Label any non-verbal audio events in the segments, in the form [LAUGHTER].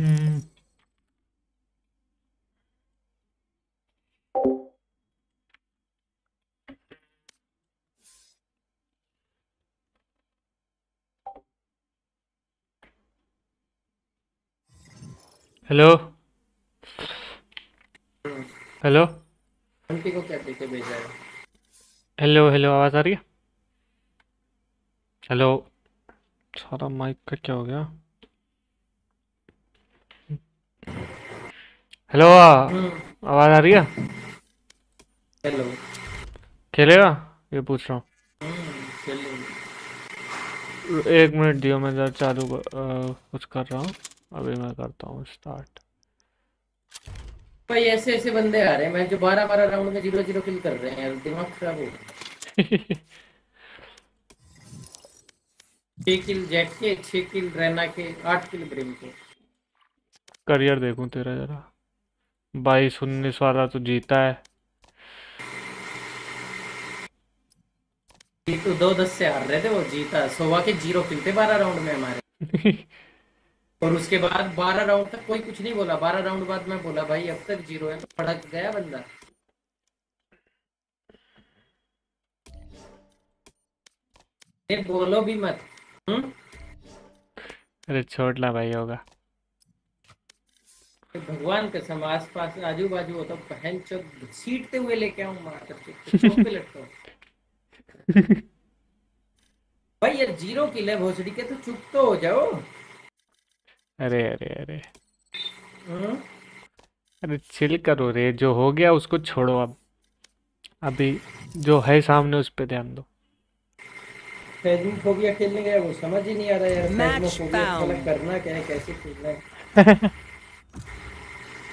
Hello hello को क्या भेजा है हेलो हेलो आवाज़ आ रही है? हेलो सारा माइक का क्या हो गया? हेलो आवाज़ आ रही है? हेलो खेलेगा? ये पूछ रहा हूँ। हम्म एक मिनट दियो मैं जरा चालू कुछ कर रहा हूँ। अभी मैं करता हूँ स्टार्ट भाई ऐसे ऐसे बंदे आ रहे हैं। मैं जो बारह बारह राउंड में ज़ीरो ज़ीरो किल कर रहे हैं यार दिमाग खराब हो [LAUGHS] छह किल जैक के छह किल रैना के आठ किल ब्रिम के। करियर देखूँ तेरा जरा। बाईस उन्नीस वाला तो जीता है। तो दो दस से हार रहे थे वो जीता सोवा के ज़ीरो किल थे बारह राउंड में हमारे। [LAUGHS] और उसके बाद बारह राउंड तक कोई कुछ नहीं बोला। बारह राउंड बाद मैं बोला भाई अब तक ज़ीरो है तो भड़क गया बंदा। बोलो भी मत हम्म? अरे छोड़ ला भाई होगा। भगवान कसम आस पास आजू बाजू होता तो बहन चौक सीटते हुए लेके आऊँ मार करके चौक पे लटकाऊं [LAUGHS] भाई यार ज़ीरो किल है भोसड़ी के तो चुप तो हो जाओ। अरे अरे अरे। हम्म? अरे चिल करो रे जो हो गया उसको छोड़ो अब। अभी जो है सामने उस पे ध्यान दो। फेजमोफोबिया खेलने गया वो समझ ही नहीं आ रहा यार फेजमोफोबिया found. करना क्या है कैसे खेलना है। [LAUGHS]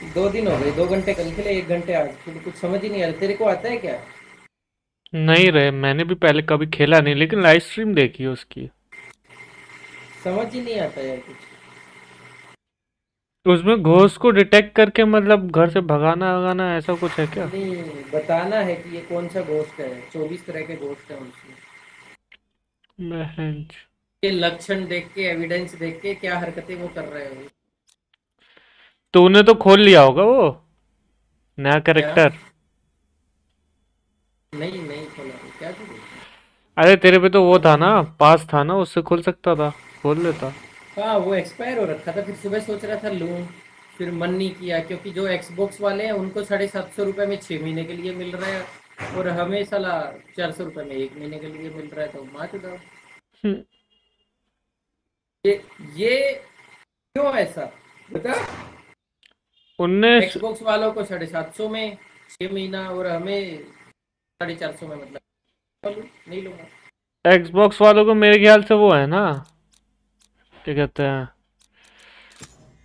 दो दिन हो गए दो घंटे कल खेले एक घंटे आज खेले कुछ समझ ही नहीं आ रहा तेरे को आता है क्या? नहीं रहे मैंने भी पहले कभी खेला नहीं लेकिन लाइव स्ट्रीम देखी है उसकी। समझ ही नहीं आता यार कुछ। उसमें घोस्ट को डिटेक्ट करके मतलब घर से भगाना भगाना ऐसा कुछ है क्या? नहीं बताना है कि ये कौन सा गोश्त है चौबीस तरह के गोश्त है उसमें। ये लक्षण देख के एविडेंस देख के क्या हरकतें वो कर रहे हो। तूने तो खोल लिया होगा वो। नया कैरेक्टर नहीं नहीं खोला क्या अरे तेरे पे तो वो था ना पास था ना उससे खोल सकता था खोल लेता। हाँ वो एक्सपायर हो रखा था फिर सुबह सोच रहा था लूँ फिर मन नहीं किया क्योंकि जो एक्सबॉक्स वाले हैं उनको साढ़े सात सौ रुपये में छः महीने के लिए मिल रहा है और हमें साला चार सौ रुपये में एक महीने के लिए मिल रहा है तो माँ चुदा हम्म, ये ये क्यों ऐसा? बता। उनने एक्सबॉक्स वालों को साढ़े सात सौ में छः महीना और हमें साढ़े चार सौ में मतलब। नहीं लूँगा। एक्सबॉक्स वालों को मेरे ख्याल से वो है ना? क्या कहते हैं?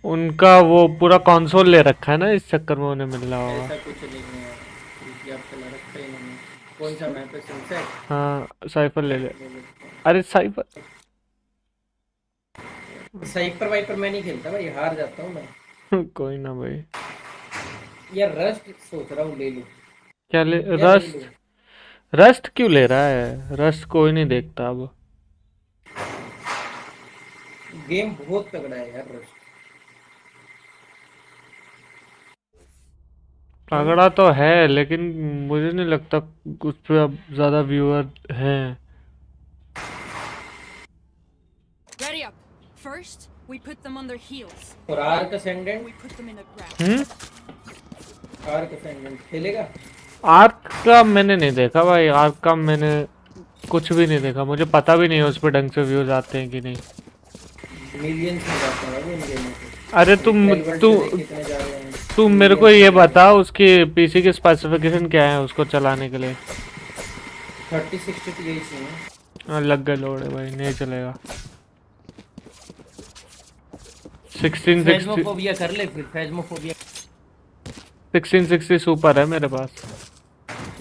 उनका वो पूरा कंसोल ले रखा है ना इस चक्कर में उन्हें मिल रहा होगा कौन सा मैप है? सनसेट हाँ साइफर ले ले। अरे साइफर साइपर वाइपर मैं नहीं खेलता भाई हार जाता हूँ मैं। [LAUGHS] कोई ना भाई। यार रस्ट सोच रहा हूँ ले लूँ। क्या ले रस्ट? रस्ट क्यों ले रहा है? रस्ट कोई नहीं देखता अब। गेम बहुत तगड़ा है यार रस्ट। तगड़ा तो है लेकिन मुझे नहीं लगता उस पर अब ज़्यादा व्यूअर हैं। Ready up. First, we put them on their heels. और arc ascendant We put them in the ground. हम्म? आर्क असेंडेंट खेलेगा? आर्क का मैंने नहीं देखा भाई आर्क का मैंने कुछ भी नहीं देखा। मुझे पता भी नहीं है उस पे ढंग से व्यूज़ आते हैं कि नहीं। हैं अरे तुम तू से देख कितने जा रहे हैं? तू मेरे को ये बता उसकी पीसी की स्पेसिफिकेशन क्या है उसको चलाने के लिए? 30 60 टीआई चाहिए हाँ, लग गए लोड है भाई नहीं चलेगा सिक्सटीन सिक्सटी फैजमोफोबिया कर ले फिर फैजमोफोबिया सिक्सटीन सिक्सटी सुपर है मेरे पास।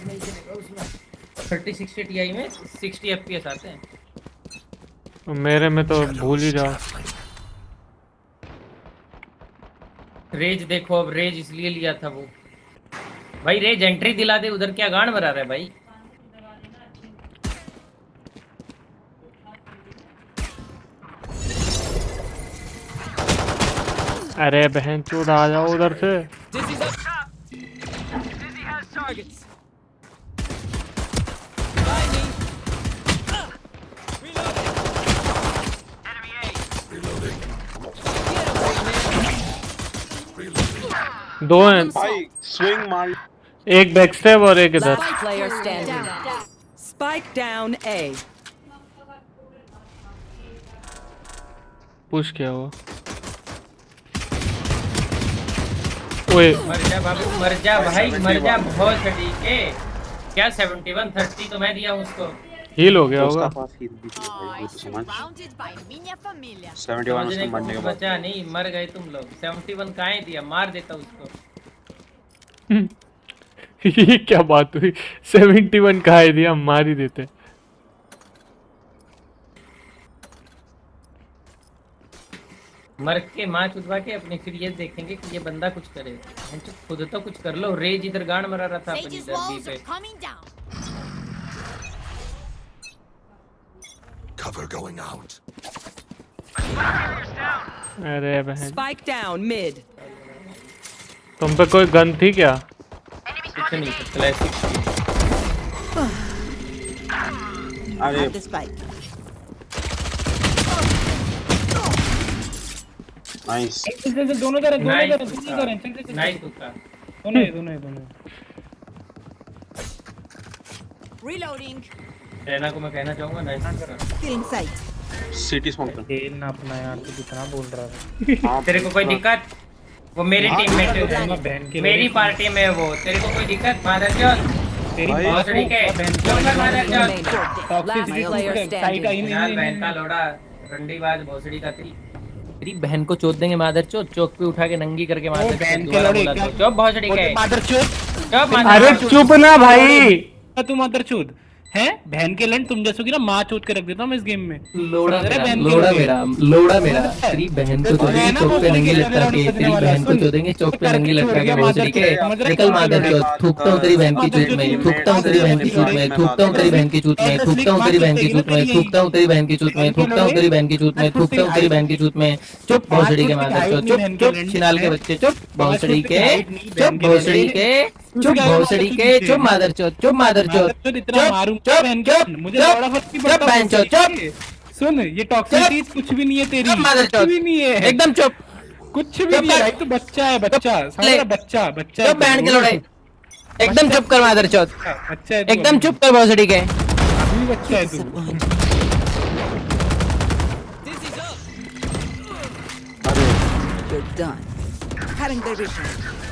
नहीं चलेगा उसमें 30 60 टीआई में 60 एफपीएस आते हैं। मेरे में तो भूल ही जाओ। रेज देखो अब रेज इसलिए लिया था वो। भाई रेज एंट्री दिला दे उधर क्या गांड मरा रहा है भाई? अरे बहन चूट आ जाओ उधर से। दो हैं। स्विंग मार। एक बैक स्टेप और एक इधर। स्पाइक डाउन ए पुश किया हुआ ओए मर जा बाबू मर जा भाई मर जा बहुत सटीक है। क्या 71 30 तो मैं दिया उसको। हील हो गया उसका होगा। पास हील भी थी भाई वो तो समझ Surrounded by minha família. 71 उसको मरने के बाद। बचा नहीं मर गए तुम लोग। 71 काहे दिया? मार देता उसको। [LAUGHS] ये क्या बात हुई? सेवेंटी वन का दिया? मार ही देते। मर के माँ चुदवा के अपने फिर ये देखेंगे कि ये बंदा कुछ करे। तो खुद तो कुछ कर लो। रेज इधर गांड मरा रहा था अपनी दर्दी पे. Cover going out. अरे बहन। Spike down mid. तुम पे कोई गन थी क्या? कुछ नहीं क्लासिक अरे the spike. नाइस दोनों हैं, दोनों हैं, नाइस दोनों हैं, चल, चल, चल, नाइस तुक्का दोनों ही, दोनों ही, दोनों ही। Reloading. को मैं कहना चाहूँगा नाइस तुक्का Still in sight. City smoke खेलना अपना यार तू कितना बोल रहा है। तेरे को कोई दिक्कत? वो मेरी टीम में मैं मेरी पार्टी में है वो। तेरे को कोई दिक्कत? मादर तेरी के चौथ टॉक्सिसिटी साइट आई नहीं नहीं, बहन का लोड़ा। रंडीबाज भोसड़ी का तेरी तेरी बहन को चोद देंगे मादर चोट चौक पे उठा के नंगी करके मादर चौक बहुत। चुप। ना भाई। तू मादर चोद है? बहन के लंड तुम जैसो की ना माँ चोद के रख देता हूँ इस गेम में। लोड़ा मेरा के लोड़ा लोड़े। मेरा लोड़ा मेरा। तेरी बहन को तो चौक पे लटका के करने तेरी बहन को चौक पे लटका के मादर है? निकल मादर मादर थूकता हूँ तेरी बहन की चूत में थूकता हूँ तेरी बहन की चूत में थूकता हूँ तेरी बहन की चूत में थूकता हूँ तेरी बहन की चूत में थूकता हूँ तेरी बहन की चूत में थूकता हूँ तेरी बहन की चूत में थूकता हूँ तेरी बहन की चूत में। चुप भोसड़ी के मादर चौथ चुप चुप छिनाल के बच्चे चुप भोसड़ी के चुप भोसड़ी के। चुप भोसड़ी के चुप मादर चौथ चुप मादर चुप, चुप, बड़ा चुप सुन ये टॉक्सिसिटी कुछ भी नहीं है तेरी। कुछ भी नहीं है। एकदम चुप। कुछ भी नहीं है। तू बच्चा है बच्चा। रहा बच्चा बच्चा चुप बहन के लोड़े एकदम चुप कर मादर चौथ है एकदम चुप कर भोसड़ी के। अभी बच्चा है तू। Dizzy's up. You're done. Cutting their vision.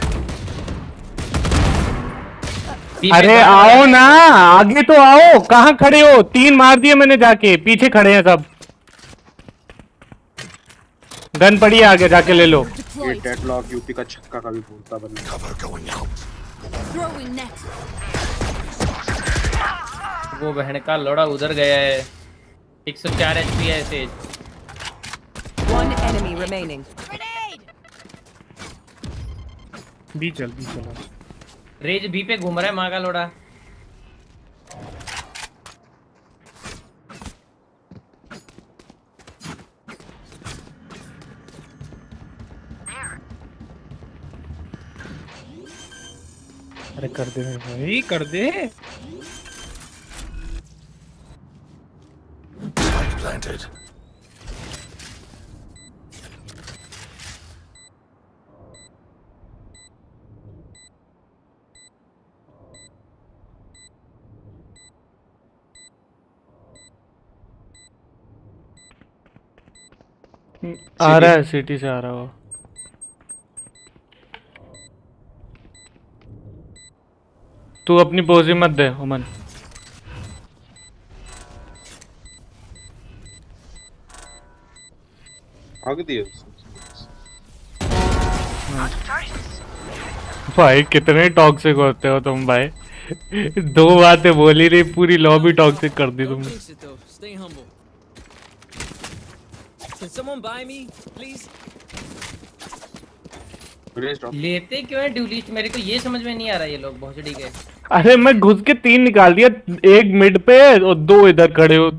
अरे आओ ना आगे तो आओ। कहाँ खड़े हो? तीन मार दिए मैंने जाके। पीछे खड़े हैं सब। गन पड़ी है आगे जाके ले लो। ये डेडलॉक यूपी का छक्का का भी बोलता बन वो बहन का लोड़ा उधर गया है। 104 एचपी है तेज One enemy remaining. Grenade! B चल बी चल। रेज बी पे घूम रहा है माँ का लोड़ा। अरे कर दे भाई कर दे। आ रहा है सिटी से आ रहा हो तू अपनी पोजी मत दे उमन। भाई कितने टॉक्सिक होते हो तुम भाई। दो बातें बोली रही पूरी लॉबी टॉक्सिक कर दी तुमने Jinx it though. Stay humble. Can someone buy me, please? लेते क्यों है? ड्यूलिस्ट मेरे को ये समझ में नहीं आ रहा ये लोग भोसड़ी के अरे मैं घुस के तीन निकाल दिया एक मिड पे और दो इधर खड़े हो।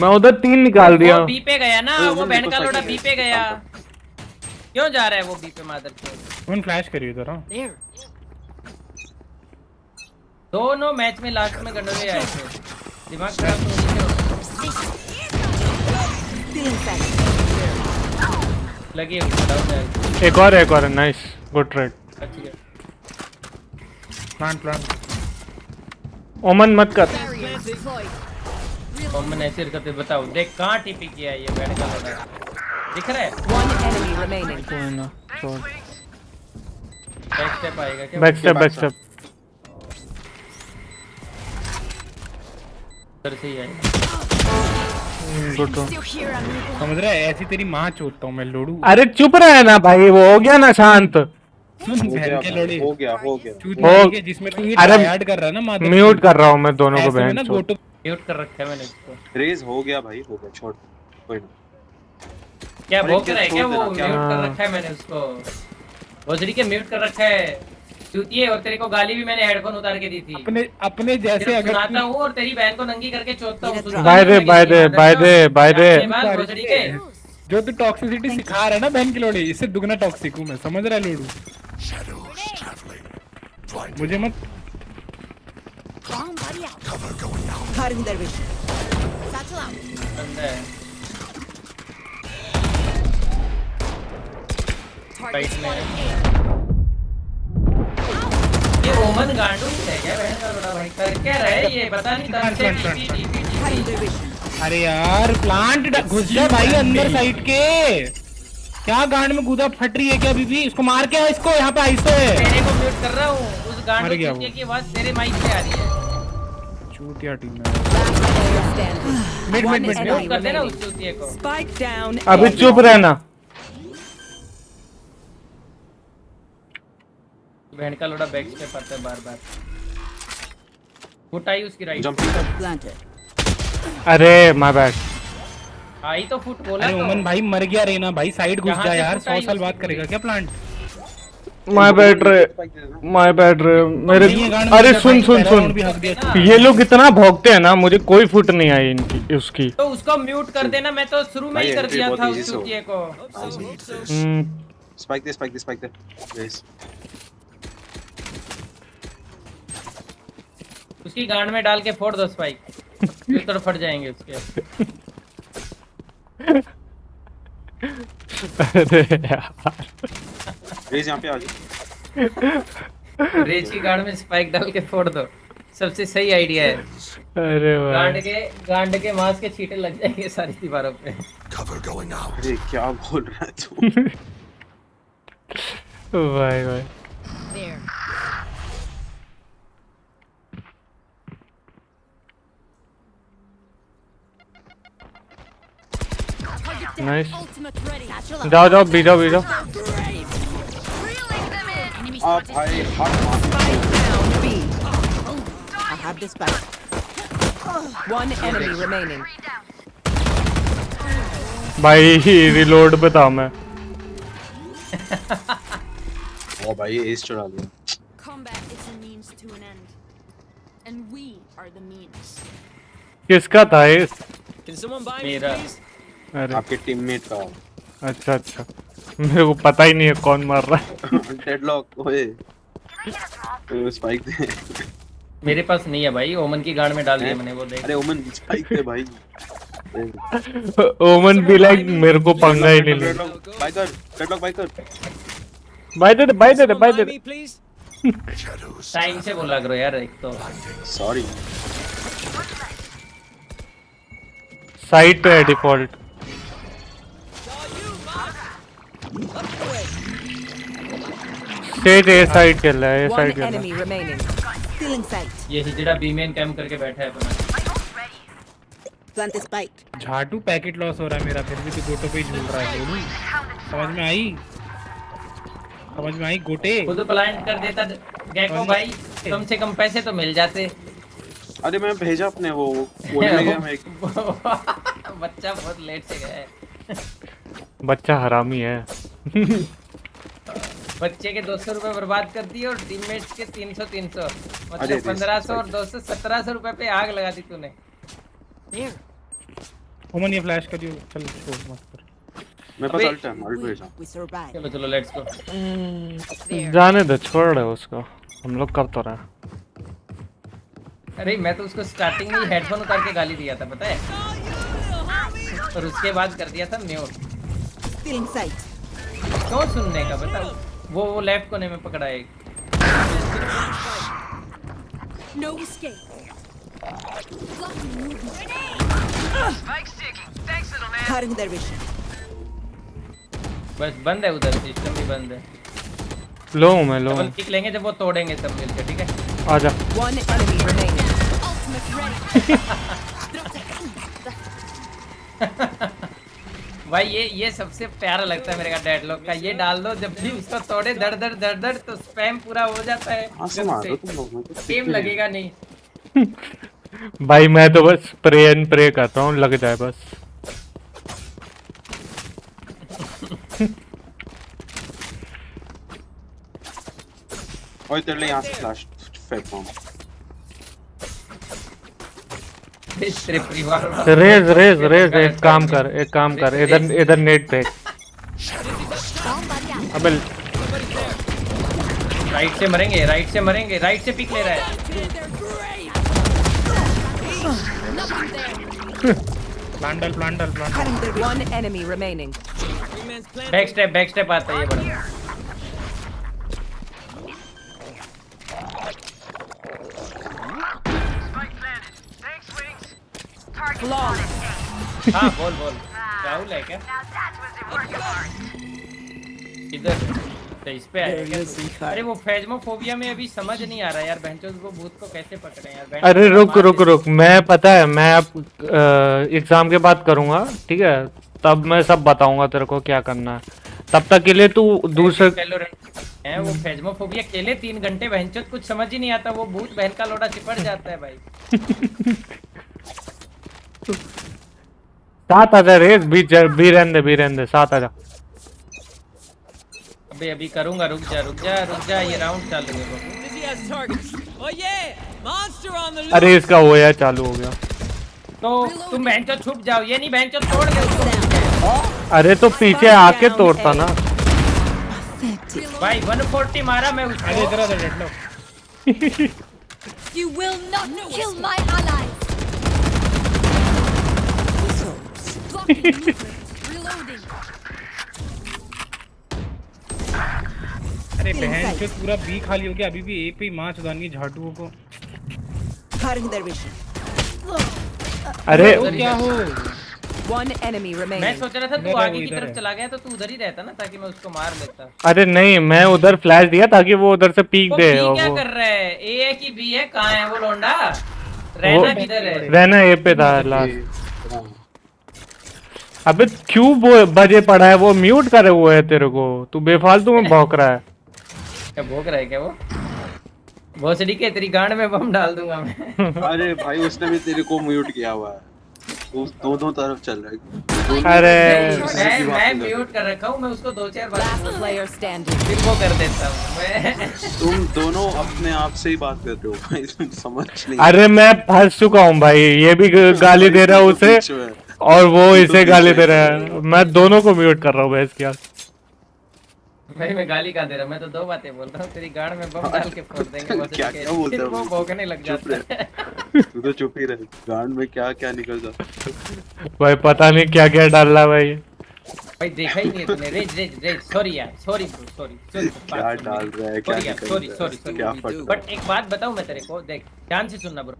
मैं उधर तीन निकाल दिया। वो बी पे गया ना वो बहन का लोड़ा बी पे गया। क्यों जा रहा है वो बी पे मादर के? वन फ्लैश करिए इधर हाँ. दोनों मैच में लास्ट में गंडोले आए थे। दिमाग खराब तो उन्हीं के लगी है। एक और एक और nice good trade plant plant Omen मत कर. कॉमन ऐसे हरकतें बताओ देख कहाँ टीपी किया ये बहन का लोड़ा दिख रहा है? One enemy remaining. कोई ना छोड़। बैक स्टेप आएगा क्या? बैक स्टेप बैक स्टेप उधर से ही आएगा। समझ रहा है ऐसी तेरी माँ चोदता हूँ मैं लोड़ू। अरे चुप रहा है ना भाई वो हो गया ना शांत। सुन हो गया के भाई, लोड़े। हो गया हो गया। हो- जिसमें तू अरे कर रहा है ना म्यूट कर रहा हूँ मैं दोनों को बहन गोटो म्यूट कर रखा है मैंने इसको। रेस हो गया भाई हो गया छोड़ कोई ना क्या भोग रहा है क्या वो म्यूट? कर रखा है मैंने उसको? भोसड़ी के म्यूट कर रखा है। चूतिए और तेरे को गाली भी मैंने हेडफोन उतार के दी थी। अपने अपने जैसे अगर सुनाता हूँ और तेरी बहन को नंगी करके चोदता हूँ बाय दे बाय दे बाय दे बाय दे। जो तू टॉक्सिसिटी सिखा रहा है ना बहन के लोड़े इससे दुगना टॉक्सिक हूँ मैं समझ रहा है लोड़ू? मुझे मत buddy out. ये ओमन गांडू है क्या बहन? का बड़ा भाई कर क्या रहा है ये? पता नहीं तब से. अरे यार प्लांट घुस जा भाई अंदर साइड के। क्या गांड में गुदा फट रही है क्या बीबी? इसको मार के इसको? यहाँ पे आइसो है तेरे को म्यूट कर रहा हूँ। उस मर गांडू गया। की आवाज़ तेरे माइक से आ रही है। चूतिया टीम में। मिड मिड मिड कर देना उस चूतिए को. अभी. चुप रहना। बहन का लोड़ा बैक स्टेप आता है बार बार फुट आई उसकी राइट जंपिंग Planted. अरे माय बैड आई तो फुट बोला अरे तो। उमन भाई मर गया रे ना भाई साइड घुस जा यार फुट सौ आई साल उसकी बात करेगा क्या प्लांट माय बैड रे माय बैड रे मेरे ये अरे सुन सुन सुन। ये लोग इतना भौंकते हैं ना मुझे कोई फुट नहीं आई इनकी उसकी। तो उसको म्यूट कर देना मैं तो शुरू में ही कर दिया था उस चूतिए को। हम्म, स्पाइक दे स्पाइक दे स्पाइक दे। रेस उसकी गांड में डाल के फोड़ दो स्पाइक तो फट जाएँगे उसके। अरे यार। रेस यहाँ पे आ जा रेज की गांड में स्पाइक डाल के फोड़ दो। सबसे सही आइडिया है। अरे गांड के गांड के मांस के छींटे लग जाएँगे सारी दीवारों पे। कवर गोइंग आउट अरे क्या बोल रहा है तू? [LAUGHS] भाई भाई। Nice. जाओ जाओ बीजा बीजा. भाई रिलोड बता मैं। [LAUGHS] ओ भाई एस चढ़ा दिया किसका था एस मेरा। अरे। आपके टीममेट का अच्छा अच्छा। मेरे को पता ही नहीं है कौन मार रहा है। [LAUGHS] डेडलॉक ओए। तो स्पाइक दे। मेरे पास नहीं है भाई ओमन की गाड़ में डाल दिया मैंने वो देख। अरे ओमन स्पाइक दे भाई। ओमन भी लाइक मेरे को पंगा ही नहीं ले डेडलॉक बाय कर डेडलॉक बाय कर भाई दे दे भाई दे दे भाई दे। टाइम से बोला करो यार एक तो। सॉरी साइड पे है डिफ़ॉल्ट स्टेज ए साइड खेल रहा है ए साइड खेल रहा remaining. Stealing sight. ये हिजड़ा बीमेन कैम करके बैठा है अपना। The spike. झाटू पैकेट लॉस हो रहा है मेरा फिर भी तू गोटो पे ही झूल रहा है गोलू समझ में आई? समझ में आई गोटे? खुद प्लांट कर देता गैको भाई कम से कम पैसे तो मिल जाते। अरे मैं भेजा अपने वो बोलने गया मैं एक। [LAUGHS] बच्चा बहुत लेट से गया है है। बच्चा हरामी है। बच्चे के दो सौ रुपए बर्बाद कर दिए और टीममेट्स के तीन सौ तीन सौ। मतलब पंद्रह सौ और दो सौ सत्रह सौ रुपए पे आग लगा दी तूने। ओमन ये फ्लैश करियो चल छोड़ मत कर मेरे पास अल्ट है अल्ट भेजा। चलो चलो लेट्स गो जाने दे छोड़ रहे उसको। हम लोग कर तो रहे अरे मैं तो उसको स्टार्टिंग में हेडफोन उतार के गाली दिया था पता है? और उसके बाद कर दिया था म्यूट. क्यों सुनने का बता वो वो लेफ़्ट कोने में पकड़ा एक। बस बंद है उधर सिस्टम भी बंद है। लो मैं लो किक लेंगे जब वो तोड़ेंगे तब मिलकर ठीक है? आ जा [LAUGHS] [LAUGHS] भाई ये ये सबसे प्यारा लगता है मेरे का डेडलॉक का। ये डाल दो जब भी उसको तोड़े दर दर दर दर तो स्पैम पूरा हो जाता है। हाँ से मारो तुम लोग मैं गेम लगेगा नहीं। [LAUGHS] भाई मैं तो बस प्रे एंड प्रे करता हूँ लग जाए बस। ओए तेरे लिए यहाँ से फ्लैश फेंक रहा हूँ तेरे परिवार [LAUGHS] रेज रेज रेज एक काम कर एक काम कर इधर इधर नेट पे अबे राइट से मरेंगे राइट से मरेंगे राइट से पिक ले रहा है One enemy remaining. Three man's plan. Back step back step आता है ये बड़ा हाँ बोल बोल राहुल है क्या इधर तो इस पे अरे वो फेजमोफोबिया में अभी समझ नहीं आ रहा यार बहनचोद को भूत को कैसे पकड़े यार? अरे रुक रुक रुक मैं पता है मैं अब एग्ज़ाम के बाद करूँगा ठीक है? तब मैं सब बताऊँगा तेरे को क्या करना है। तब तक के लिए तू दूसरे है वो फेजमोफोबिया खेले तीन घंटे बहनचोद कुछ समझ ही नहीं आता वो भूत बहन का लोड़ा चिपट जाता है भाई। [LAUGHS] सात आजा रेस बी बी रहने दे बी रहने दे सात आजा अबे अभी करूँगा रुक जा रुक जा रुक जा ये राउंड चालू है. Oh! अरे इसका वो यार चालू हो गया। तो तुम बहनचोद छुप जाओ ये नहीं बहनचोद तोड़ दे उसको। अरे तो पीछे आके तोड़ता ना। भाई 140 मारा मैं उसको। अरे इधर इधर Deadlock You will not kill my allies. Blocking movement. Reloading. अरे बहन जो पूरा बी खाली हो गया अभी भी ए पे ही माँ चुदानी है झाटुओं को. अरे वो क्या हो? One enemy मैं सोच रहा था तू आगे की तरफ़ चला गया तो तू उधर ही रहता ना ताकि मैं उसको मार लेता। अरे नहीं मैं उधर फ्लैश दिया ताकि वो उधर से पीक दे क्या वो कर रहा है? ए है कि बी है? कहाँ है वो लोंडा? रहना किधर है? रहना ए पे था लास्ट अबे क्यों वो बजे पड़ा है? वो म्यूट करे हुए है तेरे को। तू बेफालतू में भौंक रहा है। क्या भोग रहा है क्या वो? भोसड़ी के तेरी गांड में बम डाल दूँगा मैं। [LAUGHS] अरे भाई उसने भी तेरे को म्यूट किया हुआ है। वो दोनों तरफ़ चल रहा है। अरे मैं मैं म्यूट कर रखा हूँ मैं उसको दो चार बार player standing. फिर वो कर देता हूँ मैं। तुम दोनों अपने आप से ही बात कर रहे हो भाई [LAUGHS] समझ नहीं अरे मैं फंस चुका हूँ भाई। ये भी [LAUGHS] गाली दे रहा है उसे। बीच में। और वो [LAUGHS] इसे गाली दे रहा है। मैं दोनों को म्यूट कर रहा हूँ बहस क्या भाई मैं गाली का दे रहा हूँ? मैं तो दो बातें बोल रहा हूँ। तेरी गांड में बम डाल के फोड़ देंगे क्या- क्या बोलता है [LAUGHS] वो? भौंकने लग जाता है। [LAUGHS] तू तो चुप ही रहे। गांड में क्या क्या निकल जाता भाई पता नहीं क्या क्या डाल रहा भाई। भाई देखा ही नहीं तूने। रेज रेज रेज सॉरी यार। सॉरी ब्रो सॉरी क्या डाल रहा है? क्या सॉरी सॉरी सॉरी बट एक बात बताऊँ मैं तेरे को। देख ध्यान से सुनना ब्रो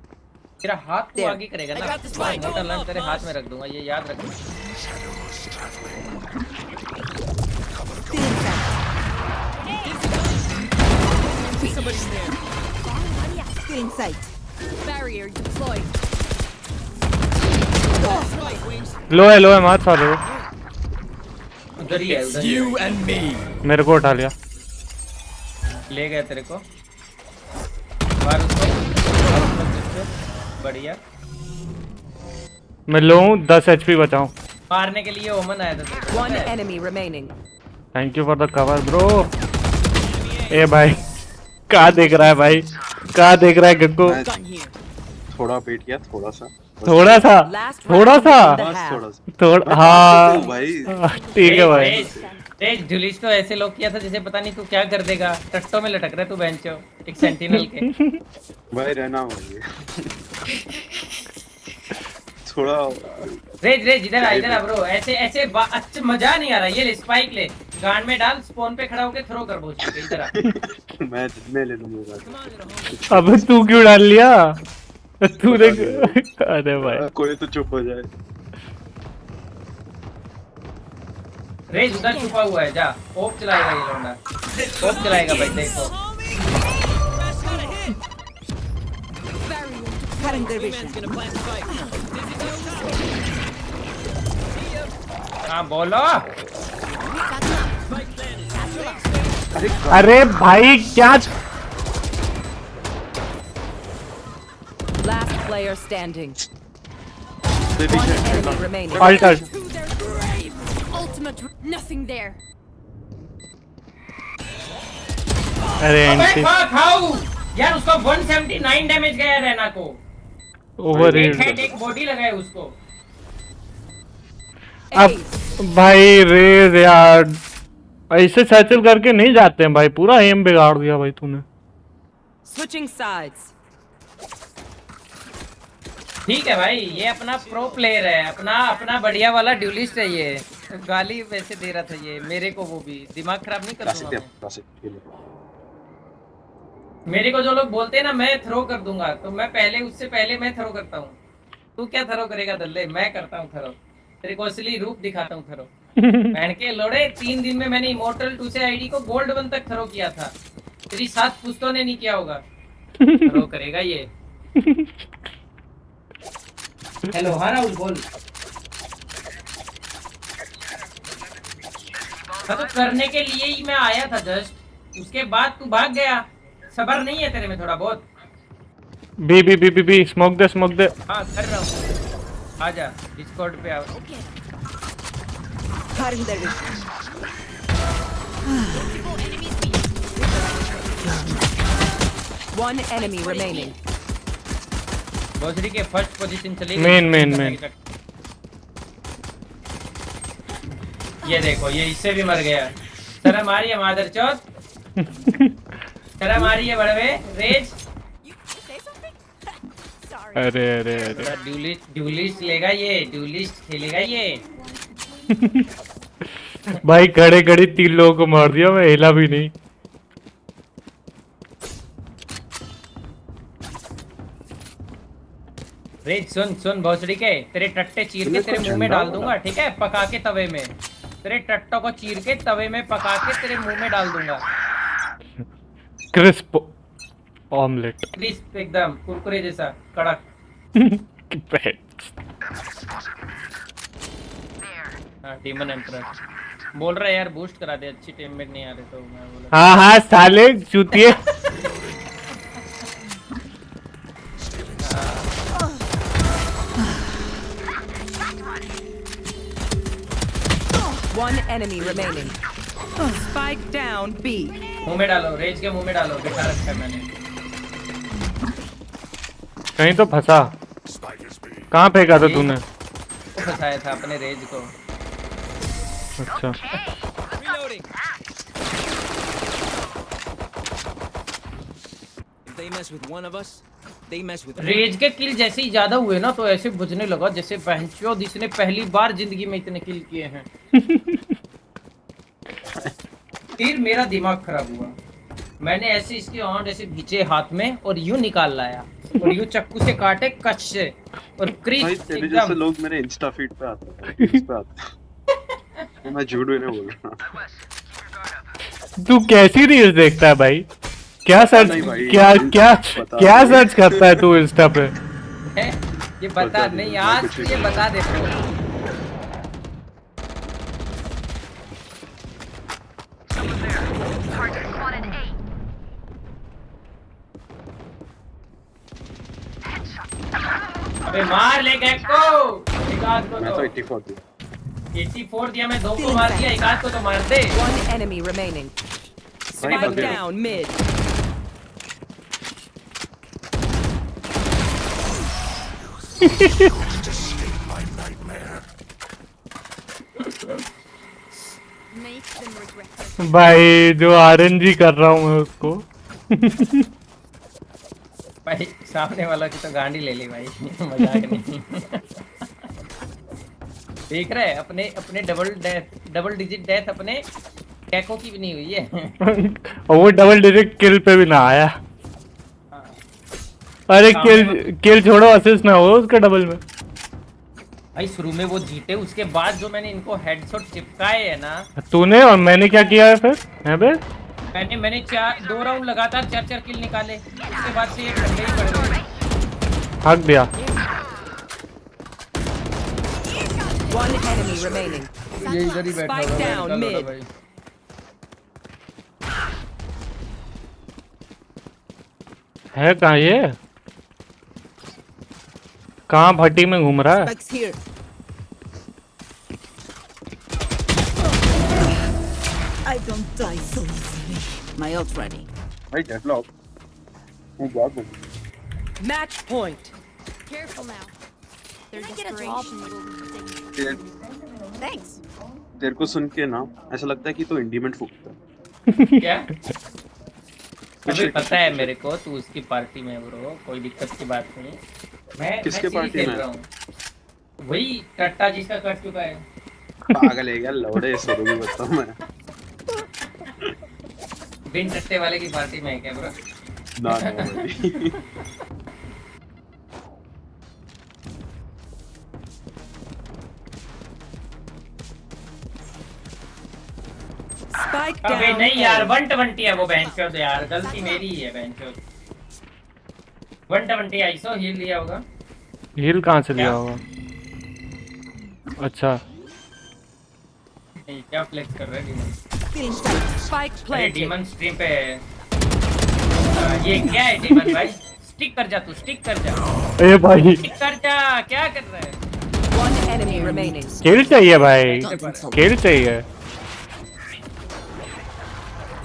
तेरा हाथ तू आगे करेगा ना मैं मोटा लंच तेरे हाथ में रख दूँगा ये याद रख Still inside. Still. Barrier deployed. लो है लो है मार You and me. मेरे को उठा लिया ले गया तेरे को मार उसको। बढ़िया। मैं लो हूँ दस एच पी बचाऊँ। मारने के लिए ओमन आया था। है? enemy remaining. Thank you for the cover bro ए भाई कहाँ देख रहा है भाई? कहाँ देख रहा है गक्को थोड़ा वेट किया थोड़ा सा। थोड़ा सा? थोड़ा सा. थोड़ा सा। थोड़ा ओ हाँ। [LAUGHS] भाई। ठीक है भाई। तेज जुलिस तो ऐसे लोग किया था जैसे पता नहीं तू क्या कर देगा। टट्टो में लटक रहा है तू बेंचो एक सेंटिनल के। [LAUGHS] भाई रहना भाई थोड़ा रेज रेज इधर आ इधर आ ब्रो ऐसे ऐसे अच्छा मज़ा नहीं आ रहा। ये ले स्पाइक ले। गांड में डाल स्पोन पे खड़ा होके थ्रो कर बोझ के इधर आ। [LAUGHS] मैं मैं ले लूँगा अब तू क्यों डाल लिया? तूने [LAUGHS] अरे भाई। कोई तो चुप हो जाए। रेज उधर छुपा हुआ है जा। ओप चलाएगा ये लौंडा ओप चलाएगा भाई देखो। हाँ बोलो। अरे भाई क्या Last player standing. Alter. Ultimate. Nothing there. अरे अबे एंटी। खा खाऊ यार उसका 179 डैमेज गया है रैना को। ओवर एक हेड एक बॉडी लगाए उसको। अब भाई रेज यार। ऐसे सैचल करके नहीं जाते हैं भाई। पूरा एम बिगाड़ दिया भाई तूने। Switching sides. ठीक है भाई ये अपना प्रो प्लेयर है अपना अपना बढ़िया वाला ड्यूलिस्ट है ये। गाली वैसे दे रहा था ये मेरे को वो भी। दिमाग खराब नहीं कर। मेरे को जो लोग बोलते हैं ना मैं थ्रो कर दूँगा तो मैं पहले उससे पहले मैं थ्रो करता हूँ। तू क्या थ्रो करेगा दल्ले? मैं करता हूँ थ्रो तेरे को असली रूप दिखाता हूँ थ्रो [LAUGHS] पहन के लोड़े तीन दिन में मैंने इमोटल टू से आईडी को गोल्ड वन तक थ्रो किया था। तेरी सात पुस्तों ने नहीं किया होगा। [LAUGHS] थ्रो करेगा ये। [LAUGHS] हेलो हाँ राहुल बोल तो करने के लिए ही मैं आया था जस्ट। उसके बाद तू भाग गया। सबर नहीं है तेरे में थोड़ा बहुत। B B B B B smoke दे स्मोक दे। हाँ कर रहा हूँ। आजा डिस्कॉर्ड पे आओ. One enemy remaining. भोसड़ी के फ़र्स्ट पोजीशन चली मेन main, main. ये देखो ये इससे भी मर गया। शर्म आ रही है मादर चौथ। शर्म आ रही है बड़वे। रेज। अरे अरे अरे। ड्यूलिस्ट ड्यूलिस्ट लेगा ये ड्यूलिस्ट खेलेगा ये। [LAUGHS] भाई खड़े खड़े तीन लोगों को मार दिया मैं हिला भी नहीं। रेज सुन सुन भोसड़ी के तेरे टट्टे चीर के तेरे मुँह में डाल दूँगा ठीक है? पका के तवे में। तेरे टट्टों को चीर के तवे में पका के तेरे मुँह में डाल दूँगा। Crisp omelette. क्रिस्प एकदम कुरकुरे जैसा कड़क। हाँ डीमन एम्परर बोल रहा है यार बूस्ट करा दे अच्छी टीममेट नहीं आ रहे तो मैं बोला हाँ हाँ साले चूतिए। One enemy remaining. Spike down B. मुँह में डालो रेज के मुँह में डालो दिखा रखा मैंने कहीं तो फंसा कहाँ फेंका था तूने फंसाया था अपने रेज को अच्छा If they mess with one of us, Raze के किल जैसे ही ज़्यादा हुए ना तो ऐसे बुझने लगा जैसे बहनचोद इसने पहली बार ज़िंदगी में इतने किल किए हैं। [LAUGHS] फिर मेरा दिमाग खराब हुआ। मैंने ऐसे इसके ऑन ऐसे खींचे हाथ में और यू निकाल लाया। और यू चक्कू से काटे कच से। और भाई क्रीच एकदम लोग मेरे इंस्टा फ़ीड पे आते हैं। पे आते [LAUGHS] मैं झूठ भी नहीं बोल रहा। तू कैसी रील्स देखता है भाई? क्या सर्च क्या क्या क्या सर्च करता है तू इंस्टा पे? ये बता नहीं आज ये बता हो अबे मार ले गैक को एक आध को मैं तो तो। 84 थी 84 दिया मैं दो को मार दिया एक आध को तो मार दे। One enemy remaining. भाई Spike बंदे down mid. Make them regret it. भाई जो आरएनजी कर रहा हूँ मैं उसको। भाई सामने वाला की तो गांडी ले ली भाई। मज़ाक नहीं। देख रहे अपने अपने double death double digit death अपने कैको की भी नहीं हुई है। और वो डबल डिजिट किल पे भी ना आया। अरे किल किल छोड़ो असिस्ट ना हो उसका डबल में। भाई शुरू में वो जीते उसके बाद जो मैंने इनको हेडशॉट चिपकाए है ना। तूने और मैंने क्या किया है फिर? है बे मैंने मैंने चार दो राउंड लगातार चार चार किल निकाले उसके बाद से ये ठंडे ही पड़ गए। हक दिया। One enemy remaining. ये इधर ही बैठा हुआ है. भाई। है कहाँ ये? कहाँ भट्टी में घूम रहा है I don't die so easily. My ult ready. भाई डेडलॉक वो बहुत Match point. Careful now. Their desperation will. तेरे Thanks. तेरे को सुन के ना ऐसा लगता है कि तो इंडीमेंट फूकता है क्या अभी पता है मेरे को तू उसकी पार्टी में ब्रो कोई दिक्कत की बात नहीं। मैं किसके मैं पार्टी में? वही टट्टा जिसका कट चुका है। पागल है क्या? लौड़े शुरू में बताऊँ मैं। बिन टट्टे वाले की पार्टी में है क्या ब्रो? ना। [LAUGHS] ना भाई अबे नहीं यार A. वन ट्वेंटी है वो बेंचोद यार। गलती मेरी ही है बेंचोद वन ट्वेंटी आई सो हील लिया होगा। हील कहाँ से लिया क्या? होगा? अच्छा। नहीं, क्या फ्लेक्स कर रहा है डीमन. Spike अरे डीमन स्ट्रीम पे ये क्या है डीमन भाई? स्टिक कर जा तू स्टिक कर जा। ए भाई। स्टिक कर जा क्या कर रहा है? One enemy remaining. किल चाहिए भाई। किल चाहिए।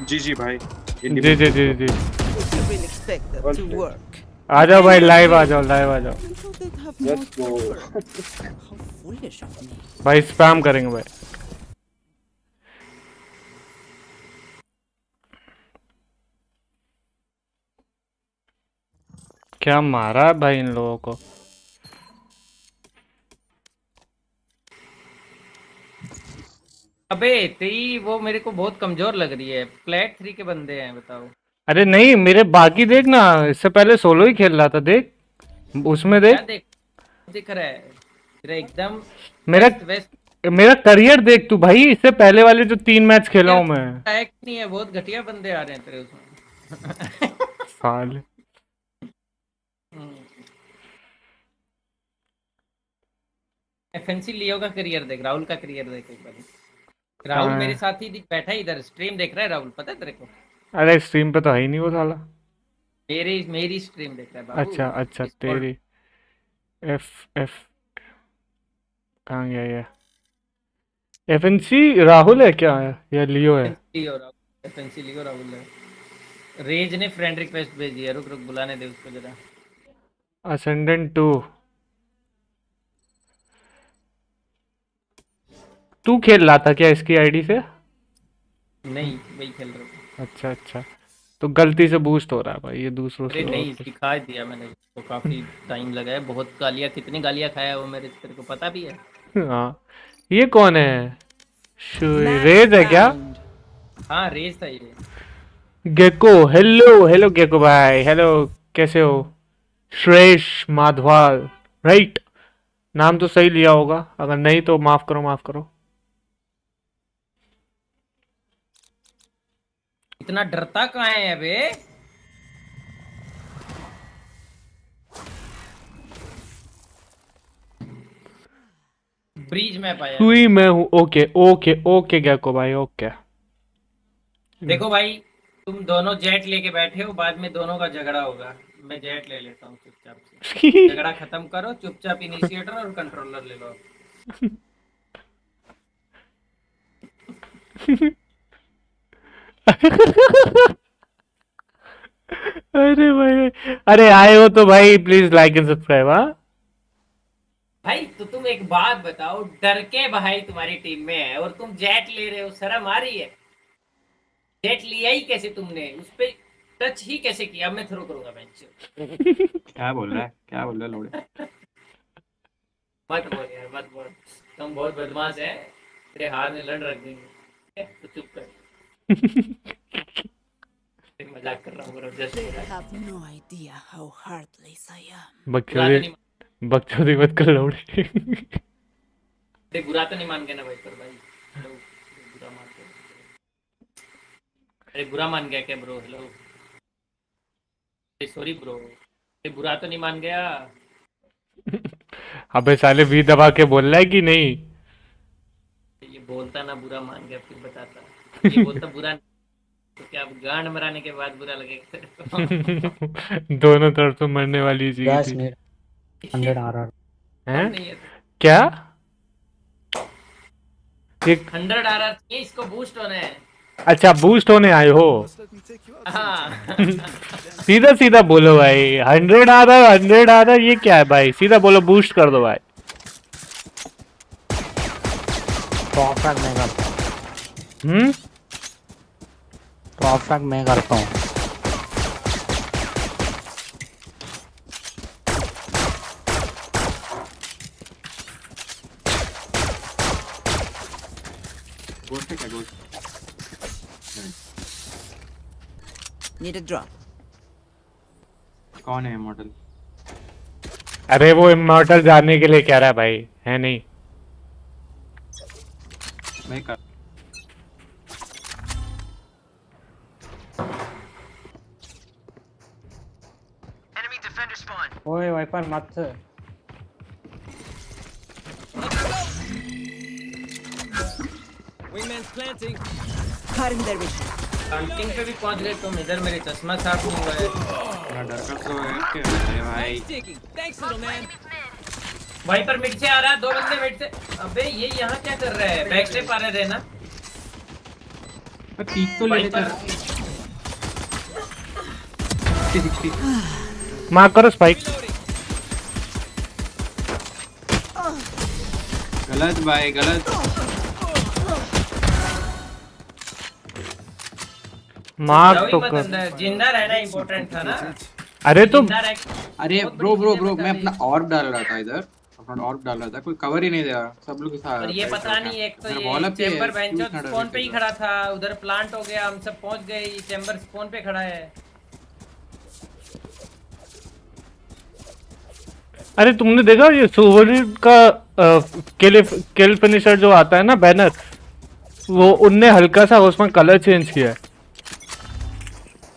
जी जी भाई। जी जी जी जी। आ जाओ भाई लाइव आ जाओ लाइव आ जाओ। भाई स्पैम करेंगे भाई। क्या मारा है भाई इन लोगों को? अबे तेरी वो मेरे को बहुत कमज़ोर लग रही है। फ्लैट थ्री के बंदे हैं बताओ। अरे नहीं मेरे बाकी देख ना इससे पहले सोलो ही खेल रहा था देख। उसमें देख। देख दिख रहा है? एकदम मेरा वेस्ट मेरा करियर देख तू भाई इससे पहले वाले जो तीन मैच खेला हूँ मैं। लायक नहीं है बहुत घटिया बंदे आ रहे हैं तेरे उसमें। साल। एफएनसी लियो का करियर देख राहुल का करियर देख एक बार। राहुल हाँ। मेरे साथ ही बैठा है इधर स्ट्रीम देख रहा है राहुल पता है तेरे को? अरे स्ट्रीम पे तो है ही नहीं वो साला। मेरी मेरी स्ट्रीम देख रहा है बाबू। अच्छा अच्छा तेरी एफ़ एफ़ कहाँ गया ये? एफ़ एन सी राहुल है क्या? या लियो है? Leo Rahul. FNC Leo Rahul है। रेज ने फ्रेंड रिक्वेस्ट भेजी है रुक रुक बुलाने दे उसको जरा। असेंडेंट टू तू खेल रहा था क्या इसकी आईडी से? नहीं वही खेल रहा हूँ अच्छा अच्छा। तो गलती से बूस्ट हो रहा है भाई ये दूसरों से नहीं सिखा दिया मैंने उसको काफ़ी टाइम लगा है बहुत गालियाँ कितनी गालियाँ खाया है वो मेरे तेरे को पता भी है? हाँ। ये कौन है? रेज है क्या? हाँ रेज था ये। गेको हेलो हेलो गेको भाई हेलो कैसे हो? श्रेष माधवाल राइट नाम तो सही लिया होगा अगर नहीं तो माफ़ करो माफ़ करो। इतना डरता कहाँ है अबे? ब्रिज में पाया हुई मैं हूँ ओके ओके ओके गेको भाई ओके। देखो भाई तुम दोनों जेट लेके बैठे हो बाद में दोनों का झगड़ा होगा। मैं जेट ले लेता हूँ चुपचाप से। [LAUGHS] झगड़ा खत्म करो चुपचाप इनिशिएटर और कंट्रोलर ले लो। [LAUGHS] अरे भाई अरे आए हो तो भाई प्लीज़ लाइक एंड सब्सक्राइब हाँ? भाई तो तुम एक बात बताओ डर के भाई तुम्हारी टीम में है और तुम जेट ले रहे हो शर्म आ रही है? जेट लिया ही कैसे तुमने? उस पे टच ही कैसे किया? मैं थ्रो करूँगा बेंच क्या बोल रहा है? क्या बोल रहा है लोड़े? मत बोल यार मत बोल। तुम बहुत बदमाश है तेरे हाथ में लड़ रख देंगे। तो चुप कर। मज़ाक कर रहा हूँ have no idea how heartless I am. बुरा तो बकचोदी मत कर लौड़े। देख बुरा तो नहीं मान गया ना भाई पर भाई हेलो बुरा मान गया अरे बुरा मान गया क्या ब्रो हेलो सॉरी ब्रो अरे बुरा तो नहीं मान गया। अबे साले वी दबा के बोल रहा है कि नहीं? ये बोलता ना बुरा मान गया फिर बताता। [LAUGHS] बुरा नहीं। तो गांड मराने के बाद बुरा लगेगा। [LAUGHS] दोनों तरफ़ से मरने वाली चीज़ थी। need 100 RR. हैं। क्या? ये हंड्रेड आ रहा चाहिए इसको बूस्ट होना है। अच्छा बूस्ट होने आए हो। हाँ। [LAUGHS] सीधा सीधा बोलो भाई हंड्रेड आ रहा हंड्रेड आ रहा ये क्या है भाई? सीधा बोलो बूस्ट कर दो भाई। मैं हम्म? टॉप फ्रैग मैं करता हूँ। Need a drop. कौन है मॉडल अरे वो इमोर्टल जाने के लिए कह रहा है भाई है नहीं। मैं कर ओए वाइपर मत Wingman's planting. Their vision. अंतिम पे भी पहुँच गए तुम इधर मेरे चश्मा साफ़ नहीं हुआ है थोड़ा डर कर तो है क्या अरे भाई Nice digging. Thanks, little man. भाई पर मिड से आ रहा है दो बंदे मिड से अबे ये यहाँ क्या कर रहा है बैक स्टेप आ रहे थे ना मैं पीक तो ले लेता पर 60 60 मार करो स्पाइक गलत भाई गलत। मार तो कर। ज़िंदा रहना इम्पोर्टेंट था ना। अरे तो अरे ब्रो ब्रो ब्रो मैं अपना ऑर्ब डाल रहा था इधर। अपना ऑर्ब डाल रहा था कोई कवर ही नहीं दे रहा। सब लोग साथ और ये पता नहीं एक तो ये चेंबर बेंचो स्पॉन पे ही खड़ा था उधर प्लांट हो गया हम सब पहुँच गए ये चेंबर स्पॉन पे खड़ा है। अरे तुमने देखा ये सोवरिट का किल किल फिनिशर जो आता है ना बैनर वो उनने हल्का सा उसमें कलर चेंज किया है।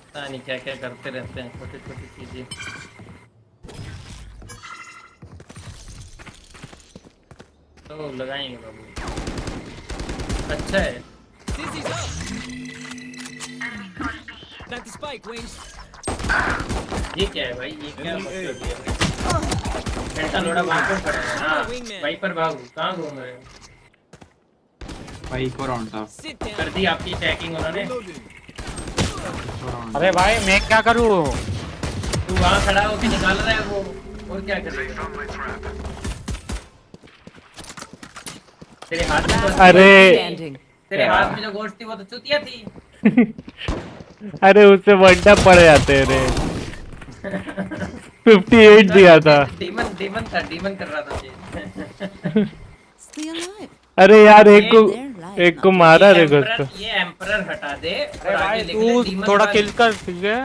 पता नहीं क्या क्या करते रहते हैं छोटी छोटी चीज़ें। तो लगाएँगे बाबू। अच्छा है। ये क्या है भाई? ये क्या घंटा लोड़ा वहाँ पर पड़ा है। हाँ भाई पर भागो। कहाँ घूम रहे हो? भाई एक और राउंड था. कर दी आपकी टैकिंग उन्होंने। अरे भाई मैं क्या करूँ? तू वहाँ खड़ा होकर निकाल रहा है वो और क्या करेगा तेरे हाथ में अरे. तेरे हाथ में जो गोश्त थी वो तो चुतिया थी। [LAUGHS] [LAUGHS] अरे उससे वंडा पड़ जाते हैं रे 58 दिया था। डीमन डीमन था डीमन कर रहा था. अरे यार एक को एक को मारा रे ये उसको। ये एम्परर हटा दे और अरे आगे भाई तू थोड़ा किल कर ठीक है?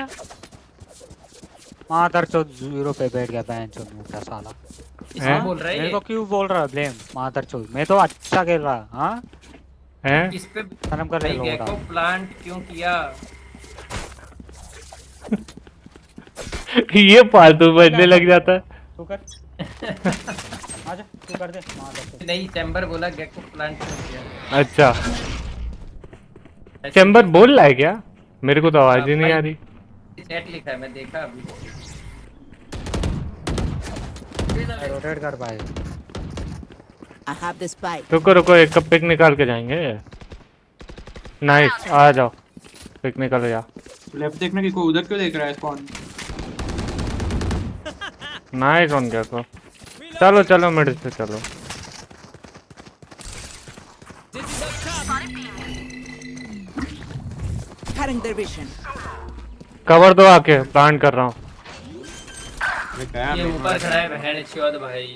मादर चौथ ज़ीरो पे बैठ गया बहन चौथ मुँह साला। इसको हैं? बोल रहा है मेरे ये? को क्यों बोल रहा ब्लेम मादर चौथ मैं तो अच्छा खेल रहा हाँ? हैं? इस पे शर्म कर ले भाई लोगों प्लांट क्यों किया? ये फालतू बनने लग जाता है। तू कर। आजा तू कर दे। चौथ नहीं चैम्बर बोला गेको प्लांट अच्छा। चैम्बर बोल रहा है क्या? मेरे को तो आवाज़ ही नहीं आ रही। चैट लिखा है मैं देखा अभी। रोटेट कर पाए I have the spike. रुको रुको एक कप पिक निकाल के जाएँगे। नाइस आ जाओ। पिक निकल जा लेफ़्ट देखने की कोई उधर क्यों देख रहा है स्पॉन नाइस ऑन गया को चलो चलो मिड से चलो. कवर दो आके प्लान कर रहा हूँ। ये ऊपर खड़ा है बहन चौध भाई।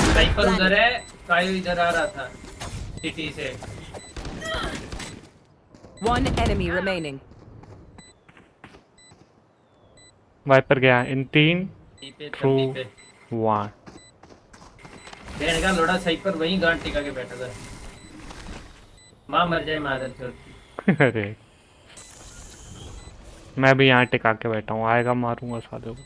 साइकिल उधर है कायो इधर आ रहा था सिटी से। One enemy remaining. वाइपर गया इन तीन टी वन। बहन का लोड़ा साइकिल वहीं गांठ टिका के बैठा था। माँ मर जाए मादर चौथ [LAUGHS] अरे। मैं भी यहाँ टिका के बैठा हूँ आएगा मारूँगा साले को।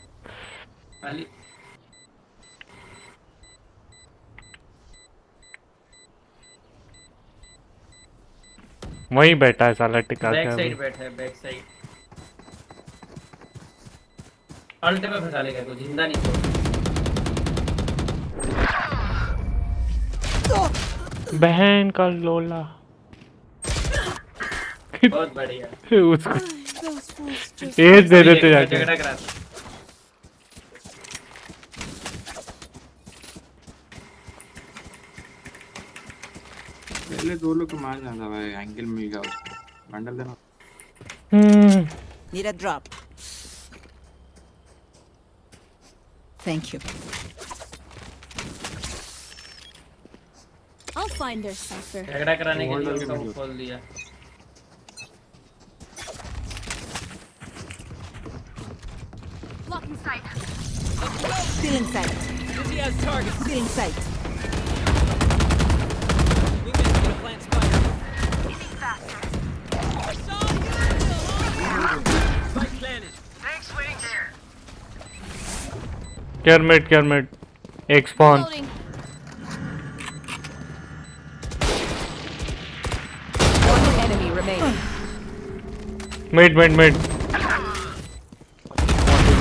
वहीं बैठा है साला टिका बैक साइड बैठा है बैक साइड। अल्ट पे फंसा लेगा को ज़िंदा नहीं छोड़। बहन का लोला। बहुत बढ़िया। उसको एज दे देते जाके। झगड़ा करा पहले दो लोग मार जाता भाई एंगल मिल गया उसको। बंडल देना। हम्म, Need a Thank you. I'll find their cipher. झगड़ा कराने के Wall लिए डाल के उसका वो भेजो। खोल दिया Blocking sight. Still in sight. Dizzy has targets. Still in sight. Wingman's gonna plant spike. Spike planted. One enemy remaining. Mid mid mid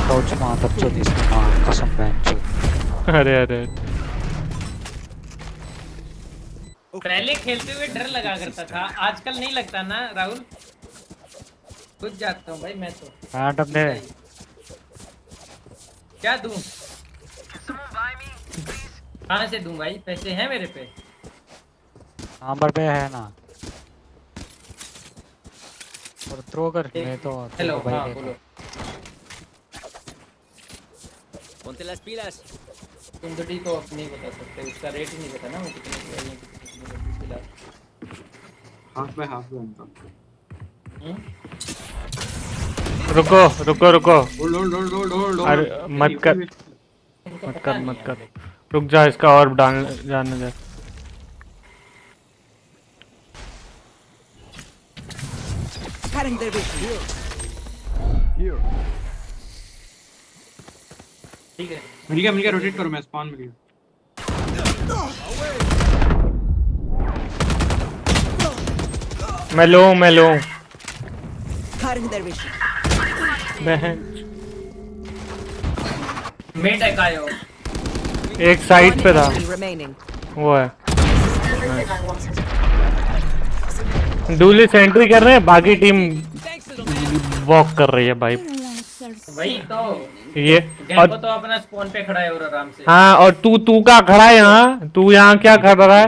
couch मादर चौथ इसकी माँ कसम बहन अरे अरे। पहले खेलते हुए डर लगा करता था। आजकल नहीं लगता ना राहुल? खुद जागता हूँ भाई मैं तो। अपने क्या दूँ? कहाँ से दूँ भाई? पैसे हैं मेरे पे? नंबर पे है ना। और थ्रो कर मैं तो हेलो भाई हाँ। बोलो। Ponte las pilas. सुंदरी को अब नहीं बता सकते। उसका रेट ही नहीं पता ना वो कितने की है, कितने की है, हाफ़ बाय हाफ़ में उनका? रुको रुको रुको। Hold hold hold hold hold मत कर। मत कर मत कर। रुक जा इसका और डाल जाने जा ठीक है। मिल गया रोटेट करो मैं स्पॉन मिल गया। मैं लो मैं लो बहन। मेट है कायो एक साइड पे था। वो है। डूली सेंट्री कर रहे हैं बाकी टीम वॉक कर रही है भाई। वही तो। ये और तो अपना स्पॉन पे खड़ा है और आराम से। हाँ और तू तू का खड़ा है यहाँ? तू यहाँ क्या कर रहा है?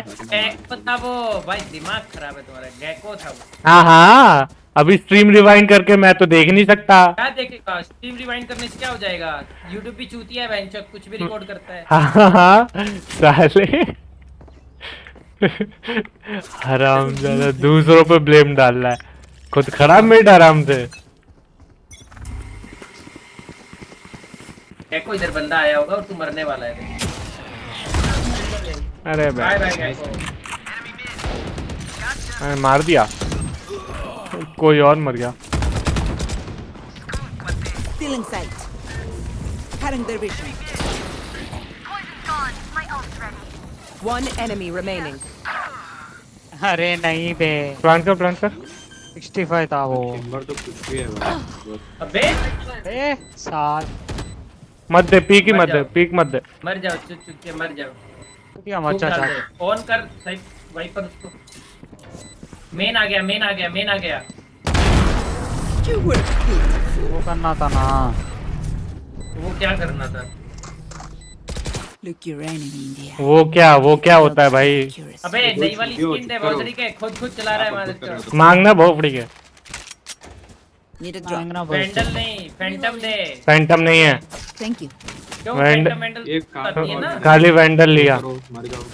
पता वो भाई दिमाग खराब है तुम्हारा गैको था वो। हाँ हाँ। अभी स्ट्रीम रिवाइंड करके मैं तो देख नहीं सकता। क्या देखेगा? स्ट्रीम रिवाइंड करने से क्या हो जाएगा? यूट्यूब भी चूतिया है बहनचोद कुछ भी रिकॉर्ड करता है। हाँ हाँ हाँ साले। हराम ज़्यादा दूसरों पे ब्लेम डाल रहा है। खुद खराब मिट आराम से। गैको इधर बंदा आया होगा और तू मरने वाला है? अरे भाई। बाय गैको मैंने मार दिया। कोई और मर गया। Stealing sight. Cutting their vision. One enemy remaining. अरे नहीं बे। प्लान कर प्लान कर। 65 था वो। चेंबर तो कुछ भी है भाई अबे। ए साल। मत दे पीक ही मत दे पीक मत दे। मर जाओ चुप चुप के मर जाओ। क्या मचा जा ऑन कर साइड वाइपर उसको। मेन आ गया मेन आ गया मेन आ गया. वो करना था ना। तो वो क्या करना था. वो क्या वो क्या होता है भाई? अबे नई वाली स्किन दे बहुत तरीके खुद खुद चला रहा है मादर मांगना भोपड़ी के. मांगना फैंडल नहीं फैंटम दे। फैंटम नहीं है। Thank you. क्यों फैंटम एक खाली वेंडल लिया। मर जाओ।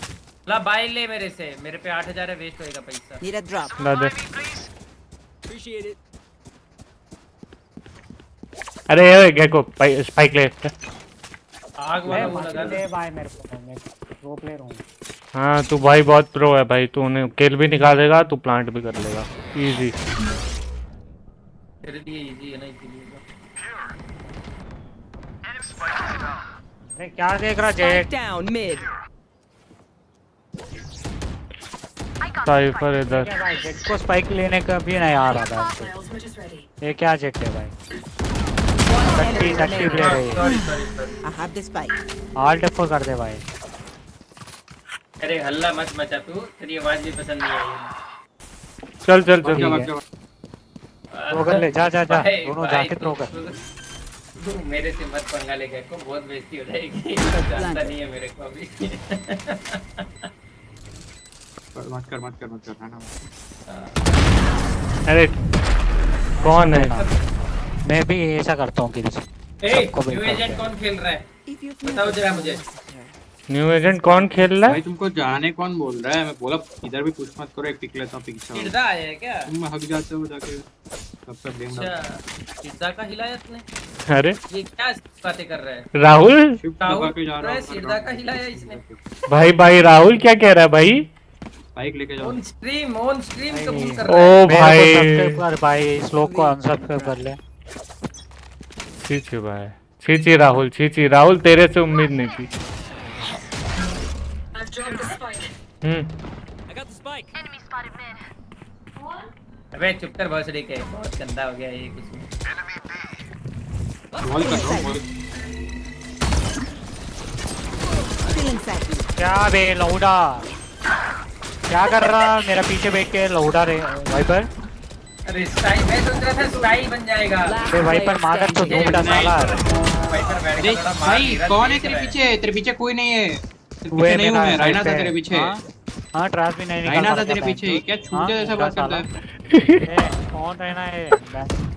ला बाय ले मेरे से। मेरे पे 8000 है वेस्ट होएगा पैसा। Need a drop. ला दे। अप्रिशिएट इट अरे ये गेको स्पाइक ले। आग वाला लगा दे। भाई मेरे को मैं प्रो प्लेयर हूँ हाँ तू भाई बहुत प्रो है भाई। तू उन्हें किल भी निकालेगा तू प्लांट भी कर लेगा। इजी तेरे लिए इजी है ना इसीलिए अरे क्या देख रहा जेट down mid. साइफर इधर। क्या भाई जेट को स्पाइक लेने का भी नहीं आ रहा था। इसको। ये क्या जेट है भाई? Enemy थर्टी प्लेयर है। ऑल डेफो कर दे भाई। अरे हल्ला मत मचा तू। तेरी आवाज़ भी पसंद नहीं आई। चल चल चल। थ्रो कर ले। जा जा जा। दोनों जाके तू- थ्रो कर मेरे से मत पंगा लेगा को बहुत बेइज्जती हो जाएगी। [LAUGHS] जानता नहीं है मेरे को अभी। [LAUGHS] कर- मत कर मत कर मत कर है ना? अरे कौन है? मैं भी ऐसा करता हूँ किसी ए सबको न्यू एजेंट कौन खेल रहा है? बताओ जरा मुझे। न्यू एजेंट कौन खेल रहा भाई तुमको जाने कौन बोल रहा है? मैं बोला इधर भी कुछ मत करो एक पिक लेता हूँ पिक चिड़दा आया है क्या? तुम हक जाते हो जाके तब तक ब्लेम अच्छा चिड़दा का हिलाया तूने अरे। ये क्या बातें कर रहा है? राहुल? शिफ्ट के जा रहा हूँ सिरदा का हिलाया इसने। भाई भाई राहुल क्या कह रहा है भाई? बाइक लेके जाओ। ऑन स्ट्रीम ऑन स्ट्रीम कबूल कर रहा है। ओ भाई। सब्सक्राइब कर भाई इस लोग को अनसब्सक्राइब कर ले। छी छी भाई। छी छी राहुल छी छी। राहुल तेरे से उम्मीद नहीं थी। हम्म. अबे चुप कर भोसड़ी के बहुत गंदा हो गया ये कुछ वॉल कर रहा हूँ. क्या बे लौड़ा? क्या कर रहा मेरा पीछे बैठ के लौटा रहे वाइपर अरे स्काई मैं सोच रहा था स्काई बन जाएगा। अरे वाइपर मादर तो दो बेटा साला वाइपर बैठ गया भाई कौन है तेरे पीछे? तेरे पीछे कोई नहीं है। तेरे पीछे नहीं हूँ मेरा मैं राइना था तेरे पीछे। हाँ? हाँ ट्रांस भी नहीं निकाल था तेरे पीछे क्या तो। छूटे हाँ, जैसा बात करता। है? ए, कौन रहना है?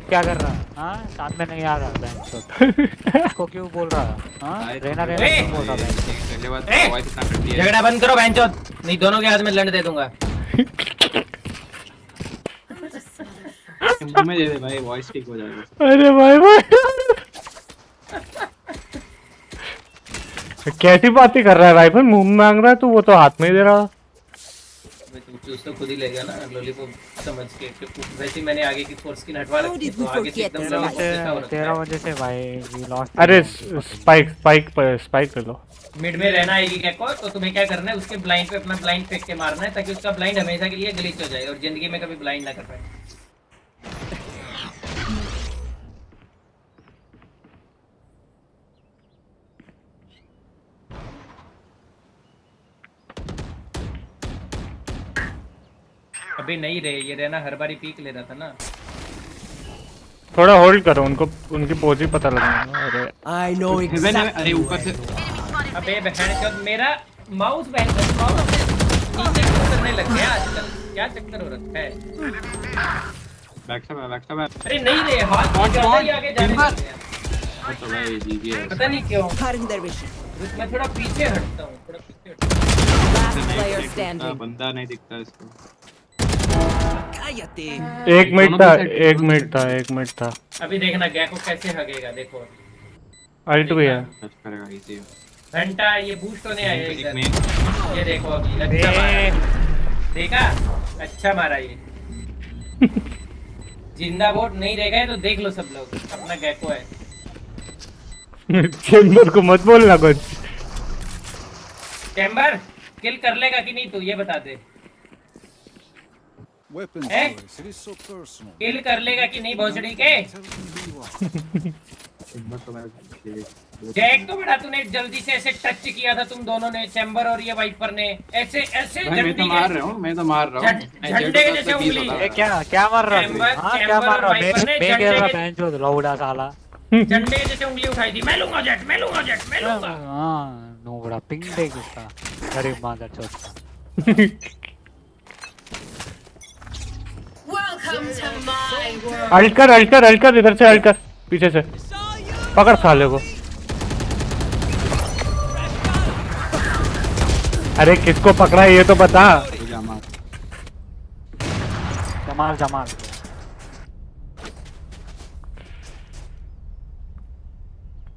क्या कर रहा हाँ? साथ में नहीं आ रहा बैंक इसको क्यों बोल रहा हाँ? रहना रहना बोल रहा बैंक पहले बात आवाज़ इतना कर दिया झगड़ा बंद करो बहनचोद नहीं दोनों के हाथ में लंड दे दूँगा। मुँह में दे दे भाई वॉइस ठीक हो जाएगा। अरे भाई भाई। कैसी बातें कर रहा है भाई? भाई मुँह मांग रहा है तू वो तो हाथ में ही दे रहा। अबे तू खुद ही ले गया ना लॉलीपॉप समझ के वैसे ही मैंने आगे की फोर्स की हटवा रखी है, तो आगे से एकदम लॉलीपॉप जैसा हो रखा तेरा है वजह से भाई वी लॉस्ट अरे स्पाइक स्पाइक पर स्पाइक कर लो। मिड में रहना आएगी क्या को तो तुम्हें क्या करना है? उसके ब्लाइंड पे अपना ब्लाइंड फेंक के मारना है ताकि उसका ब्लाइंड हमेशा के लिए ग्लिच हो जाए और ज़िंदगी में कभी ब्लाइंड ना कर पाए। अभी नहीं रहे ये रहना हर बारी पीक ले रहा था ना थोड़ा होल्ड करो उनको उनकी पोज ही पता लगना अरे I know हेवन अरे ऊपर से अबे बहन चोद मेरा माउस बहन चोद माउस नीचे क्यों करने लग गया आजकल क्या चक्कर हो रखा है बैक से बैक से बैक अरे नहीं रे हाथ कौन- ज़्यादा कौन? ही आगे जाने? लग गया तो भाई जीजी पता नहीं क्यों cutting their vision. मैं थोड़ा पीछे हटता हूँ थोड़ा पीछे हटता हाँ. बंदा नहीं दिखता इसको. एक मिनट था एक मिनट था एक मिनट था। अभी देखना गैको कैसे हगेगा देखो। अल्ट भी है घंटा ये बूस्ट होने आया एक इधर। में। ये देखो अभी अच्छा मारा। देखा? अच्छा मारा ये। [LAUGHS] ज़िंदा बोट नहीं है तो देख लो सब लोग अपना गैको है। चेंबर को मत बोलना कुछ। चैम्बर किल कर लेगा कि नहीं तू ये बता दे Weapon Eh? choice, it is so personal. किल कर लेगा कि नहीं भोसड़ी के? जैक तो बड़ा तूने जल्दी से ऐसे टच किया था तुम दोनों ने चैम्बर और ये वाइपर ने। ऐसे ऐसे मैं तो मार रहा हूँ मैं तो मार रहा हूँ। झंडे जैसे तो उंगली। क्या क्या मार रहा है? हाँ क्या मार रहा है? मैं कह रहा बहन चोद लौड़ा साला। झंडे के जैसे उंगली उठाई थी। मैं लूँगा जेट मैं लूँगा जेट मैं लूँगा। हाँ नो बड़ा पिंग देख उसका गरीब मादर चोद [LAUGHS] अल्ट कर अल्ट कर अल्ट कर इधर से अल्ट कर पीछे से। पकड़ साले को। अरे किसको पकड़ा है ये तो बता। जा मार जमाल जमाल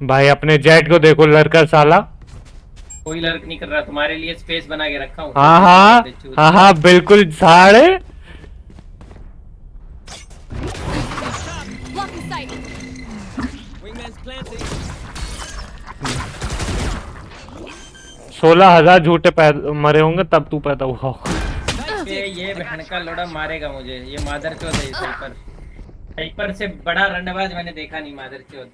भाई अपने जेट को देखो लड़कर साला। कोई लर्क नहीं कर रहा तुम्हारे लिए स्पेस बना के रखा हूँ। हाँ हाँ हाँ हाँ बिल्कुल साढ़े सोलह हज़ार झूठे मरे होंगे तब तू पैदा हुआ होगा। ये बहन का लोड़ा मारेगा मुझे ये मादर चौथ है हाइपर हाइपर से बड़ा रंडबाज मैंने देखा नहीं मादर चौथ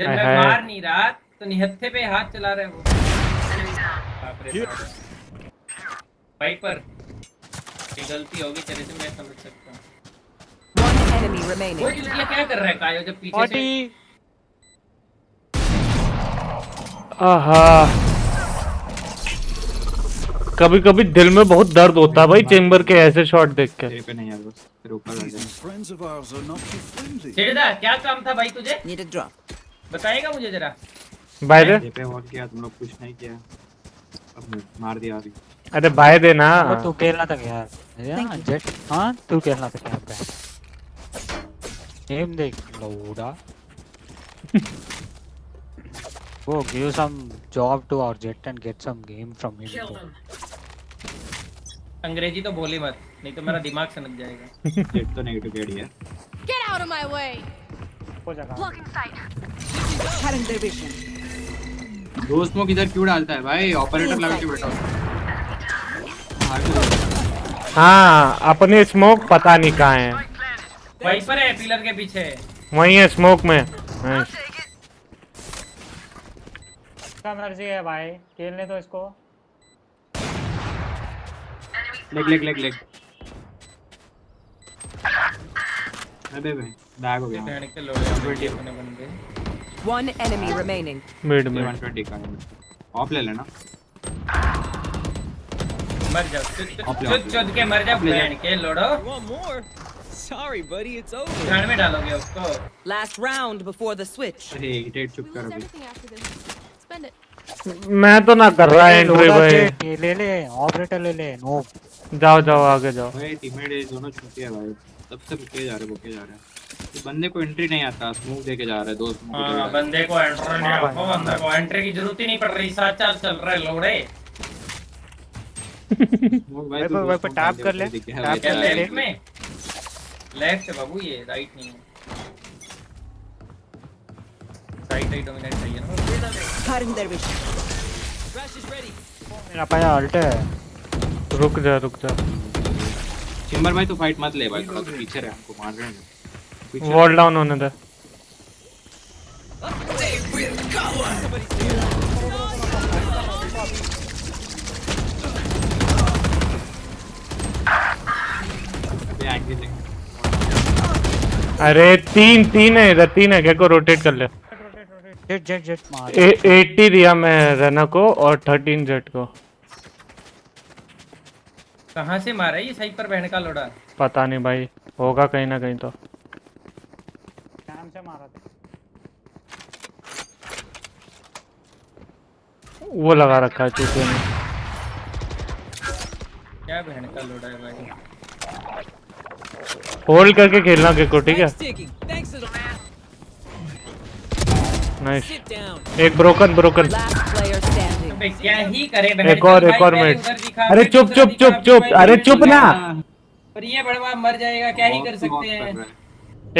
जब मैं। मार नहीं रहा तो निहत्थे पे हाथ चला रहे वो। बाप रे ये गलती होगी तेरे से मैं समझ सकता हूँ। ये क्या कर रहा है कायो जब पीछे से आहा। कभी कभी दिल में बहुत दर्द होता है भाई चेम्बर के ऐसे शॉट देख के। क्या काम था भाई तुझे? Need a बताएगा मुझे जरा। बाय पे और किया तुम लोग कुछ नहीं किया। अब मार दिया अभी। अरे बाय देना वो तू खेलना था क्या यार जेट हाँ तू खेलना था क्या पे। गेम देख लौड़ा। Go give some job to our jet and get some game from him. Kill them. अंग्रेज़ी तो बोली मत नहीं तो मेरा दिमाग सनक जाएगा जेट तो नेगेटिव केडी है Get out of my way. Blocking sight. Cutting their vision. दो स्मोक इधर क्यों डालता है भाई ऑपरेटर लगा के बैठा हो। हाँ अपने स्मोक पता नहीं कहाँ है वाइपर है पिलर के पीछे वही है स्मोक में हाँ। इसका मर्ज़ी है भाई खेलने तो इसको लेग लेग लेग लेग अबे भाई बैग हो गया बहन के लोड़े अपने बंदे One enemy remaining. मिड में 120 का है ऑफ़ ले लेना मर जाओ चुद ले, चुद ले। के मर जाओ आप के लोड़ो? Sorry, buddy, it's over. ध्यान में डालोगे उसको Last round before the switch. अरे इरिटेट चुप कर अभी. Spend it. मैं तो ना कर रहा है एंट्री भाई। ले ले ऑपरेटर ले ले नो जाओ जाओ आगे जाओ। भाई टीममेट ये दोनों छूटे हैं भाई। तब से रुके जा रहे रुके जा रहे हैं। ये बंदे को एंट्री नहीं आता स्मोक देके जा रहा है दो स्मोक हाँ बंदे को एंट्री नहीं आपको बंदे को एंट्री की ज़रूरत ही नहीं पड़ रही सात चार चल रहे लोड़े। भाई वाइपर वाइपर टैप कर ले टैप कर ले। लेफ़्ट में? लेफ़्ट है बाबू ये राइट नहीं है। राइट राइट डोमिनेट चाहिए ना। Cutting their vision. मेरा पाया अल्ट है। रुक जा रुक जा। चिंबर भाई तू फाइट मत ले भाई थोड़ा तो पीछे रह हमको मार रहे हैं। वॉल डाउन होने दे। अरे तीन तीन है इधर तीन है को रोटेट कर ले। जेट जेट जेट मार। एट्टी दिया मैं रना को और थर्टीन जेट को। कहाँ से मारा ये सही पर बहन का लोड़ा? पता नहीं भाई होगा कहीं ना कहीं तो। कैम से मारा था। वो लगा रखा है चूतिया ने। क्या बहन का लोड़ा है भाई? होल्ड करके खेलना गेको ठीक है? नाइस एक ब्रोकन ब्रोकन क्या ही करे एक और एक और मिनट अरे चुप चुप चुप चुप. अरे चुप ना. पर ये बड़वा मर जाएगा क्या ही कर सकते हैं?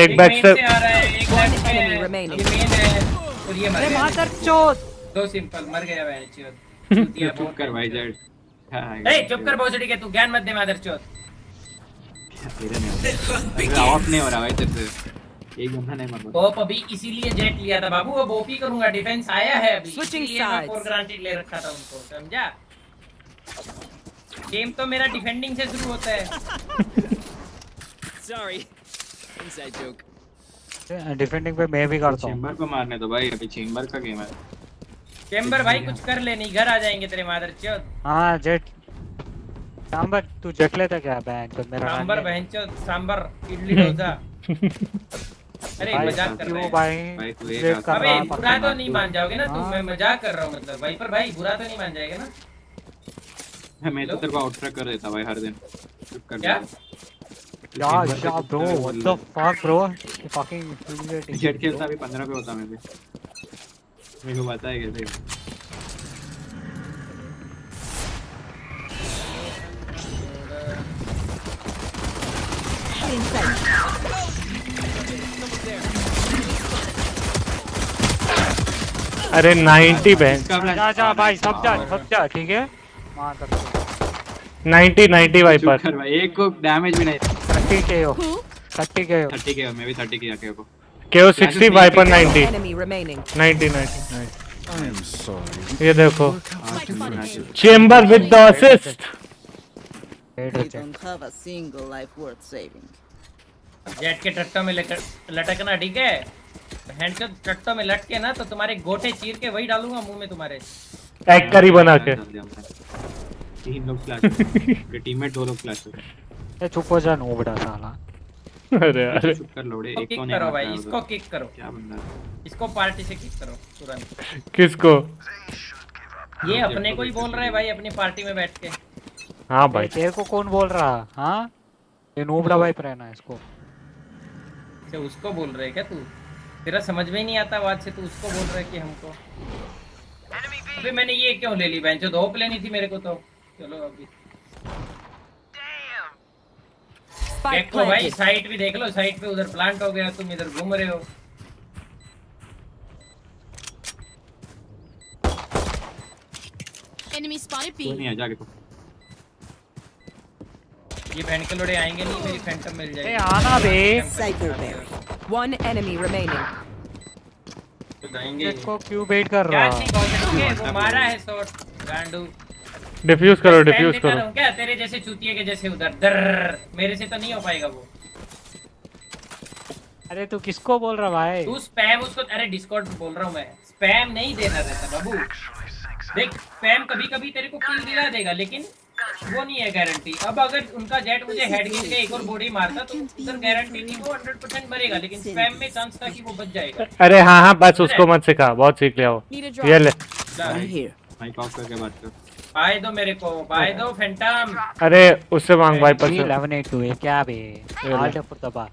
एक बैक से आ रहा है एक पे है. ये मेन है। और ये मर अरे गया। दो सिंपल मर गया बहन चोद [LAUGHS] चुप कर भाई जेड ए चुप कर भोसड़ी के तू ज्ञान मत दे मादर चोद ऑफ़ नहीं हो रहा भाई तेरे से। एक बंदा नहीं मर रहा ओप अभी इसीलिए जेट लिया था बाबू अब ओपी करूँगा डिफेंस आया है अभी। इसीलिए मैं. फॉर ग्रांटेड ले रखा था उनको समझा? गेम तो मेरा डिफेंडिंग से शुरू होता है। [LAUGHS] Sorry. Inside joke. डिफेंडिंग पे मैं भी करता हूँ। चेंबर को मारने दो भाई अभी चेंबर का गेम है। चेंबर भाई कुछ कर ले नहीं घर आ जाएँगे तेरे मादर चोद हाँ जेट। सांबर तू जेट लेता क्या बैंक तो मेरा सांबर बहन चोद सांबर इडली डोसा। [LAUGHS] अरे मज़ाक कर रहे भाई। तू अबे बुरा तो नहीं मान जाओगे ना तुम हाँ। मैं मज़ाक कर रहा हूँ मतलब भाई पर भाई बुरा तो नहीं मान जाएगा ना? मैं तो तेरे को आउटट्रैक कर देता भाई हर दिन। चुप कर क्या? दे। या या bro what the fuck bro ये फकिंग जेट खेलता अभी 15 पे होता मैं भी मेरे को पता है कैसे। Inside. अरे 90 बहन। जा जा भाई सब जा सब जा ठीक है? मार। कर 90 90 वाइपर एक को डैमेज भी नहीं। थर्टी के हो। थर्टी के हो। 30 के हो मैं भी 30 किया के को केओ 60 वाइपर 90 Enemy remaining. 90 90 90 I ये देखो. चेंबर विद द असिस्ट हो. जेट के टट्टों में लटकना ठीक है? हैंड के टट्टों में लटके ना तो तुम्हारे गोटे चीर के वही डालूँगा मुँह में तुम्हारे। एक करी बना के। तीन लोग फ्लैश टीममेट दो लोग फ्लैश हो ये चुप हो जा नो बड़ा साला। अरे अरे चुप कर लोड़े एक किक को नहीं करो भाई इसको किक करो। क्या बंदा इसको पार्टी से किक करो तुरंत। किसको? ये अपने को ही बोल रहा है भाई अपनी पार्टी में बैठ के। हाँ भाई। तेरे को कौन बोल रहा? हाँ? ये नोबड़ा भाई रहना है इसको। से उसको बोल रहे क्या तू? तेरा समझ में ही नहीं आता आवाज़ से तू उसको बोल रहा है कि हमको। अबे मैंने ये क्यों ले ली बहन? जो दो लेनी थी मेरे को तो। चलो अभी। देखो भाई. साइट भी देख लो साइट पे उधर प्लांट हो गया तुम इधर घूम रहे हो। Spotted तू B. नहीं आ जाके तू। ये बहन के लोड़े आएँगे नहीं मेरी फैंटम मिल जाएगी। ए आना बे। Cypher buried. One enemy remaining. तो जाएँगे। इसको क्यों वेट कर क्या रहा चीज़ बहुत अच्छी है वो मारा है शॉट गांडू डिफ्यूज करो डिफ्यूज करो। क्या तेरे जैसे चूतिए के जैसे उधर? दर मेरे से तो नहीं हो पाएगा वो। अरे तू किसको बोल रहा भाई? तू स्पैम उसको अरे डिस्कॉर्ड बोल रहा हूँ मैं। स्पैम नहीं देना रहता बाबू। देख स्पैम कभी कभी तेरे को किल दिला देगा लेकिन वो नहीं है गारंटी अब अगर उनका जेट मुझे हेड गिर के एक और बॉडी मारता तो उधर गारंटी थी वो 100% मरेगा लेकिन स्पैम में चांस था कि वो बच जाएगा। अरे हाँ हाँ बस उसको मत सिखा बहुत सीख लिया वो। ये ले। here. करके बात कर। बाय दो मेरे को बाय दो फैंटम अरे उससे मांग वाइपर से। 11 8 2 क्या बे? दबा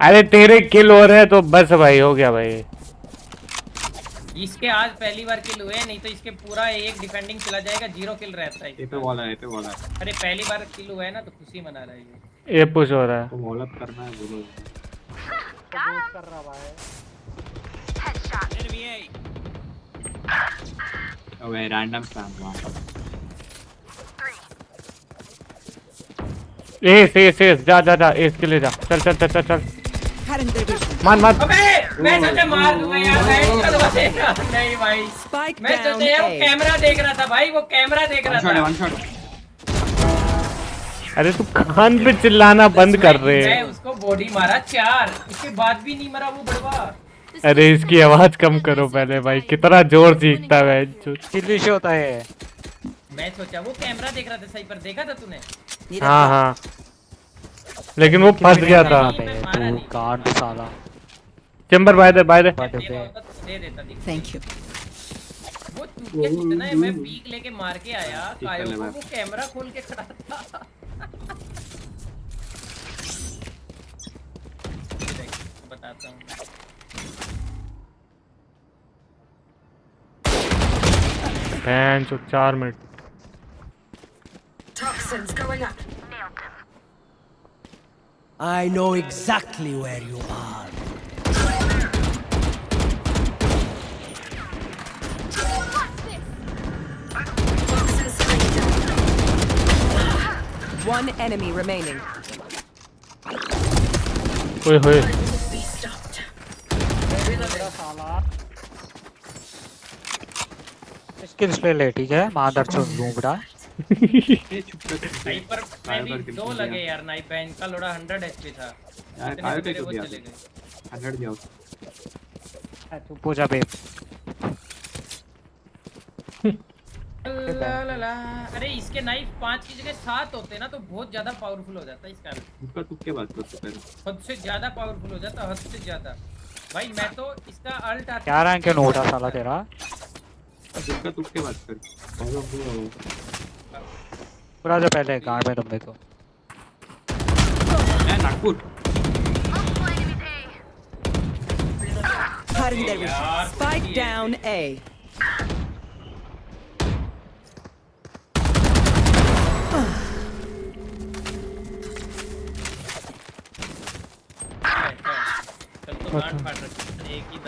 अरे तेरे किल हो रहे हैं तो बस भाई हो गया भाई। इसके आज पहली बार किल हुए नहीं तो इसके पूरा एक डिफेंडिंग चला जाएगा ज़ीरो किल रहता है ए पे वॉल है ए पे वॉल है। अरे पहली बार किल हुआ है ना तो खुशी मना रहा है ये। ये पुश हो रहा है। तो अप करना है बोलो कर रहा भाई। Enemy A. ओए रैंडम स्पैम वहाँ एस एस एस जा जा जा एस के लिए जा। चल चल चल चल चल। मान मान। अबे मैं सोचा मार दूँगा यार मैं चल बचेगा नहीं भाई। Spike मैं सोचा यार वो कैमरा देख रहा था भाई वो कैमरा देख रहा था। वन शॉट अरे तू कान पे चिल्लाना बंद कर रहे मैं हैं। उसको बॉडी मारा चार। इसके बाद भी नहीं मरा वो बड़वा। अरे इसकी आवाज़ कम करो पहले भाई कितना ज़ोर सीखता है जो चिल्लिश होता है? मैं सोचा वो कैमरा देख रहा था सही पर देखा था तूने? हाँ हाँ। लेकिन वो फंस गया था। तू कांड साला। चेंबर बाय दे बाय दे दे देता Thank you. वो कितना है मैं पीक लेके मार के आया कायो को वो कैमरा खोल के खड़ा था बताता हूँ चो minute Toxins going up. I know exactly where you are. One enemy remaining. ओए होए Be stopped. स्किल्स ले ले ठीक है मादर चोद लूंबड़ा ए चुप कर स्नाइपर में भी दो लगे यार नाइफ बैन का लोड़ा 100 एचपी था यार इतने कायो में पे मेरे क्यों वो दिया चले गए 100 दिया उसको तू पूजा बे ला ला ला अरे इसके नाइफ पाँच की जगह सात होते ना तो बहुत ज़्यादा पावरफुल हो जाता है इसका उसका तू क्या बात करते पहले? हद से ज़्यादा पावरफुल हो जाता हद से ज़्यादा। भाई मैं तो इसका अल्ट आता क्या रैंक है नोटा साला तेरा? उसका तू क्या बात कर पूरा जो पहले गांड में दे तो। ए Nagpur. Cutting their vision. Spike down A. तो एक ही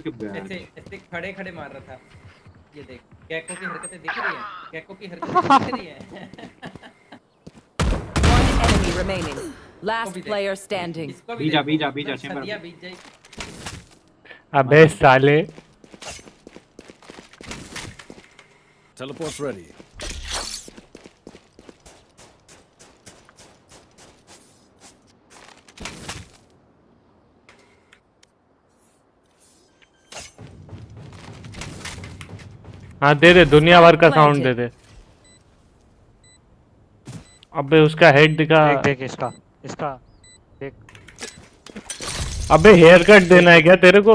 के गया ऐसे ऐसे खड़े खड़े मार रहा था। ये देख गैको की हरकतें दिख रही हैं। गैको की हरकतें दिख रही हैं। One enemy remaining. Last player standing. बीजा, बीजा, बीजा, सदिया में। बीत जाएगी। अबे साले। Teleport's ready. हाँ दे दे दुनिया भर का साउंड दे दे। अबे उसका हेड दिखा। देख देख इसका इसका देख। अबे हेयर कट देना है क्या तेरे को?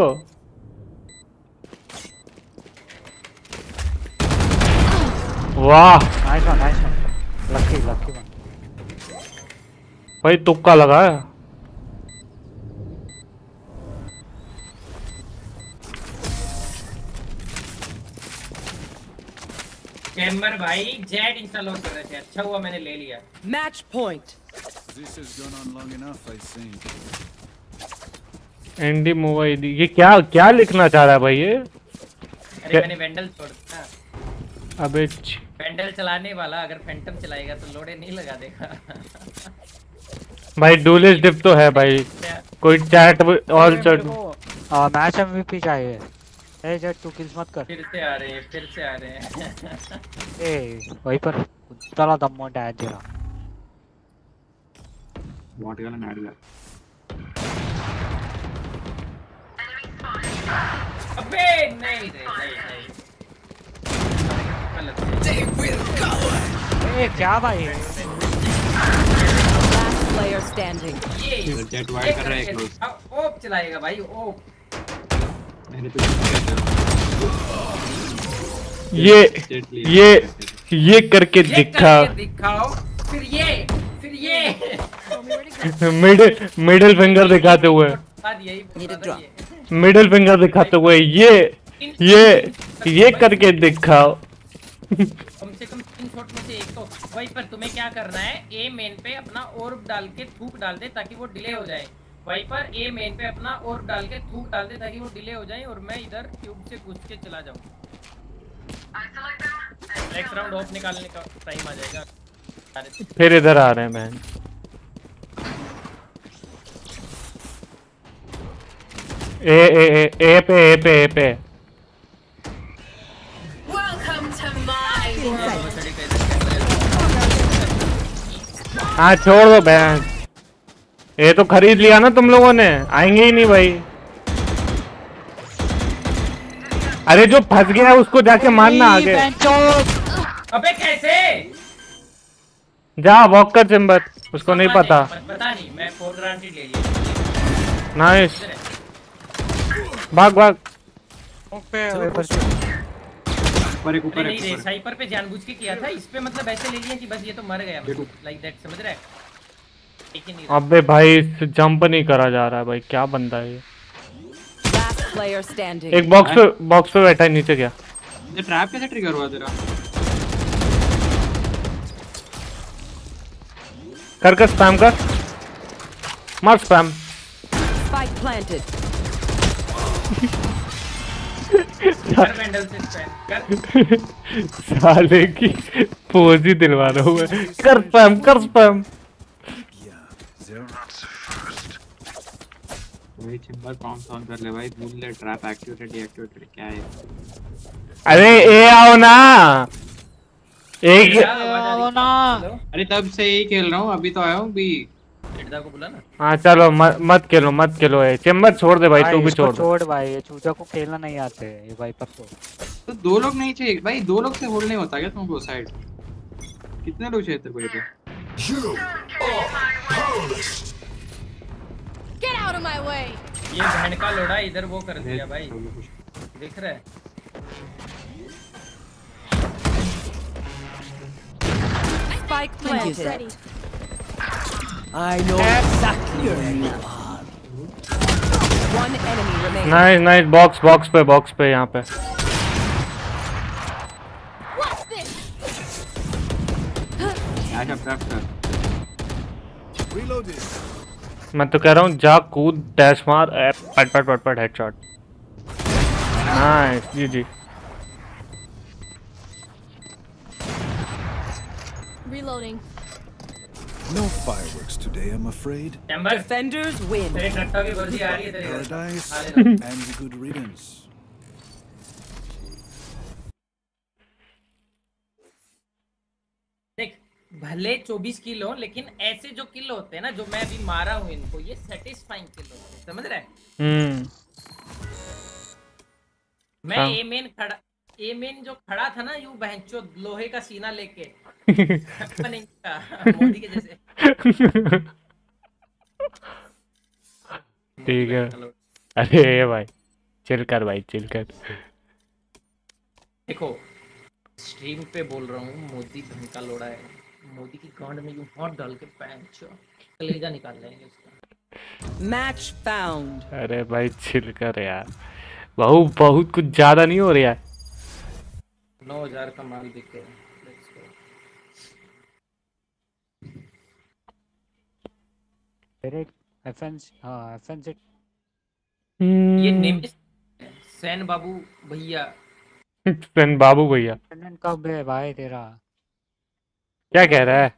वाह। Nice one nice one lucky lucky one भाई तुक्का लगा है। कैमर भाई जेट इंस्टॉल कर रहे थे। अच्छा हुआ मैंने ले लिया। Match point. This has gone on long enough, I think. एंडी मोबाइल ये क्या क्या लिखना चाह रहा है भाई ये? अरे क्या- मैंने वेंडल छोड़ दिया अबे वेंडल चलाने वाला अगर फैंटम चलाएगा तो लोडे नहीं लगा देगा। भाई डुलिस डिप तो है भाई। कोई chat all chat match MVP चाहिए। ए जेट तू किल्स मत कर। फिर से आ रहे हैं फिर से आ रहे हैं। [LAUGHS] ए वहीं पर तला दम डैड तेरा वाट गन ऐड कर अबे नहीं रे नहीं नहीं। ए क्या भाई? Last player standing. ये जेट ये वाइड कर रहा है क्लोज ओप चलाएगा भाई ओप। ये ये ये करके दिखा। दिखाओ। फिर ये फिर ये। मिडिल मिडिल फिंगर दिखाते हुए। मिडिल फिंगर दिखाते हुए ये ये ये करके दिखाओ। कम से कम तीन शॉट में से एक तो। वही पर तुम्हें क्या करना है? ए मेन पे अपना ऑर्ब डाल के थूक डाल दे ताकि वो डिले हो जाए। वही पर ए मेन पे अपना ऑर्ब डाल के थूक डाल दे ताकि वो डिले हो जाए और मैं इधर ट्यूब से घुस के चला जाऊँ। नेक्स्ट राउंड ऑफ़ निकालने का टाइम आ जाएगा। फिर इधर आ रहे हैं बहन। ए ए ए ए पे ए पे ए पे। Welcome to my हाँ छोड़ दो बहन। ये तो खरीद लिया ना तुम लोगों ने। आएँगे ही नहीं भाई। अरे जो फंस गया है उसको जाके मारना आगे। अबे कैसे? जा वॉक कर चेम्बर उसको नहीं पता पता। नहीं मैं फोर ग्रांटेड ले लिया। नाइस भाग भाग। ऊपर एक ऊपर साइपर पे जानबूझ के किया था इस पे मतलब ऐसे ले लिया कि बस ये तो मर गया लाइक दैट समझ रहा है। अबे भाई जंप नहीं करा जा रहा है भाई क्या बंदा है ये. एक बॉक्स पे बॉक्स पे बैठा है नीचे गया ये ट्रैप कैसे ट्रिगर हुआ तेरा? कर कर स्पैम कर। मार स्पैम Spike planted. कर वैंडल से स्पैम कर। साले की पोज ही दिलवा रहा हूँ मैं। कर स्पैम कर स्पैम भाई चिंबर पाउंड ऑन कर ले भाई भूल ले ट्रैप एक्टिवेटेड डीएक्टिवेटेड क्या है? अरे ए आओ ना। एक अरे तब से यही खेल रहा हूँ अभी तो आया हूँ भी। चिड़दा को बुला ना। हाँ चलो मत मत खेलो मत खेलो ये चेम्बर छोड़ दे भाई तू भी छोड़ छोड़ भाई ये चूजा को खेलना नहीं आते ये वाइपर को तो दो लोग नहीं चाहिए भाई दो लोग से होल्ड नहीं होता क्या तुमको साइड? कितने लोग चाहिए तेरे को ये पे Get out of my way! ये बहन का लोड़ा इधर वो कर दिया भाई देख रहा है Spike planted. I know exactly where you are. One enemy remaining. Nice nice box box पे बॉक्स पे यहाँ पे ऐसा ट्रैप कर Reloading. मैं तो कह रहा हूँ जा कूद डैश मार ए, पट पट पट पट headshot nice G G Reloading. No fireworks today, I'm afraid. Chamber Defenders win. तेरे कट्टा की वर्दी आ रही है तेरे घर Paradise आ ले [LAUGHS] लो। and good riddance. भले 24 किल हो लेकिन ऐसे जो किल होते हैं ना जो मैं अभी मारा हूँ इनको ये सेटिस्फाइंग किल होते हैं समझ रहे है? हम्म। मैं हाँ। ए मेन खड़ा ए मेन जो खड़ा था ना यूँ बहनचो लोहे का सीना लेके। [LAUGHS] मोदी के जैसे। ठीक है। अरे भाई चिल कर भाई चिल कर। देखो स्ट्रीम पे बोल रहा हूँ मोदी धन का लोड़ा है। मोदी की गांड में यूँ हाथ डाल के पैंचो कलेजा निकाल लेंगे उसका। Match found. अरे भाई चिल कर यार। बहु बहुत कुछ ज़्यादा नहीं हो रहा है। नौ हज़ार का माल बिक गया। Let's go. तेरे एफएन हाँ एफएन से ये नेम सैन बाबू भैया। सन बाबू भैया। कब है भाई तेरा? क्या कह रहा है?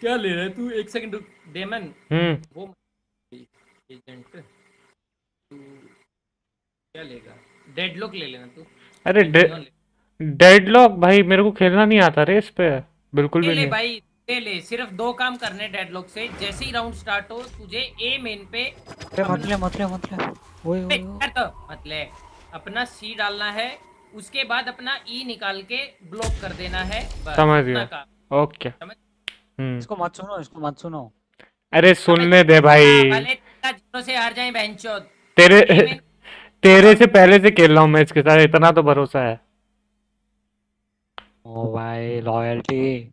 क्या ले रहा है तू? एक सेकंड डेमन हम्म। वो एजेंट तू क्या लेगा? डेडलॉक ले लेना तू। अरे डेडलॉक भाई मेरे को खेलना नहीं आता रे इस पे। बिल्कुल भी नहीं। भाई ले ले। सिर्फ़ दो काम करने डेडलॉक से। जैसे ही राउंड स्टार्ट हो तुझे ए मेन पे अरे मत ले मत ले मत ले। ओए बे, तो। मत ले। अपना सी डालना है। उसके बाद अपना ई निकाल के ब्लॉक कर देना है। समझ गया। ओके। हम्म। इसको मत सुनो इसको मत सुनो। अरे सुनने दे भाई। भले ज़ीरो से हार जाए बहनचोद तेरे [LAUGHS] [LAUGHS] तेरे से पहले से खेल रहा हूँ मैं इसके साथ इतना तो भरोसा है। ओ भाई लॉयल्टी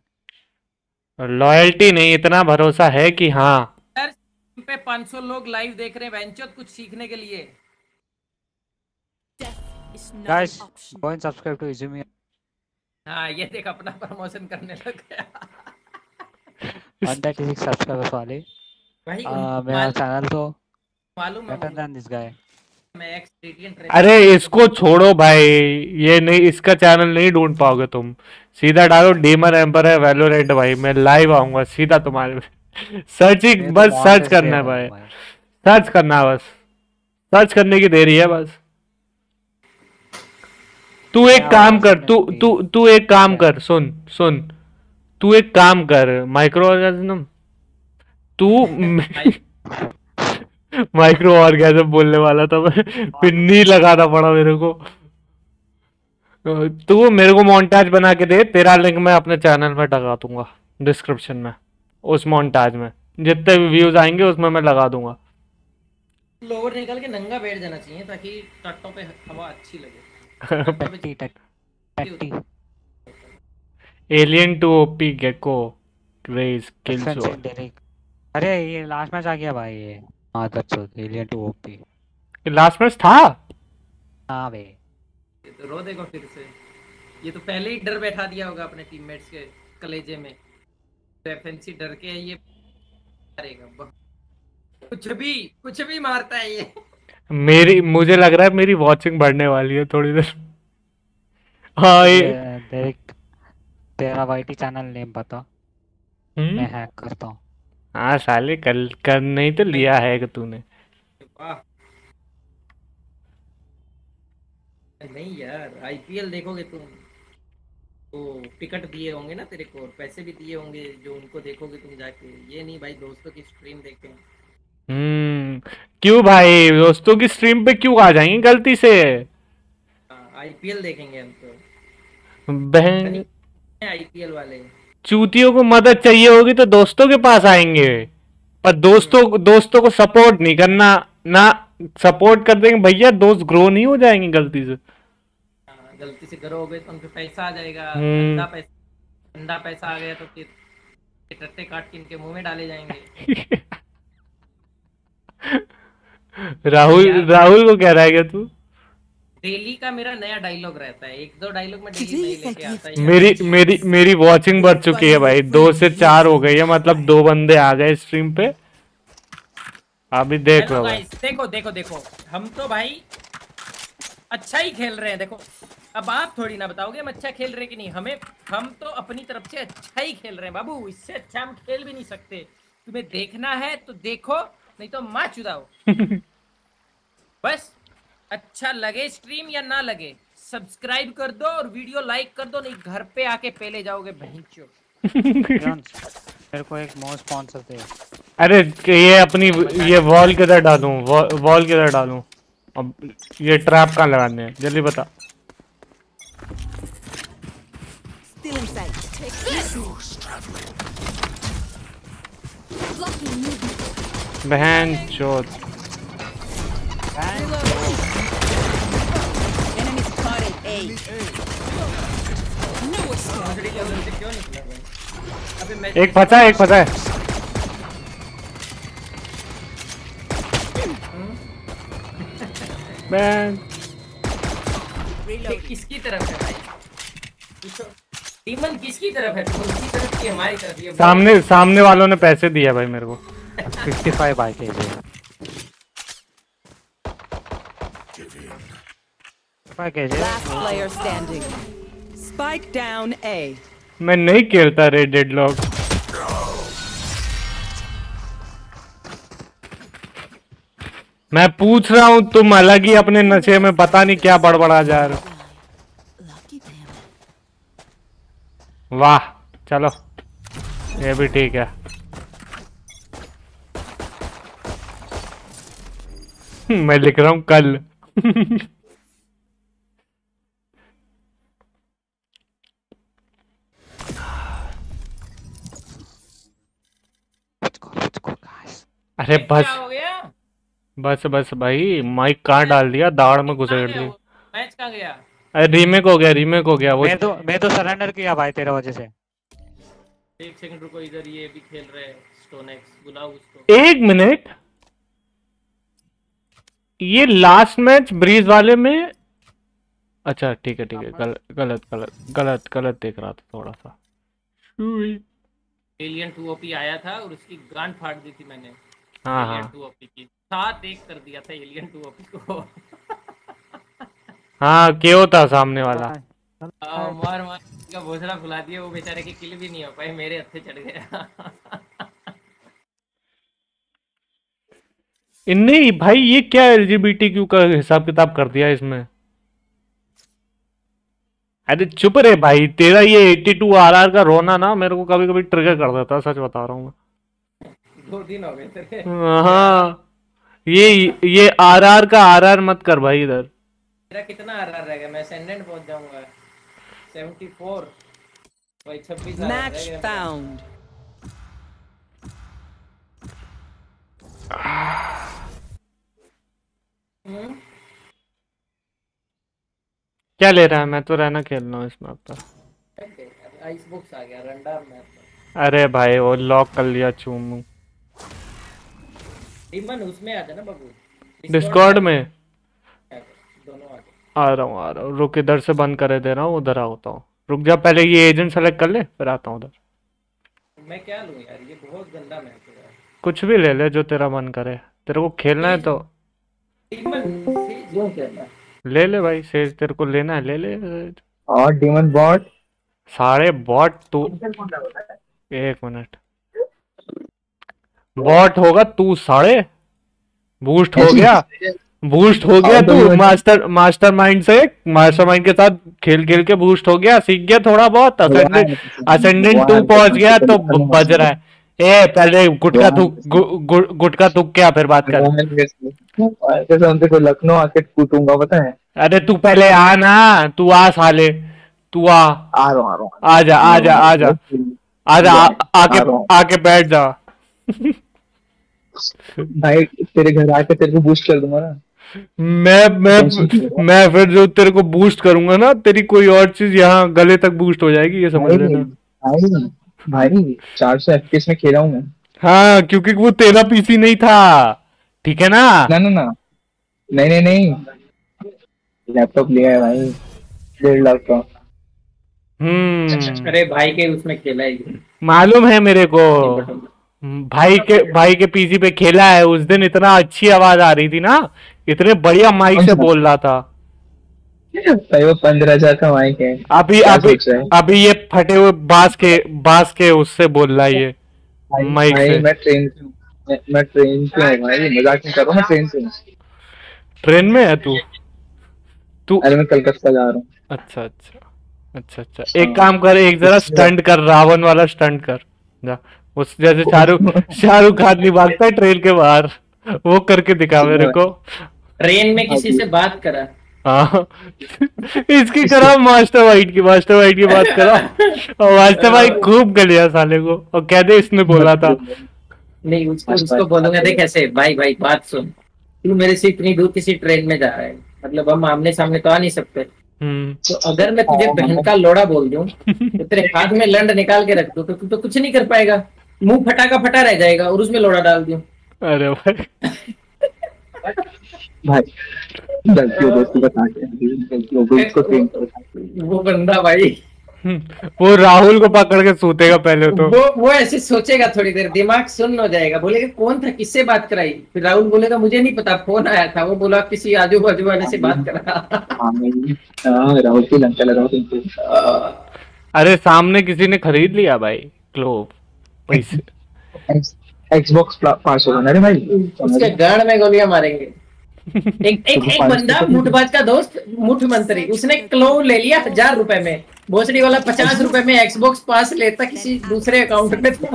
लॉयल्टी नहीं इतना भरोसा है कि हाँ। पे 500 लोग लाइव देख रहे हैं कुछ सीखने के लिए। Death is not Guys, an option. go and subscribe to Izumi. हाँ ये देख अपना प्रमोशन करने लग गया। [LAUGHS] 136 subscribers वाले। भाई मेरा चैनल तो मालूम है guy मैं एक्स रेडिएंट अरे इसको छोड़ो भाई। ये नहीं इसका चैनल नहीं ढूंढ पाओगे तुम। सीधा डालो डीमर एम्पर है वैलोरेंट भाई। मैं लाइव आऊँगा सीधा तुम्हारे सर्चिंग ये तो बस सर्च करना है है भाई। भाई। सर्च करना है बस। सर्च करने की देरी है बस। तू एक काम कर तू तू तू एक काम कर सुन सुन। तू एक काम कर माइक्रो ऑर्गेजम तू माइक्रो ऑर्गेजम बोलने वाला था मैं। पिन्नी लगाना पड़ा मेरे को। तू मेरे को मोन्टाज बना के दे तेरा लिंक मैं अपने चैनल में लगा दूँगा डिस्क्रिप्शन में उस मोन्टाज में। जितने भी व्यूज़ आएँगे उसमें मैं लगा दूँगा। लोअर निकल के नंगा बैठ जाना चाहिए ताकि टट्टों पे हवा अच्छी लगे। एलियन टू ओपी गेको क्रेज किल अरे ये लास्ट मैच आ गया भाई ये हाँ दर्शो alien too OP last match था? हाँ बे ये तो रो देगा फिर से। ये तो पहले ही डर बैठा दिया होगा अपने टीममेट्स के कलेजे में। डेफेंसी डर के ये। मारेगा कुछ भी कुछ भी मारता है ये। मेरी मुझे लग रहा है मेरी वॉचिंग बढ़ने वाली है थोड़ी देर। हाँ ये देख तेरा वाईटी चैनल नेम बता। हम्म? मैं हैक करता हूँ। हाँ साले कल कर नहीं तो लिया है कि तूने। नहीं यार आईपीएल देखोगे तुम तो टिकट दिए होंगे ना तेरे को पैसे भी दिए होंगे जो उनको देखोगे तुम जाके। ये नहीं भाई दोस्तों की स्ट्रीम देखें हम्म क्यों भाई? दोस्तों की स्ट्रीम पे क्यों आ जाएँगे गलती से? आईपीएल देखेंगे हम तो। बहन आईपीएल वाले। चूतियों को मदद चाहिए होगी तो दोस्तों के पास आएँगे। पर दोस्तों दोस्तों को सपोर्ट नहीं करना ना सपोर्ट कर देंगे भैया दोस्त ग्रो नहीं हो जाएँगे गलती से। हाँ, गलती से ग्रो हो गए तो उनको पैसा आ जाएगा। हम्म। गंदा पैसा गंदा पैसा आ गया तो फिर टट्टे काट के इनके मुँह में डाले जाएँगे। [LAUGHS] राहुल राहुल को कह रहा है क्या तू? डेली का मेरा नया डायलॉग रहता है। एक दो डायलॉग में डेली नहीं लेके आता ही। मेरी मेरी मेरी वॉचिंग बढ़ चुकी है भाई। दो से चार हो गई है मतलब दो बंदे आ गए स्ट्रीम पे। अभी देख लो भाई देखो देखो देखो। हम तो भाई अच्छा ही खेल रहे हैं देखो। अब आप थोड़ी ना बताओगे हम अच्छा खेल रहे कि नहीं। हमें हम तो अपनी तरफ़ से अच्छा ही खेल रहे हैं बाबू। इससे अच्छा हम खेल भी नहीं सकते। तुम्हें देखना है तो देखो। नहीं तो माँ चुदाओ। [LAUGHS] बस अच्छा लगे स्ट्रीम या ना लगे सब्सक्राइब कर दो और वीडियो लाइक कर दो नहीं घर पे आके पहले जाओगे बहनचो मेरे को एक मोर स्पॉन्सर दे। अरे ये अपनी ये वॉल किधर डालूं? वॉल किधर डालूं? अब ये ट्रैप कहाँ लगाने हैं? जल्दी बता। Still अबे मैं एक फंसा है एक फंसा। है बहन किसकी तरफ़ है भाई? टीमन किसकी तरफ़ है? उनकी तरफ़ की हमारी तरफ़ सामने सामने वालों ने पैसे दिया भाई मेरे को। 55 बाई के जी के जी Last player standing. Spike down A. मैं नहीं खेलता रे डेडलॉक मैं पूछ रहा हूँ तुम अलग ही अपने नशे में पता नहीं क्या बड़बड़ा जा रहे वाह चलो। ये भी ठीक है। [LAUGHS] मैं लिख रहा हूँ कल। अरे बस। हो बस बस भाई माइक कहाँ डाल दिया? दाढ़ में घुसेड़ दिया मैच कहाँ गया? अरे रीमेक हो गया रीमेक हो गया वो। मैं तो मैं तो सरेंडर किया भाई तेरे वजह से। एक सेकंड रुको इधर ये भी खेल रहे हैं स्टोन एक्स बुलाओ उसको। एक मिनट। ये लास्ट मैच ब्रीज वाले में अच्छा ठीक है ठीक है गलत गलत गलत गलत गलत देख रहा था थोड़ा सा। एलियन टू ओपी आया था और उसकी गांड फाड़ दी थी मैंने। हाँ, हाँ। टू ओपी की। सात एक कर दिया था एलियन टू ओपी को। [LAUGHS] हाँ क्यों था सामने वाला। आ, मार मार का भोसड़ा फुला दिया वो बेचारे की किल भी नहीं हो पाई मेरे हथे चढ़ गया। [LAUGHS] इनने भाई ये क्या एलजीबीटी क्यू का हिसाब किताब कर दिया इसमें? अरे चुप रे भाई तेरा ये 82 आरआर का रोना ना मेरे को कभी कभी ट्रिगर कर देता सच बता रहा हूँ मैं। दो दिन हो गए हाँ ये ये आरआर का आरआर मत कर भाई इधर। मेरा कितना आरआर रह गया? मैं असेंडेंट पहुँच जाऊँगा। 74 वही 26 RR रह Match गया मेरा। found. हम्म? क्या ले रहा है? मैं तो रहना खेल रहा हूँ इस मैप पर। आइस बॉक्स आ गया रंडार में अरे भाई वो लॉक कर लिया चूमू। डिमन उसमें आ जा ना बाबू डिस्कॉर्ड में? दोनों आ रहा हूँ आ रहा हूँ। रुक इधर से बंद करे दे रहा हूँ उधर आता हूँ रुक जा पहले ये एजेंट सेलेक्ट कर ले फिर आता हूँ उधर। मैं क्या लूँ यार ये बहुत गंदा मैच है। कुछ भी ले ले जो तेरा मन करे। तेरे को खेलना है तो। डिमन से जो खेलना ले ले भाई सेज तेरे को लेना है ले ले। और डीमन बॉट सारे बॉट तू एक मिनट। बॉट होगा तू साढ़े बूस्ट हो गया। बूस्ट हो गया तू। मास्टर मास्टर माइंड से मास्टर माइंड के साथ खेल खेल के बूस्ट हो गया। सीख गया थोड़ा बहुत। असेंडेंट असेंडेंट टू पहुँच गया तो बज रहा है। ए पहले गुटका गु- गुटका थूक क्या फिर बात कर? जैसे उनसे कोई लखनऊ आके कूटूँगा पता है? अरे तू पहले आ ना तू आ साले तू आ। आ रहा हूँ आ रहा जा आ जा आ जा। आ जा आके आके बैठ जा। भाई तेरे घर आके तेरे को बूस्ट कर दूँगा ना। मैं मैं मैं फिर जो तेरे को बूस्ट करूँगा ना तेरी कोई और चीज़ यहाँ गले तक बूस्ट हो जाएगी ये समझ लेना। भाई चार सौ एफ़ में खेला हूँ मैं। हाँ क्योंकि वो तेरा पीसी नहीं था। ठीक है ना? ना ना ना। नहीं नहीं नहीं। लैपटॉप लिया है भाई। डेढ़ लाख का। हम्म। [LAUGHS] अरे भाई के उसमें खेला है मालूम है मेरे को। भाई के भाई के पीसी पे खेला है। उस दिन इतना अच्छी आवाज़ आ रही थी ना। इतने बढ़िया माइक से बोल रहा था। भाई वो पंद्रह हज़ार का माइक है अभी अभी है? अभी ये फटे हुए बाँस के बाँस के उससे बोल रहा है ये। माइक से। मैं ट्रेन से मैं, मैं ट्रेन से हूँ भाई मज़ाक नहीं कर रहा मैं ट्रेन से हूँ। ट्रेन में है तू? तू अरे मैं कलकत्ता जा रहा हूँ। अच्छा अच्छा अच्छा अच्छा। एक काम कर एक जरा स्टंट कर रावण वाला स्टंट कर। जा। उस जैसे शाहरुख शाहरुख खान नहीं भागता है ट्रेन के बाहर। वो करके दिखा मेरे को। ट्रेन में किसी से बात करा। हाँ [LAUGHS] इसकी करा मास्टर वाइट की मास्टर वाइट की बात करा और मास्टर वाइट खूब गलिया साले को और कह दे इसने बोला था। नहीं उसको उसको बोलूँगा देख ऐसे भाई भाई बात सुन। तू मेरे से इतनी दूर किसी ट्रेन में जा रहा है। मतलब हम आमने सामने तो आ नहीं सकते। हम्म। तो अगर मैं तुझे बहन का लोड़ा बोल दूँ [LAUGHS] तो तेरे हाथ में लंड निकाल के रख दूँ तो तू तो कुछ नहीं कर पाएगा। मुँह फटा का फटा रह जाएगा और उसमें लोड़ा डाल दूँ। अरे भाई। [LAUGHS] भाई गलती हो गई उसको बता के गलती हो गई उसको ट्रेन से वो बंदा भाई। वो राहुल को पकड़ के सूतेगा पहले तो। वो वो ऐसे सोचेगा थोड़ी देर दिमाग सुन्न हो जाएगा। बोलेगा कौन था किससे बात कराई? फिर राहुल बोलेगा मुझे नहीं पता फ़ोन आया था? वो बोला किसी आजू बाजू वाले से बात करा। हाँ हाँ राहुल की लंका लगाओ अरे सामने किसी ने खरीद लिया भाई क्लोव पैसे। एक्सबॉक्स पास होगा ना रे भाई उसके गाड़ में गोलियाँ मारेंगे। एक एक एक बंदा मुठबाज का दोस्त मुठ मंत्री उसने क्लोव ले लिया हज़ार रुपए में। भोसड़ी वाला पचास रुपए में एक्सबॉक्स पास लेता किसी दूसरे अकाउंट में तो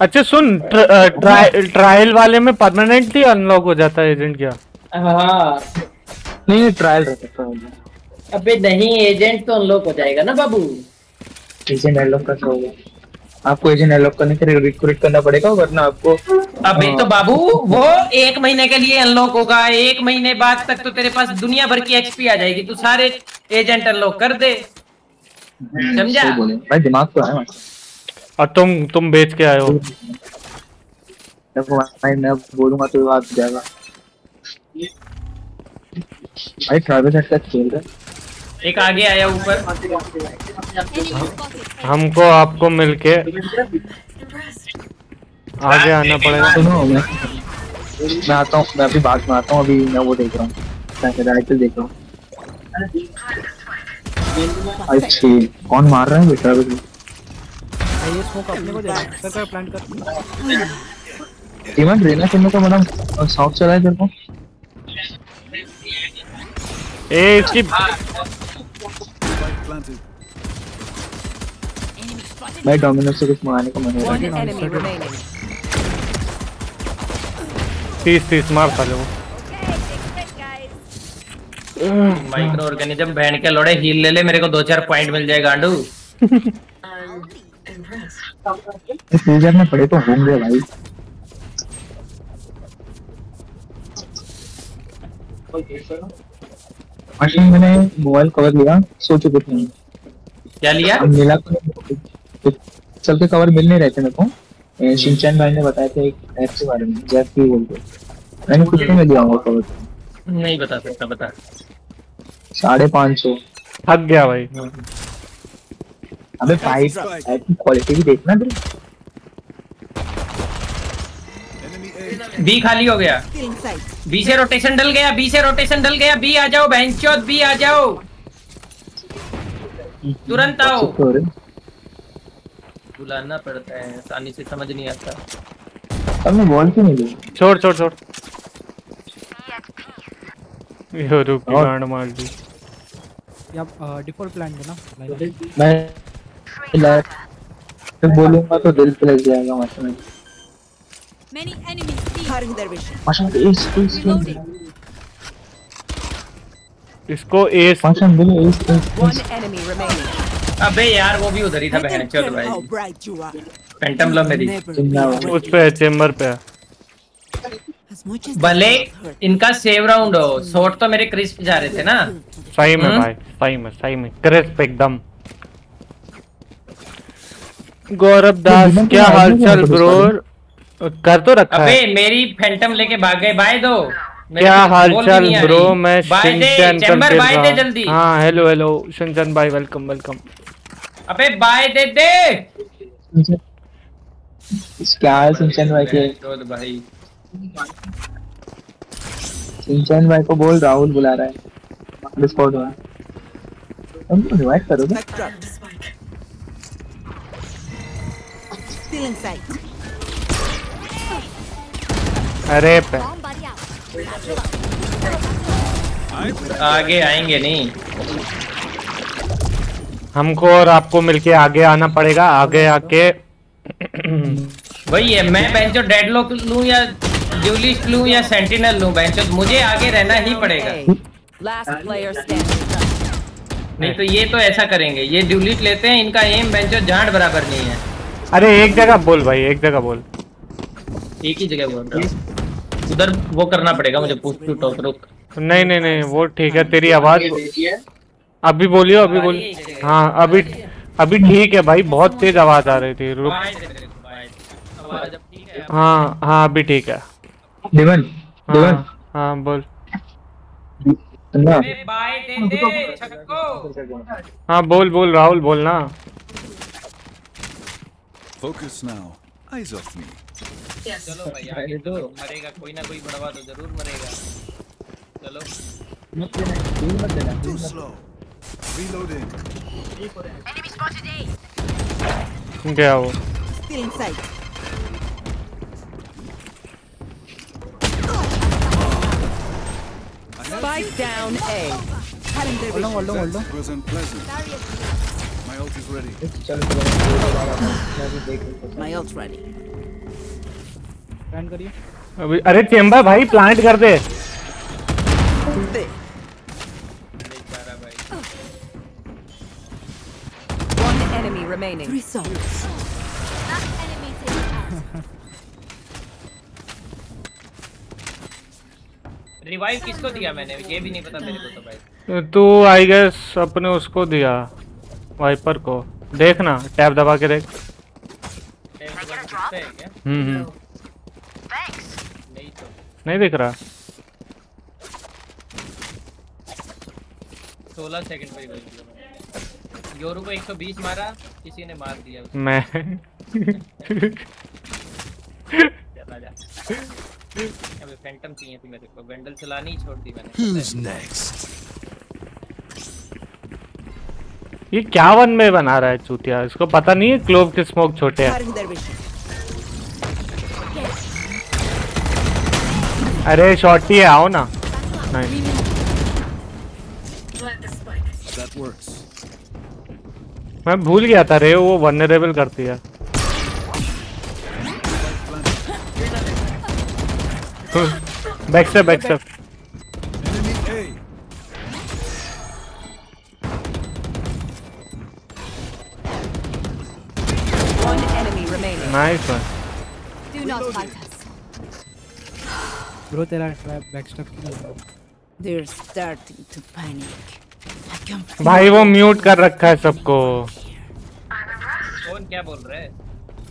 अच्छा सुन ट्र, अ, ट्राय, ट्रायल वाले में परमानेंटली अनलॉक हो जाता है एजेंट क्या? हाँ। नहीं नहीं ट्रायल रहता अबे नहीं एजेंट तो अनलॉक हो जाएगा ना बाबू। एजेंट अनलॉक कैसे होगा। आपको एजेंट अनलॉक करने के लिए रिक्रूट करना पड़ेगा वरना आपको अबे तो बाबू वो एक महीने के लिए अनलॉक होगा। एक महीने बाद तक तो तेरे पास दुनिया भर की एक्सपी आ जाएगी। तू सारे एजेंट अनलॉक कर दे। समझा? भाई दिमाग तो है और तुम तुम बेच के आए हो। देखो भाई मैं बोलूँगा तो बात जाएगा। भाई ट्रैवल हेड का खेल रहा है। एक आगे आया ऊपर। हमको आपको मिलके आगे आना पड़ेगा। सुनो मैं मैं आता हूँ मैं अभी बाद में आता हूँ अभी मैं वो देख रहा हूँ। राइफल देख रहा हूँ। अच्छी कौन मार रहा है बेटा अभी? ये स्मोक अपने को दे कर कर प्लांट कर इवन रेना तुमने तो बड़ा शौक चला है तेरे को। ए इसकी भाई डोमिनोज से कुछ मंगाने का मन हो One रहा। है enemy remaining. तीस तीस मार साले वो माइक्रो ऑर्गेनिज्म बहन के लोड़े हील ले ले मेरे को दो चार पॉइंट मिल जाए गांडू। फ्रीजर में पड़े तो होंगे भाई। मशीन मैंने मोबाइल कवर लिया सोचो कुछ नहीं क्या लिया? मिला तो सब के कवर मिल नहीं रहे थे मेरे को। ए, शिनचैन भाई ने बताया था एक ऐप के बारे में जैप की बोलते मैंने कुछ में लिया होगा कवर नहीं बता सकता बता। साढ़े पाँच सौ। थक गया भाई। अबे भाई ऐप की क्वालिटी भी देखना तुम बी खाली हो गया. बी से रोटेशन डल गया बी से रोटेशन डल गया बी आ जाओ बहनचोद बी आ जाओ। तुरंत आओ। बुलाना पड़ता है आसानी से समझ नहीं आता। अब मैं बॉल क्यों नहीं ली? छोड़ छोड़ छोड़। यो रुक गांड मार दी। या डिफ़ॉल्ट प्लांट है ना मैं। तो बोलूँगा तो दिल पे लग जाएगा machine Many enemies see. Cutting their vision. Machine इस इस इसको एस मशीन दिल इस One enemy remaining. अबे यार वो भी उधर ही था them बहनचोद भाई how bright you are. Phantom लो मेरी उस पे चेम्बर पे भले. इनका सेव राउंड हो शॉट तो मेरे क्रिस्प जा रहे थे ना सही में हम्म? भाई सही में सही में क्रिस्प एकदम गौरव दास क्या को हाल चाल ब्रो कर तो रखा अबे है। मेरी फैंटम लेके भाग गए। बाय दो। क्या हाल चाल ब्रो मैं शिनचैन कर चैम्बर बाय रहा दे हूँ। जल्दी। हाँ हेलो हेलो शिनचैन भाई वेलकम वेलकम अबे बाय दे दे। क्या है सिंचन भाई के? बहनचोद भाई सिंचन भाई को बोल राहुल बुला रहा है। डिस्कॉर्ड में तुम इनवाइट करो ना Spike. Dropped. Still in sight. अरे पे आगे आएँगे नहीं। हमको और आपको मिलके आगे आना पड़ेगा आगे आके। वही है मैं बेंचो डेडलॉक लूँ या ड्यूलिस्ट लूँ या सेंटिनल लूँ बेंचो मुझे आगे रहना ही पड़ेगा. नहीं तो ये तो ऐसा करेंगे ये ड्यूलिस्ट लेते हैं इनका एम बेंचो झाड़ बराबर नहीं है। अरे एक जगह बोल भाई एक जगह बोल। एक ही जगह बोल रहा हूँ। उधर वो करना पड़ेगा मुझे पुश टू टॉप रुक। नहीं नहीं नहीं वो ठीक है तेरी आवाज़ अभी बोलियो अभी बोल। हाँ अभी अभी ठीक है भाई बहुत तेज आवाज़ आ रही थी रुक। आवाज़ अब ठीक है? हाँ हाँ अभी ठीक है। देवन देवन। हाँ हाँ बोल। हाँ बोल बोल राहुल बोलना। Focus now. Eyes off me. चलो भाई आगे चलो मरेगा कोई ना कोई बड़वा तो ज़रूर मरेगा चलो Too slow. Reloading. क्या वो Still in sight. Spike down A. Cutting their hold vision. Hold hold That was unpleasant. My ult is ready. My ult ready. Plant करिए। अभी अरे चेम्बर भाई प्लांट कर दे। One enemy remaining. Three souls. [LAUGHS] Revive किसको दिया मैंने? ये भी नहीं पता मेरे को तो भाई। तू आई गेस अपने उसको दिया वाइपर को। देखना टैब दबा के देख। हम्म हम्म। नहीं दिख रहा। 16 सेकंड पे ही गोली किया मैंने। योरू को 120 मारा किसी ने मार दिया। मैं चला जा। अबे फैंटम चाहिए थी मेरे को। वेंडल चलानी ही छोड़ दी मैंने Who's next? ये क्या वन में बना रहा है चूतिया? इसको पता नहीं है क्लोव के स्मोक छोटे हैं। अरे शॉर्टी है आओ ना। नहीं। मैं भूल गया था रे वो वनरेबल करती है। Back step back step Enemy A. One bro तेरा ट्रैप बैकस्टैप किया They're starting to panic. भाई वो. म्यूट कर रखा है सबको। कौन क्या बोल रहा है?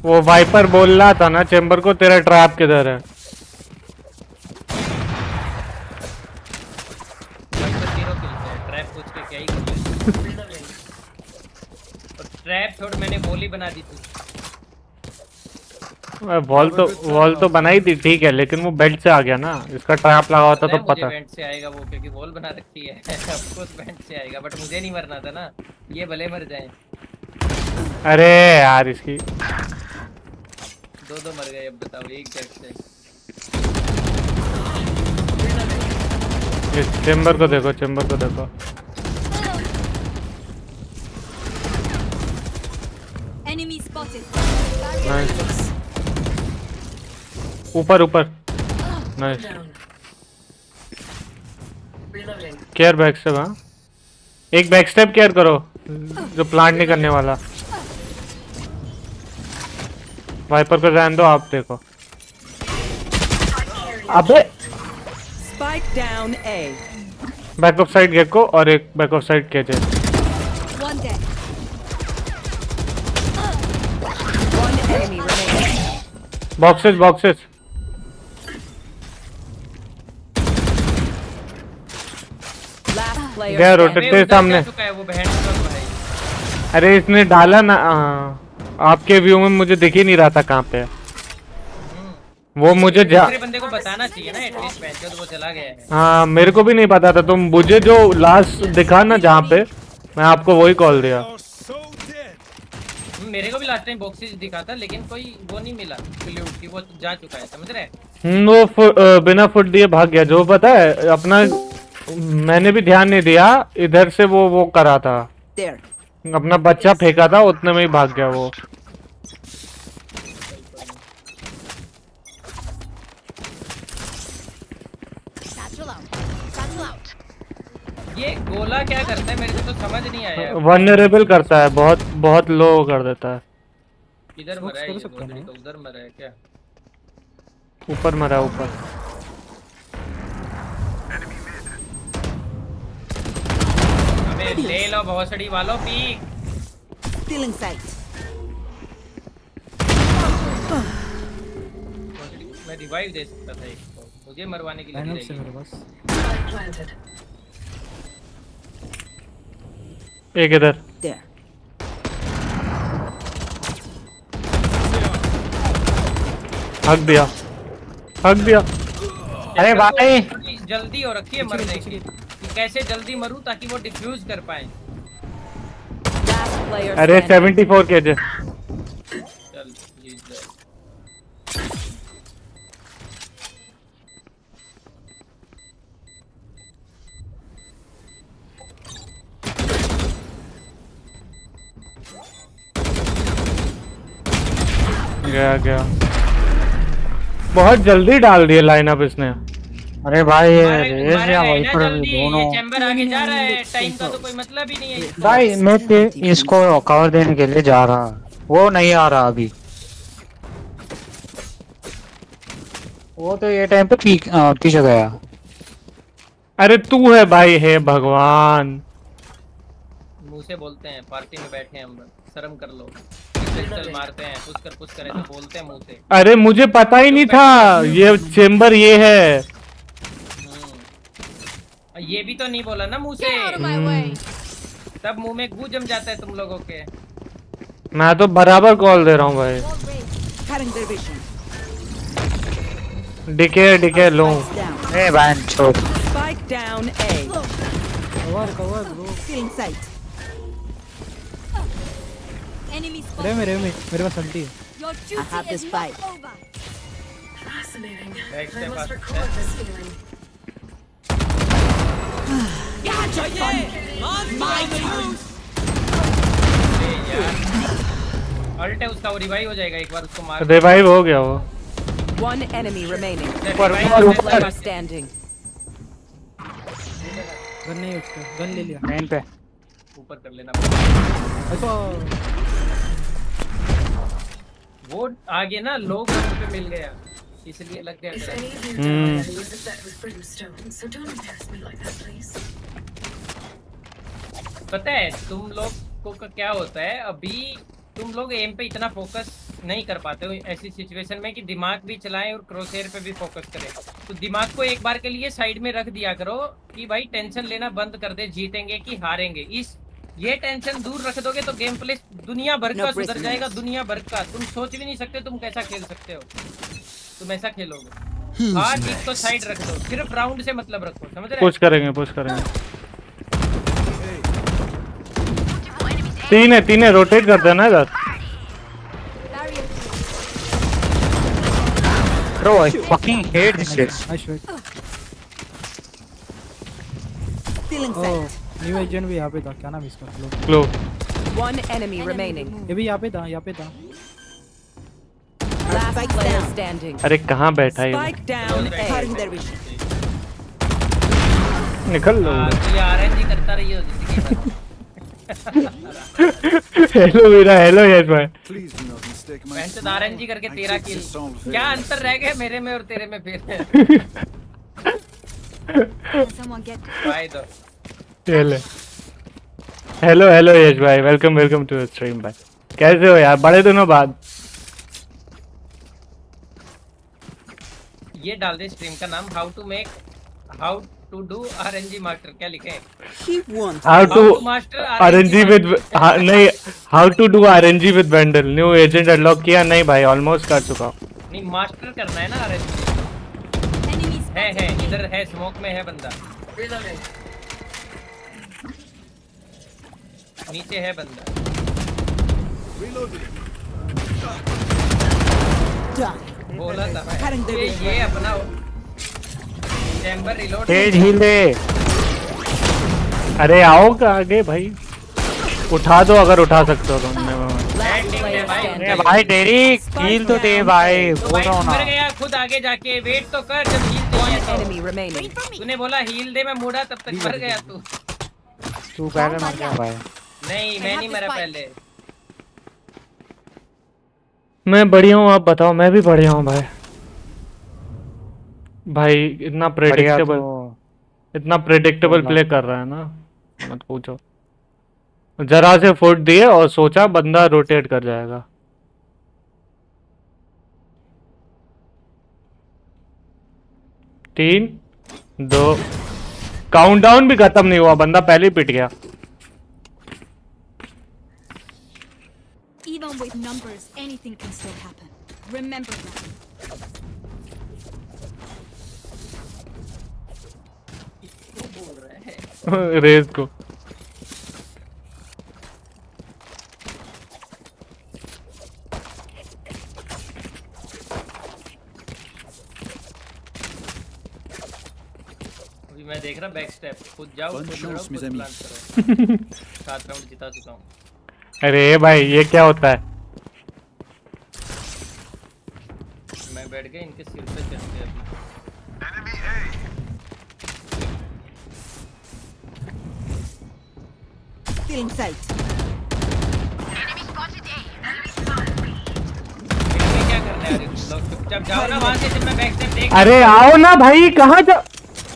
वो वाइपर बोल रहा था ना चेम्बर को तेरा ट्रैप किधर है? ट्रैप पूछ के क्या ही कर [LAUGHS] और ट्रैप छोड़ मैंने गोली बना दी थी वॉल तो वॉल तो बनाई थी ठीक है लेकिन वो बेल्ट से आ गया ना। इसका ट्रैप लगा होता तो पता। वेंट से आएगा वो क्योंकि वॉल बना रखी है। ऑफ़ कोर्स वेंट से आएगा बट मुझे नहीं मरना था ना। ये भले मर जाएँ। अरे यार इसकी दो दो मर गए अब बताओ एक जग से। इस चेम्बर को देखो चेम्बर को देखो। Enemy spotted. नाइस ऊपर ऊपर। नाइस केयर बैक स्टेप हाँ। एक बैक स्टेप केयर करो जो प्लांट नहीं करने वाला। वाइपर को रहने दो आप देखो। अबे। Spike down A. Back off side Gekko और एक back off side enemy remaining. Boxes boxes Last गया रोटेट के सामने। वो भाई। अरे इसने डाला ना हाँ, आपके व्यू में मुझे दिख ही नहीं रहा था कहाँ पे। वो मुझे जा बंदे को बताना चाहिए ना एटलीस्ट तो वो चला गया हाँ। मेरे को भी नहीं पता था तुम तो मुझे जो लास्ट दिखा ना जहाँ पे मैं आपको वही कॉल दिया। हम्म, मेरे को भी लास्ट टाइम बॉक्सेस दिखा था लेकिन कोई वो नहीं मिला क्लू की वो जा चुका है समझ रहे हम्म, वो फु- बिना फुट दिए भाग गया जो पता है अपना मैंने भी ध्यान नहीं दिया इधर से वो वो करा था। There. अपना बच्चा फेंका था उतने में ही भाग गया वो. ये गोला क्या करता है मेरे को तो समझ नहीं आया। वनरेबल करता है बहुत बहुत लो कर देता है। किधर मरा है तो उधर मरा है क्या? ऊपर मरा ऊपर। अबे ले लो भौसड़ी वालों पीक in sight. मैं रिवाइव दे सकता था एक को मुझे मरवाने के लिए नहीं मेरे पास। एक इधर। हक दिया। हक दिया। अरे भाई। जल्दी हो रखी है मरने की कि। कैसे जल्दी मरूं ताकि वो डिफ्यूज कर पाए। अरे standing. 74 केजे चल गया गया। बहुत जल्दी डाल दिए लाइनअप इसने। अरे भाई ये रेस या वाइपर दोनों। ये चैम्बर आगे जा रहा है टाइम का तो कोई मतलब ही नहीं है। भाई मैं ते इसको कवर देने के लिए जा रहा वो नहीं आ रहा अभी। वो तो ये टाइम पे पी- अ, पीछे गया। अरे तू है भाई है भगवान। मुँह से बोलते हैं पार्टी में बैठे हैं हम शर्म कर लो। [LAUGHS] मारते हैं पुश कर पुश कर ऐसे बोलते हैं मुँह से। अरे मुझे पता ही नहीं था ये चेम्बर ये है। ये भी तो नहीं बोला ना मुँह से। तब मुँह में गू जम जाता है तुम लोगों के। मैं तो बराबर कॉल दे रहा हूँ भाई। डिके डिके लो। ए बहन मेरे मेरे पास है। Oh yeah! On the ult है उसका वो रिवाइव हो जाएगा एक बार उसको मार रिवाइव हो गया वो One enemy remaining. ऊपर, ऊपर, standing. गन नहीं उसका गन ले लिया मेन पे ऊपर कर लेना ऐसा वो आगे ना लोग पे मिल गया इसलिए लग गया Hmm. पता है तुम लोग को क्या होता है अभी तुम लोग एम पे इतना फोकस नहीं कर पाते हो ऐसी सिचुएशन में कि दिमाग भी चलाएँ और क्रोसेर पे भी फोकस करें। तो दिमाग को एक बार के लिए साइड में रख दिया करो कि भाई टेंशन लेना बंद कर दे जीतेंगे कि हारेंगे। इस ये टेंशन दूर रख दोगे तो गेम प्ले दुनिया भर No का सुधर जाएगा दुनिया भर का। तुम सोच भी नहीं सकते तुम कैसा खेल सकते हो। तुम ऐसा खेलोगे। हार जीत को साइड रख दो सिर्फ़ राउंड से मतलब रखो समझ रहे पुश करेंगे पुश करेंगे। तीन है तीन है रोटेट कर देना इधर। Bro, I fucking hate this shit. Wait Feeling ओ sight. न्यू एजेंट भी यहाँ पे था क्या नाम इसका? लो One enemy remaining. ये भी यहाँ पे था यहाँ पे था. अरे कहाँ बैठा है. निकल लो। हाँ, तो करता रही हो हेलो मेरा हेलो यस भाई Please do not mistake my मैं तो आरएनजी करके तेरा किल क्या अंतर रह गया मेरे में और तेरे में फिर? हेलो हेलो हेलो यश भाई वेलकम वेलकम टू स्ट्रीम भाई कैसे हो यार? बड़े दिनों बाद। ये डाल दे स्ट्रीम का नाम how to make how to do RNG master क्या लिखे है. How to master RNG with नहीं how to do RNG with Vandal new agent unlock किया? नहीं भाई ऑलमोस्ट कर चुका हूँ। नहीं मास्टर करना है ना आरएनजी है है इधर है स्मोक में है बंदा. नीचे है बंदा। Done. बोला था। their ये ये अपना चैम्बर रिलोड तेज हील दे अरे आओ का आगे भाई। उठा दो अगर उठा सकते हो तुमने. ए भाई। डेरी कील तो दे भाई तो बोल भाई रहा हूँ मर ना। गया खुद आगे जाके। वेट तो कर जब हील चाहिए तो। तूने बोला हील दे मैं मुड़ा तब तक मर गया तू। तू पहले मर गया भाई। नहीं मैं नहीं मरा पहले। मैं बढ़िया हूँ आप बताओ मैं भी बढ़िया हूँ भाई। भाई इतना प्रेडिक्टेबल तो इतना प्रेडिक्टेबल प्ले कर रहा है ना? मत पूछो। जरा से फुट दिए और सोचा बंदा रोटेट कर जाएगा। तीन दो। काउंटडाउन भी खत्म नहीं हुआ बंदा पहले ही पिट गया। Even with numbers, anything can still happen. Remember that. Race को अभी मैं देख रहा बैक स्टेप खुद जाओ Bonne खुद chance, लड़ो, mes खुद amis. प्लान करो सात राउंड जिता चुका हूँ अरे भाई ये क्या होता है? मैं बैठ गया इनके सिर पे चढ़ते sight. इनमें क्या करना है? अरे तुम लोग चुपचाप जाओ ना वहाँ से जब मैं बैक स्टेप देख अरे आओ ना भाई कहाँ जा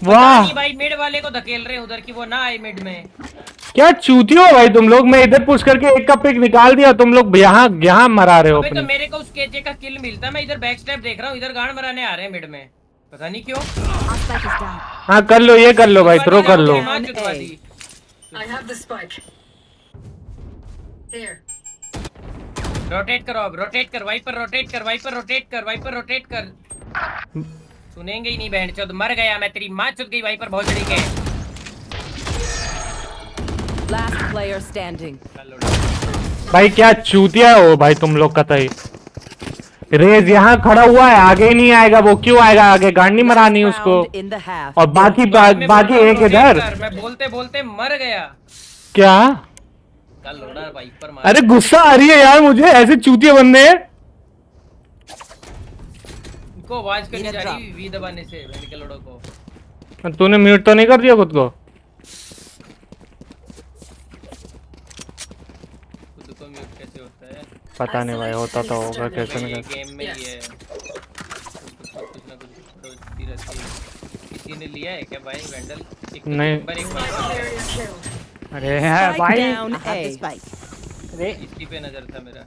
वाह। भाई मिड वाले को धकेल रहे हैं उधर की वो ना आए मिड में। क्या चूती हो भाई तुम लोग? मैं इधर पुश करके एक का पिक निकाल दिया तुम लोग यहाँ यहाँ मरा रहे हो तो मेरे को उस केजे का किल मिलता मैं इधर बैक स्टेप देख रहा हूँ इधर गांड मराने आ रहे हैं मिड में। पता नहीं क्यों. हाँ कर लो ये कर लो भाई थ्रो कर लो। I have the spike. Here. Rotate करो अब रोटेट कर वाइपर रोटेट कर वाइपर रोटेट कर वाइपर रोटेट कर। सुनेंगे ही नहीं बहन चोद मर गया मैं तेरी माँ चुद गई वाइपर बहुत बड़ी के। Last player standing. भाई क्या चूतिया हो भाई तुम लोग कतई रेज यहाँ खड़ा हुआ है आगे नहीं आएगा वो क्यों आएगा? आगे गांडी मरानी उसको. और बाकी बा, बाकी एक इधर। मैं बोलते बोलते मर गया। क्या? अरे गुस्सा आ रही है यार मुझे ऐसे चूतिया बंदे हैं इनको आवाज़ करनी जा रही वी दबाने से के को। तूने म्यूट तो नहीं कर दिया खुद को खुद को म्यूट कैसे होता है पता नहीं भाई होता तो होगा कैसे नहीं कर गेम में कुछ कुछ ना कुछ होती रहती है किसी ने लिया है क्या भाई? वेंडल एक नहीं। नंबर एक बार अरे है भाई। इसी पे नज़र था मेरा।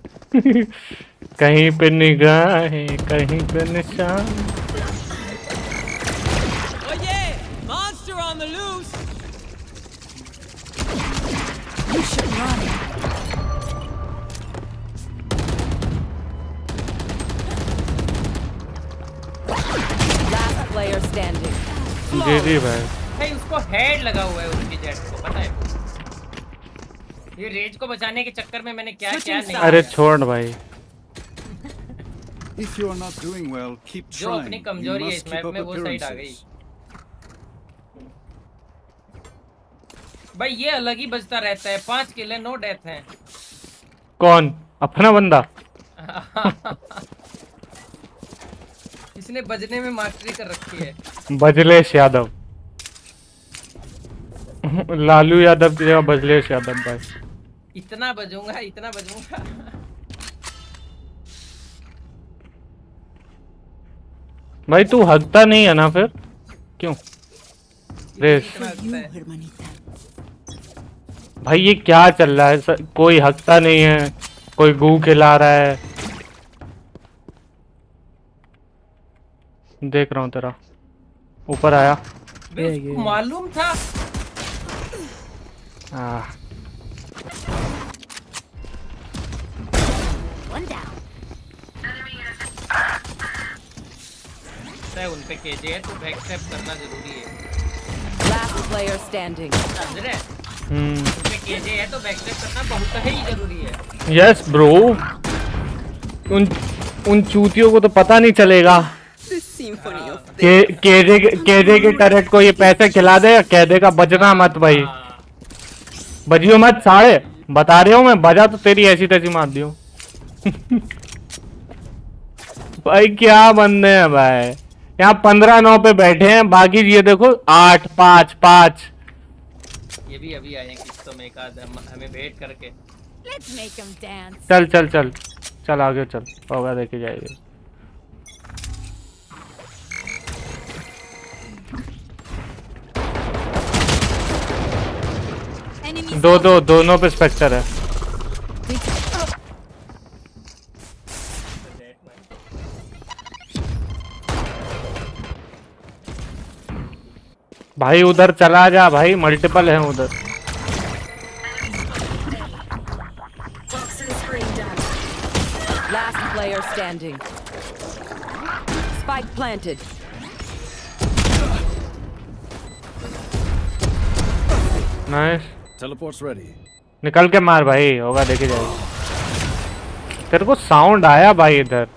कहीं पे निगाहें कहीं पे निशान। Oh! You should run. Last player standing. जी जी भाई। भाई उसको हेड लगा हुआ है उसकी जेट को पता है? ये रेज को बचाने के चक्कर में मैंने क्या क्या नहीं अरे छोड़ भाई। [LAUGHS] If you are not doing well, keep जो अपनी कमज़ोरी है इस मैप में वो साइड आ गई। [LAUGHS] भाई ये अलग ही बजता रहता है। पाँच किले नो डेथ हैं। कौन? अपना बंदा? [LAUGHS] इसने बजने में मास्टरी कर रखी है। बजलेश यादव। लालू यादव की जगह बजलेश यादव भाई इतना बजूँगा इतना बजूँगा। भाई तू हकता नहीं है ना फिर? क्यों? रेस। भाई ये क्या चल रहा है? कोई हकता नहीं है कोई गू खिला रहा है। देख रहा हूँ तेरा। ऊपर आया। मालूम था। है उन पे केजे है तो बैक स्टेप करना ज़रूरी है। Standing. समझ रहे हम्म। उन पे केजे है तो बैक स्टेप करना बहुत ही ज़रूरी है। यस ब्रो उन उन चूतियों को तो पता नहीं चलेगा। के केजे के केजे के टरेट को ये पैसे खिला दे कह का बजना मत भाई। बजियो मत साढ़े बता रहे हूँ मैं बजा तो तेरी ऐसी तैसी मार दियो। [LAUGHS] भाई क्या बंदे हैं भाई। यहाँ पंद्रह नौ पे बैठे हैं बाकी ये देखो आठ पाँच पाँच। ये भी अभी आए हैं किस्तों में हमें वेट करके. चल चल चल। चल आगे चल। होगा देखे जाएगी। दो दो दोनों पे स्पेक्टर है। भाई उधर चला जा भाई मल्टीपल है उधर। Nice. Teleport's ready. निकल के मार भाई होगा देखे जाएगी तेरे को साउंड आया भाई इधर।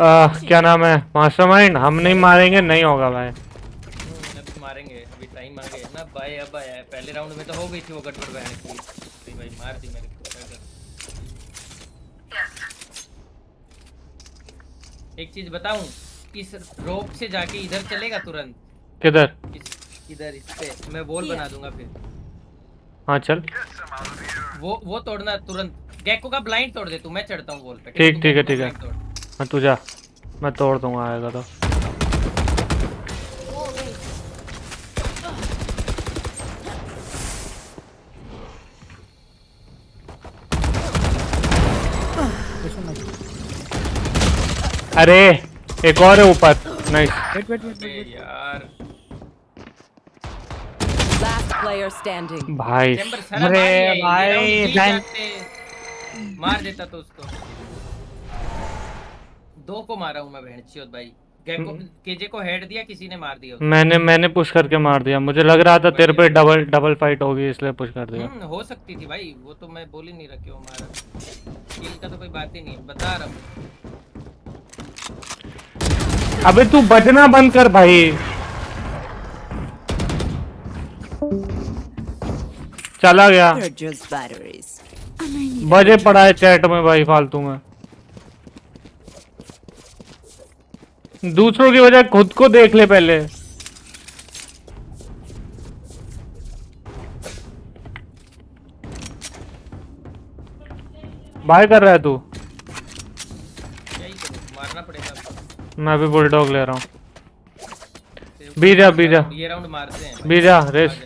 आह, क्या नाम है? मास्टरमाइंड हम नहीं मारेंगे नहीं होगा भाई। मारेंगे अभी टाइम आ गया। ना भाई अब आया पहले राउंड में तो हो गई थी वो गड़बड़ बहन की। अभी भाई मार दी मेरे को क्या कर- एक चीज़ बताऊँ इस रोप से जाके इधर चलेगा तुरंत? किधर? इधर इस पे। मैं वॉल बना दूँगा फिर। हाँ चल। वो वो तोड़ना तुरंत। गैको का ब्लाइंड तोड़ दे तू मैं चढ़ता हूँ वॉल पे। ठीक ठीक है ठीक है। तोड़। हाँ तू जा। मैं तोड़ दूँगा आएगा तो। अरे एक और है ऊपर। नाइस वेट वेट वेट यार। Player standing. भाई अरे भाई बहन- मार देता तो उसको। दो को मारा हूँ मैं बहनचियोत भाई। गैको केजे को हेड दिया किसी ने मार दिया मैंने मैंने पुश करके मार दिया। मुझे लग रहा था तेरे पे डबल डबल फाइट होगी इसलिए पुश कर दिया। हम्म, हो सकती थी भाई। वो तो मैं बोल ही नहीं रहा क्यों मारा। किल का तो कोई बात ही नहीं बता रहा हूँ। अबे तू बजना बंद कर भाई। चला गया. बजे पड़ा है चैट में भाई फालतू में। दूसरों की वजह खुद को देख ले पहले। बाय कर रहा है तू। मारना पड़ेगा मैं भी बुलडॉग ले रहा हूँ। बीजा बीजा। ये राउंड मारते हैं। बीजा रेस।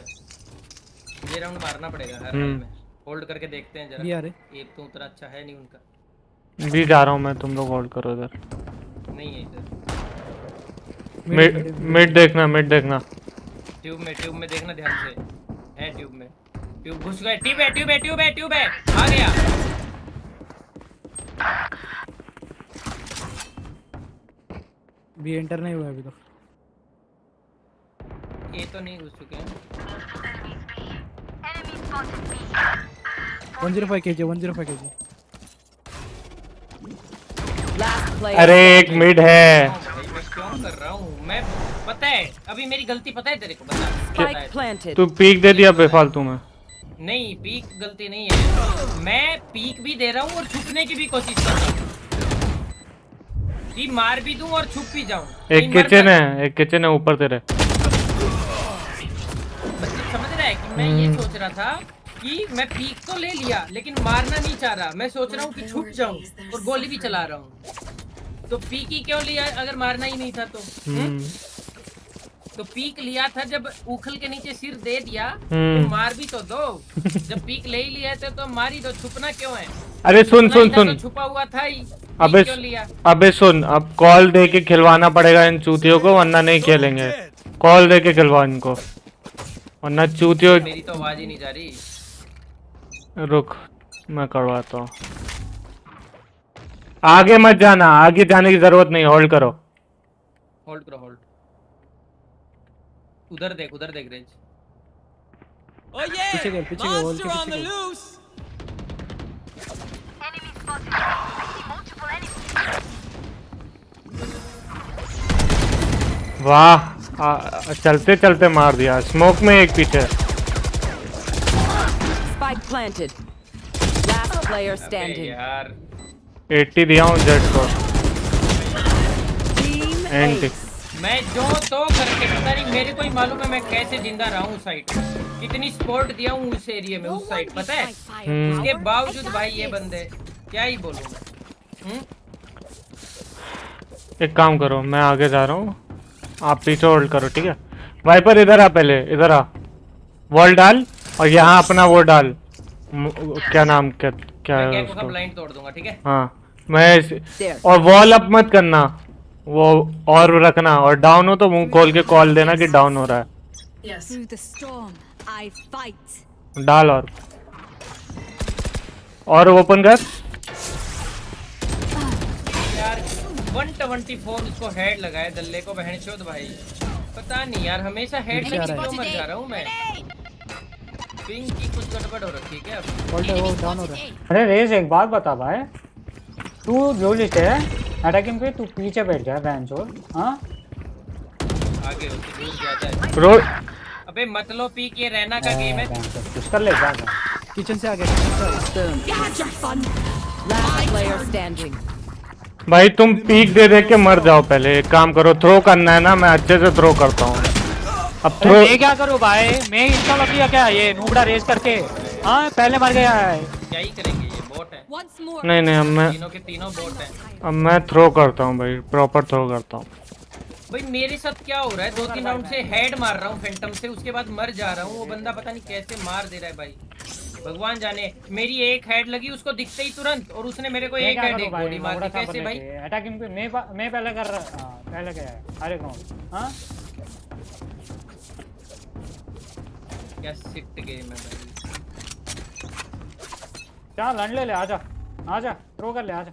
ये राउंड मारना पड़ेगा हर हम्म। राउंड में। होल्ड करके देखते हैं जरा। रहे। एक तो उतना अच्छा है नहीं उनका। भी जा रहा हूँ मैं तुम लोग होल्ड करो इधर। नहीं है इधर। मिड मिड देखना मिड देखना। ट्यूब में ट्यूब में देखना ध्यान से। है ट्यूब में। ट्यूब घुस गए। ट्यूब है ट्यूब है ट्यूब है ट्यूब है। आ गया। भी एंटर नहीं हुआ अभी तक ये तो नहीं घुस चुके हैं। 105 केजी 105 केजी। Last player. अरे एक मिड है। भाई मैं क्यों कर रहा हूँ मैं पता है अभी मेरी गलती पता है तेरे को बता. तू पीक दे दिया बेफालतू में। नहीं पीक गलती नहीं है। मैं पीक भी दे रहा हूँ और छुपने की भी कोशिश कर रहा हूँ। मार भी दूँ और छुप भी जाऊँ। एक किचन है एक किचन है ऊपर तेरे। मैं ये सोच रहा था कि मैं पीक तो ले लिया लेकिन मारना नहीं चाह रहा। मैं सोच रहा हूँ कि छुप जाऊँ और गोली भी चला रहा हूँ। तो पीक ही क्यों लिया? अगर मारना ही नहीं था तो। हम्म? तो पीक लिया था जब उखल के नीचे सिर दे दिया हम्म। तो मार भी तो दो। [LAUGHS] जब पीक ले ही लिया था तो मार ही दो छुपना क्यों है? अरे सुन सुन सुन तो छुपा हुआ था ही। अबे क्यों लिया? अबे सुन अब कॉल दे के खिलवाना पड़ेगा इन चूतियों को वरना नहीं खेलेंगे। कॉल दे के खिलवा इनको। वरना चूतियों मेरी तो आवाज़ ही नहीं जा रही। रुक मैं करवाता हूँ। आगे मत जाना आगे जाने की ज़रूरत नहीं होल्ड करो। होल्ड करो होल्ड उधर देख उधर देख रेंज। Oh yeah! पीछे गए पीछे गए वॉल के पीछे गए। वाह। आ, चलते चलते मार दिया। स्मोक में एक पीछे। यार। 80 दिया हूँ जेट को। एंड मैं जो तो करके पता नहीं मेरे को ही मालूम है मैं कैसे ज़िंदा रहा हूँ साइड कितनी सपोर्ट दिया हूँ उस एरिया में उस साइड पता है? हम्म। उसके बावजूद भाई ये बंदे क्या ही बोलूँ मैं? हम्म? एक काम करो मैं आगे जा रहा हूँ। आप पीछे होल्ड करो ठीक है? वाइपर इधर आ पहले इधर आ। वॉल डाल और यहाँ अपना वो डाल। क्या नाम क्या क्या है उसको? ब्लाइंड तोड़ दूँगा ठीक है? हाँ मैं और वॉल अप मत करना। वो और रखना और डाउन हो तो मुँह खोल के कॉल देना कि डाउन हो रहा है. डाल और। और ओपन कर। यार 124 इसको हेड लगाए दल्ले को बहन चोद भाई। पता नहीं यार हमेशा हेड है। क्यों मर जा रहा हूँ मैं। पिंग की कुछ गड़बड़ हो रखी है क्या अब? वो डाउन हो रहा है। अरे रेज एक बात बता भाई। तू जो लिस्ट है अटैकिंग पे तू पीछे बैठ जा बैंच और हाँ? आगे दूर जाता है अबे मतलब पी के रहना का गेम है। कुछ कर ले जा। किचन से आ गया kitchen से आ गया। Last player standing. भाई तुम पीक दे दे के मर जाओ पहले। एक काम करो थ्रो करना है ना मैं अच्छे से थ्रो करता हूँ। अब थ्रो मैं क्या करो भाई? मैं इंस्टॉल किया क्या ये नूबड़ा रेस करके? हाँ पहले मर गया है। क्या ही करेंगे ये बोट है। नहीं नहीं अब मैं तीनों के तीनों बोट हैं। अब मैं थ्रो करता हूँ भाई प्रॉपर थ्रो करता हूँ। भाई मेरे साथ क्या हो रहा है? दो तीन राउंड से हेड मार रहा हूँ फैंटम से उसके बाद मर जा रहा हूँ। वो बंदा पता नहीं कैसे मार दे रहा है भाई। भगवान जाने मेरी एक हेड लगी उसको दिखते ही तुरंत और उसने मेरे को एक हेड एक गोली मार दी। कैसे भाई? पे मैं मैं पहले कर रहा हाँ पहले क्या हर एक राउंड हाँ? क्या सिट गेम है भाई। चल लड़ ले ले आजा आजा थ्रो कर ले आजा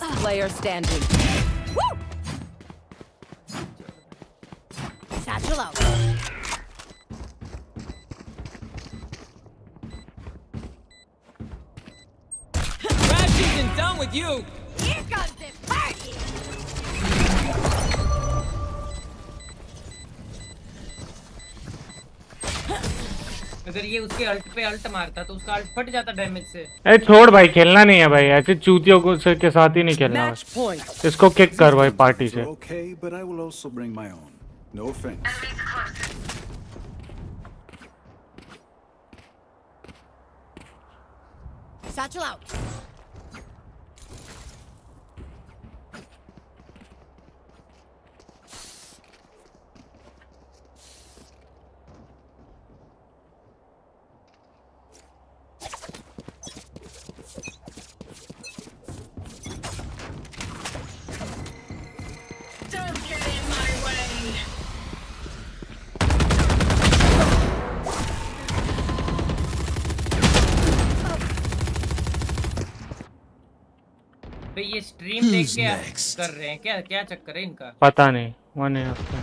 Last player standing. Satchel out. Crash isn't done with you! ये उसके अल्ट पे अल्ट मारता तो उसका अल्ट फट जाता डैमेज से ए छोड़ भाई खेलना नहीं है भाई ऐसे चूतियों को के साथ ही नहीं खेलना इसको किक कर भाई पार्टी से. No offense. Satchel out. Stream देख के कर रहे हैं? क्या क्या चक्कर है इनका? पता नहीं वो नहीं उसका.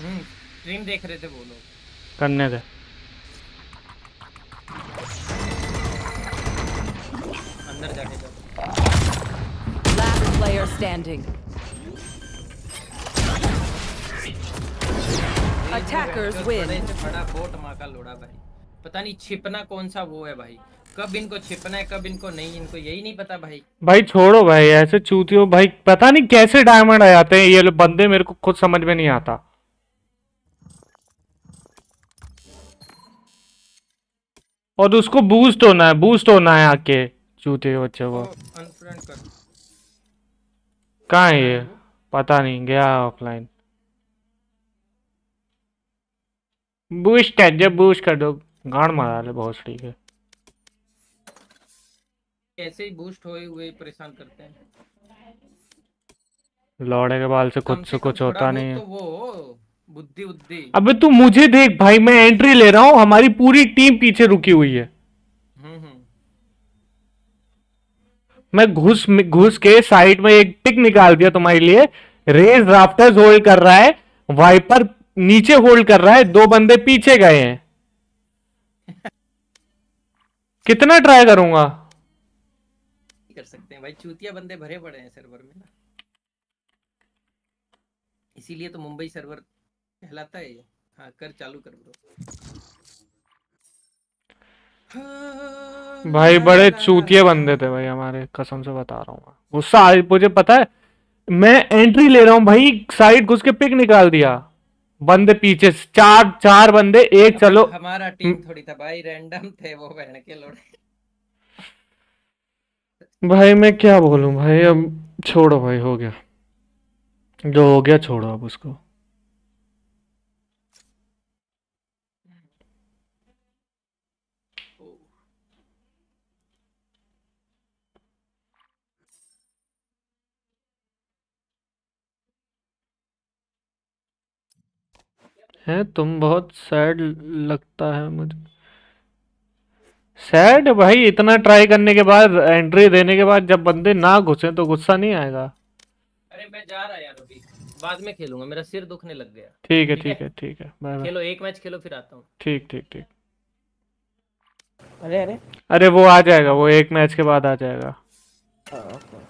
हम्म स्ट्रीम देख रहे थे वो लोग। करने दे। अंदर जाके जाओ। Player standing. Attackers जो win. बड़े बोट माँ का लोड़ा भाई। पता नहीं छिपना कौन सा वो है भाई। कब इनको छिपना है कब इनको नहीं इनको यही नहीं पता भाई। भाई छोड़ो भाई ऐसे चूतियों भाई पता नहीं कैसे डायमंड आ जाते हैं ये लोग बंदे मेरे को खुद समझ में नहीं आता। और उसको बूस्ट होना है बूस्ट होना है आके चूते बच्चे को। कहाँ है ये? पता नहीं गया ऑफलाइन बूस्ट है जब बूस्ट कर दो। गाड़ मारा ले बहुत ठीक है। ऐसे ही बूस्ट हुए हुए परेशान करते हैं। लौड़े के बाल से कुछ से कुछ होता नहीं तो है। वो बुद्धि बुद्धि अबे तू मुझे देख भाई मैं एंट्री ले रहा हूँ हमारी पूरी टीम पीछे रुकी हुई है। हम्म हम्म। मैं घुस घुस के साइड में एक टिक निकाल दिया तुम्हारे लिए। रेज राफ्टर्स होल्ड कर रहा है वाइपर नीचे होल्ड कर रहा है दो बंदे पीछे गए हैं। कितना ट्राई करूँगा? कर सकते हैं भाई चूतिया बंदे भरे पड़े हैं सर्वर में ना। इसीलिए तो मुंबई सर्वर कहलाता है ये। हाँ कर चालू कर ब्रो भाई बड़े चूतिए बंदे थे भाई हमारे कसम से बता रहा हूँ गुस्सा मुझे पता है मैं एंट्री ले रहा हूँ भाई साइड घुस के पिक निकाल दिया। बंदे पीछे चार चार बंदे एक चलो। हमारा टीम थोड़ी था भाई रैंडम थे वो बहन के लोड़े भाई मैं क्या बोलूँ? भाई अब छोड़ो भाई हो गया। जो हो गया छोड़ो अब उसको। है तुम बहुत सैड लगता है मुझे। सैड? भाई इतना ट्राई करने के बाद एंट्री देने के बाद जब बंदे ना घुसे तो गुस्सा नहीं आएगा। अरे मैं जा रहा यार अभी। बाद में खेलूँगा मेरा सिर दुखने लग गया। ठीक है ठीक है? ठीक है बाय बाय खेलो एक मैच खेलो फिर आता हूँ। ठीक ठीक ठीक। अरे अरे। अरे वो आ जाएगा वो एक मैच के बाद आ जाएगा। हाँ, ओके।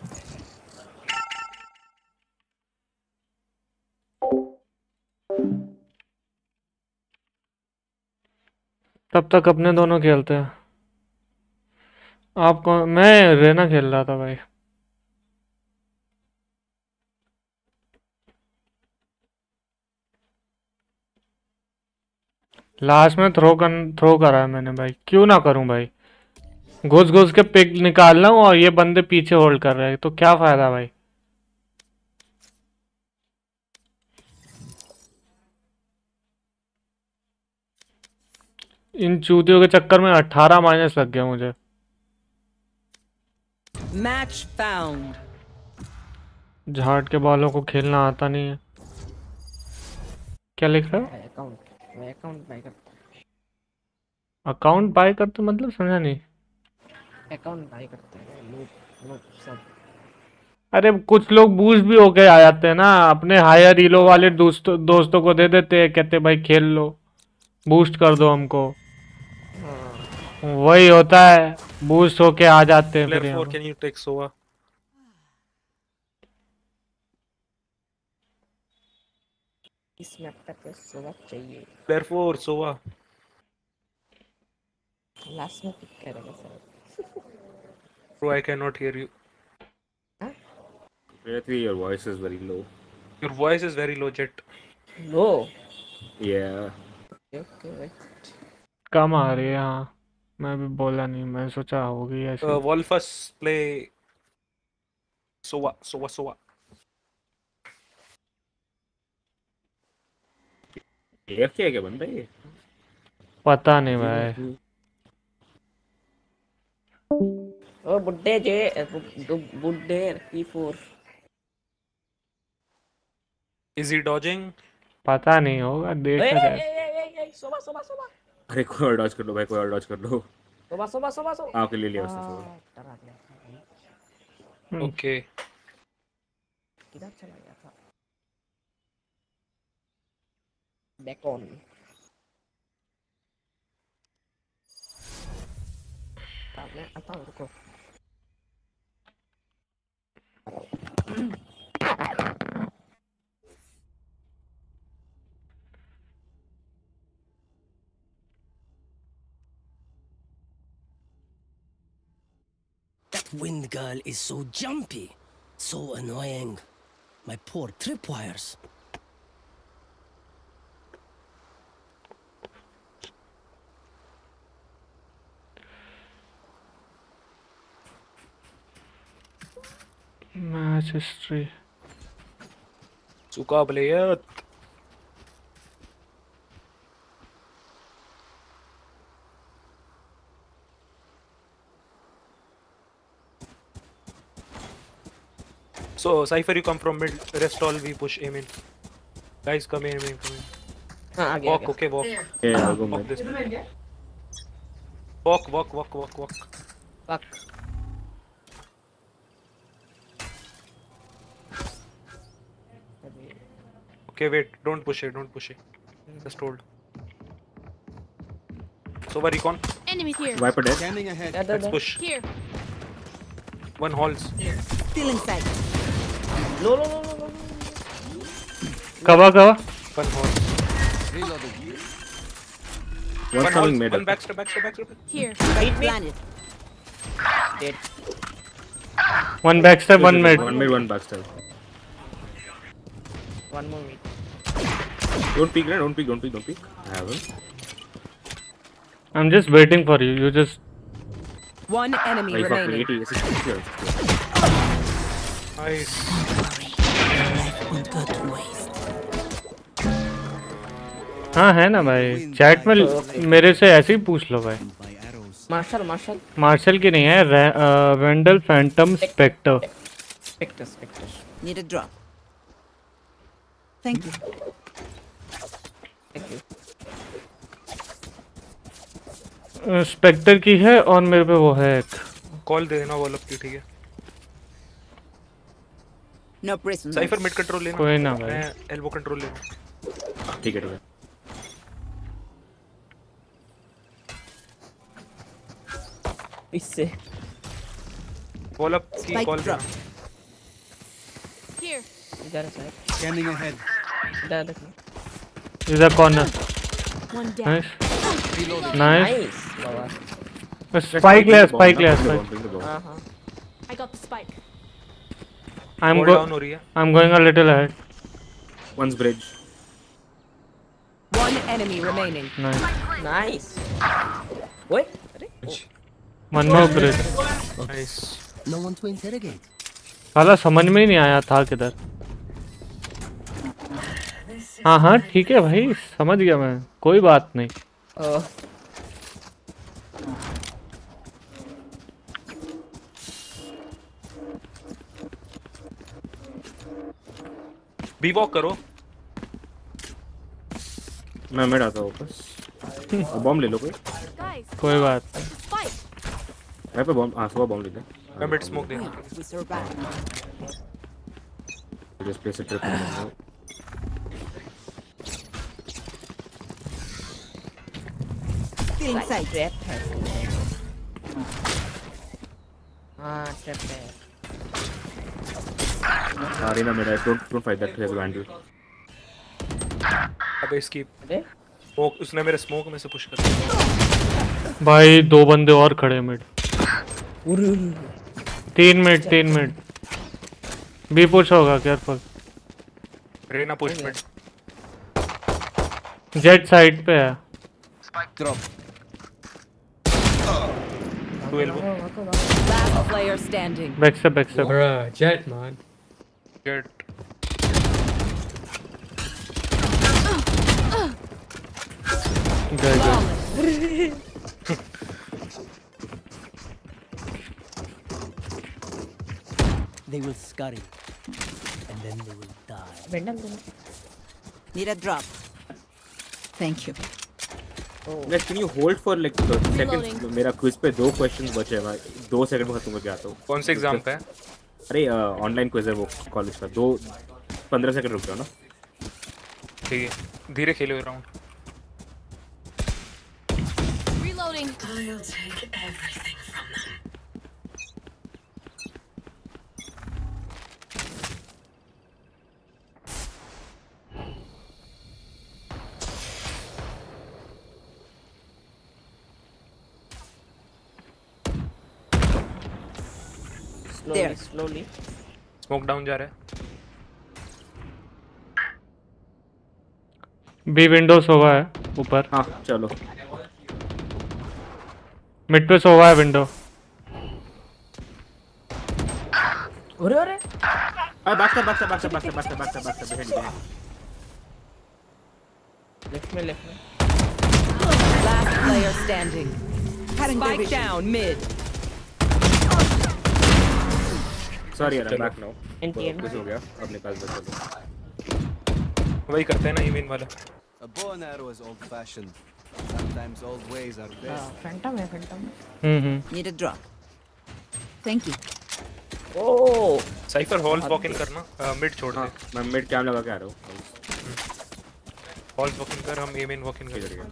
तब तक अपने दोनों खेलते हैं। आप कौन, मैं रेना खेल रहा था भाई। लास्ट में थ्रो कर थ्रो करा है मैंने भाई। क्यों ना करूँ भाई? घुस घुस के पिक निकाल रहा हूँ और ये बंदे पीछे होल्ड कर रहे हैं तो क्या फ़ायदा भाई? इन चूतियों के चक्कर में 18 माइनस लग गया मुझे। Match found. झाट के बालों को खेलना आता नहीं है। क्या लिख रहा है? अकाउंट बाय करता अकाउंट बाय करते मतलब समझा नहीं। अकाउंट बाय करता है। सब अरे कुछ लोग बूस्ट भी होके आ जाते हैं ना अपने हायर रीलो वाले दोस्तों दोस्तों को दे देते हैं कहते भाई खेल लो। बूस्ट कर दो हमको। वही होता है बूस्ट होके आ जाते हैं फिर four can you take Sova इस मैप पर तो सोवा चाहिए। प्लेयर फोर सोवा लास्ट में पिक करेगा sir bro I can not hear you Preeti your voice is very low your voice is very low Jett लो या कम आ रही है यहाँ मैं भी बोला नहीं मैं सोचा होगी ऐसे Uh, Wolfus, play Sova, Sova, Sova. AFK क्या बंदा ये? पता नहीं भाई ओ बुड्ढे जे बुड्ढे पी4 Is he dodging? पता नहीं होगा देखा जाए सुबह सुबह सुबह अरे कोई और डॉज कर लो भाई कोई और डॉज कर लो। सुबह सुबह सुबह सुबह आपके ले लिया उसने हाँ, डरा दिया Okay. किधर चला गया था? बैक ऑन मैं आता हूँ रुको। Wind Girl is so jumpy. So annoying. My poor tripwires. Match history. Сука. So Cypher you come from mid, rest all we push aim in. Guys come in, aim in, come in. Ah, okay, walk, okay, walk. Yeah, I'll go walk this. Walk, walk, walk, walk, walk. Fuck. Okay, wait, don't push it, don't push it. Just hold. So where recon? Enemy here. Wiper dead. Standing ahead. Let's push. Here. One halls. Here. Still inside. No, no, no, no, no. Cover, cover. One hole. One, one coming mid. One backstab. backstep, backstep. Here. Dead. One backstep, one mid. One mid, one backstep. One more mid. Don't peek. Don't peek, don't peek, don't peek. I haven't. I'm just waiting for you. You just. One enemy remaining. 80, 60, 60. Nice. हाँ है ना भाई chat में मेरे से ऐसे ही पूछ लो भाई मार्शल मार्शल मार्शल की नहीं है Vandal Phantom Spectre Spectre Spectre Need a drop. Thank you. Thank you Spectre की है और मेरे पे वो है एक कॉल दे देना वॉल की ठीक है No prisoners. Cypher mid control लेना। कोई ना भाई। मैं एल्बो कंट्रोल ले रहा ठीक है ठीक है। इससे। कॉल अप की कॉल drop. Here. इधर है शायद स्कैनिंग अहेड इधर देखो। इधर corner One down. Nice nice बाबा स्पाइक ले स्पाइक ले स्पाइक हाँ हाँ I got the spike. I'm Hold go down हो रही है। I'm going a little ahead. One's bridge. One enemy remaining. Nice. Nice ओए अरे One more bridge. Nice. No one to interrogate. साला समझ में ही नहीं आया था किधर हाँ हाँ ठीक है भाई समझ गया मैं कोई बात नहीं बी वॉक करो। मैं मिड आता हूँ वापस बॉम्ब [LAUGHS] ले लो कोई। कोई बात. मैं पे बॉम्ब हाँ सुबह बॉम्ब ले ले मैं mid smoke they. Just place it trip. Trap है। हाँ ट्रैप है Arena mid. Don't don't fight that. He has a vandal. अबे इसकी अरे स्मोक उसने मेरे स्मोक में से पुश कर दिया भाई दो बंदे और खड़े मिड तीन मिनट तीन मिनट बी पुश होगा केयरफुल रेना पुश मिड जेट साइड पे है two elbow Last player standing. Back से बैक से Bruh, jet man. गेट गए गए They will scurry. And then they will die. Vandal they Need a drop. Thank you. Guys, can you hold for like seconds? मेरा quiz पे दो questions बचे हैं भाई दो सेकंड में खत्म करके आता हूँ कौन से एग्ज़ाम पे है अरे ऑनलाइन क्विज है वो कॉलेज का। दो पंद्रह सेकंड रुक जाओ ना। ठीक है। धीरे खेलो round Reloading. I'll take everything. Slowly There. Slowly smoke down जा रहा है। बी विंडोज़ सोवा है ऊपर। हाँ चलो। मिड पे सोवा है विंडो अरे अरे अरे बैक कर बैक कर बैक कर बैक कर बैक कर बैक कर बैक कर behind, behind. लेफ़्ट में लेफ़्ट में। Last player standing. Cutting their Spike Sorry यार बैक नाउ. क्विज हो गया। अब निकाल दो चलो वही करते हैं ना ईमेल वाला। A bow and arrow is old fashioned. Sometimes old ways are best. Phantom है फैंटम हम्म हम्म। Need a drop. Thank you. Oh Cypher halls walk in करना। मिड छोड़ हाँ दे। मैं मिड कैम लगा के आ रहा हूँ। हॉल्स वॉक इन कर हम एम इन वॉक इन कर। है।